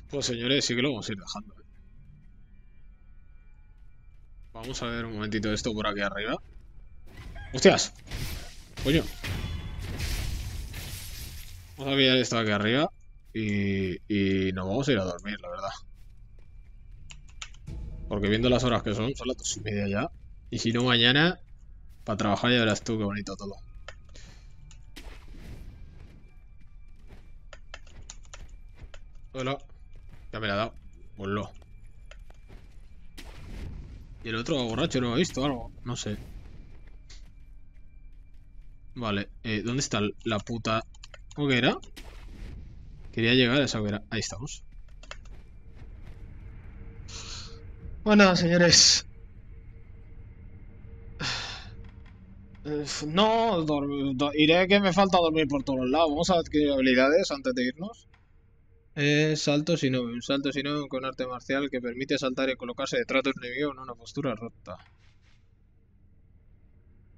Pues señores, sí que lo vamos a ir dejando. ¿eh? Vamos a ver un momentito esto por aquí arriba. ¡Hostias! Coño. Vamos a pillar esto aquí arriba. Y, y nos vamos a ir a dormir, la verdad. Porque viendo las horas que son, son las dos y media ya. Y si no, mañana, para trabajar ya verás tú qué bonito todo. Hola. Ya me la ha dado. Ponlo. Y el otro borracho no ha visto algo. No sé. Vale. Eh, ¿Dónde está la puta hoguera? Quería llegar a esa hoguera. Ahí estamos. Bueno, señores. No, iré que me falta dormir por todos lados. Vamos a adquirir habilidades antes de irnos. Eh, salto sin un salto sin con arte marcial que permite saltar y colocarse detrás de un enemigo en una postura recta.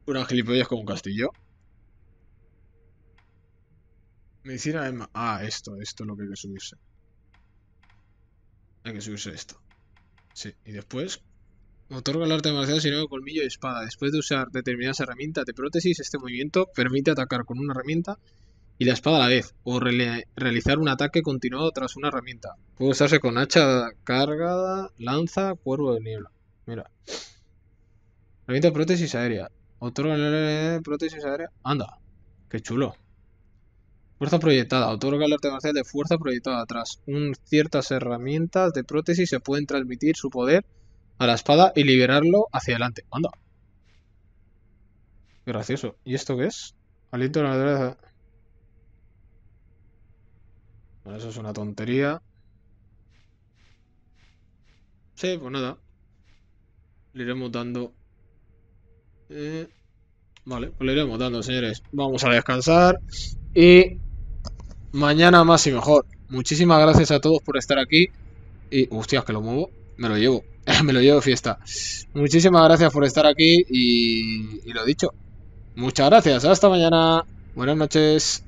Una gilipollas como un castillo. Medicina de Ah, esto, esto es lo que hay que subirse. Hay que subirse esto. Sí, y después otorga el arte marcial sin colmillo y espada. Después de usar determinadas herramientas de prótesis, este movimiento permite atacar con una herramienta y la espada a la vez, o realizar un ataque continuado tras una herramienta. Puede usarse con hacha cargada, lanza, cuervo de niebla. Mira. Herramienta prótesis aérea. El prótesis aérea. Anda, qué chulo. Fuerza proyectada. Otorga el arte marcial de fuerza proyectada. Tras un, ciertas herramientas de prótesis se pueden transmitir su poder a la espada y liberarlo hacia adelante. Anda. Gracioso. ¿Y esto qué es? Aliento de la. Eso es una tontería. Sí, pues nada. Le iremos dando. Eh, Vale, pues le iremos dando, señores. Vamos a descansar. Y mañana más y mejor. Muchísimas gracias a todos por estar aquí. Y, hostias, que lo muevo. Me lo llevo. Me lo llevo fiesta. Muchísimas gracias por estar aquí. Y, y lo dicho. Muchas gracias. Hasta mañana. Buenas noches.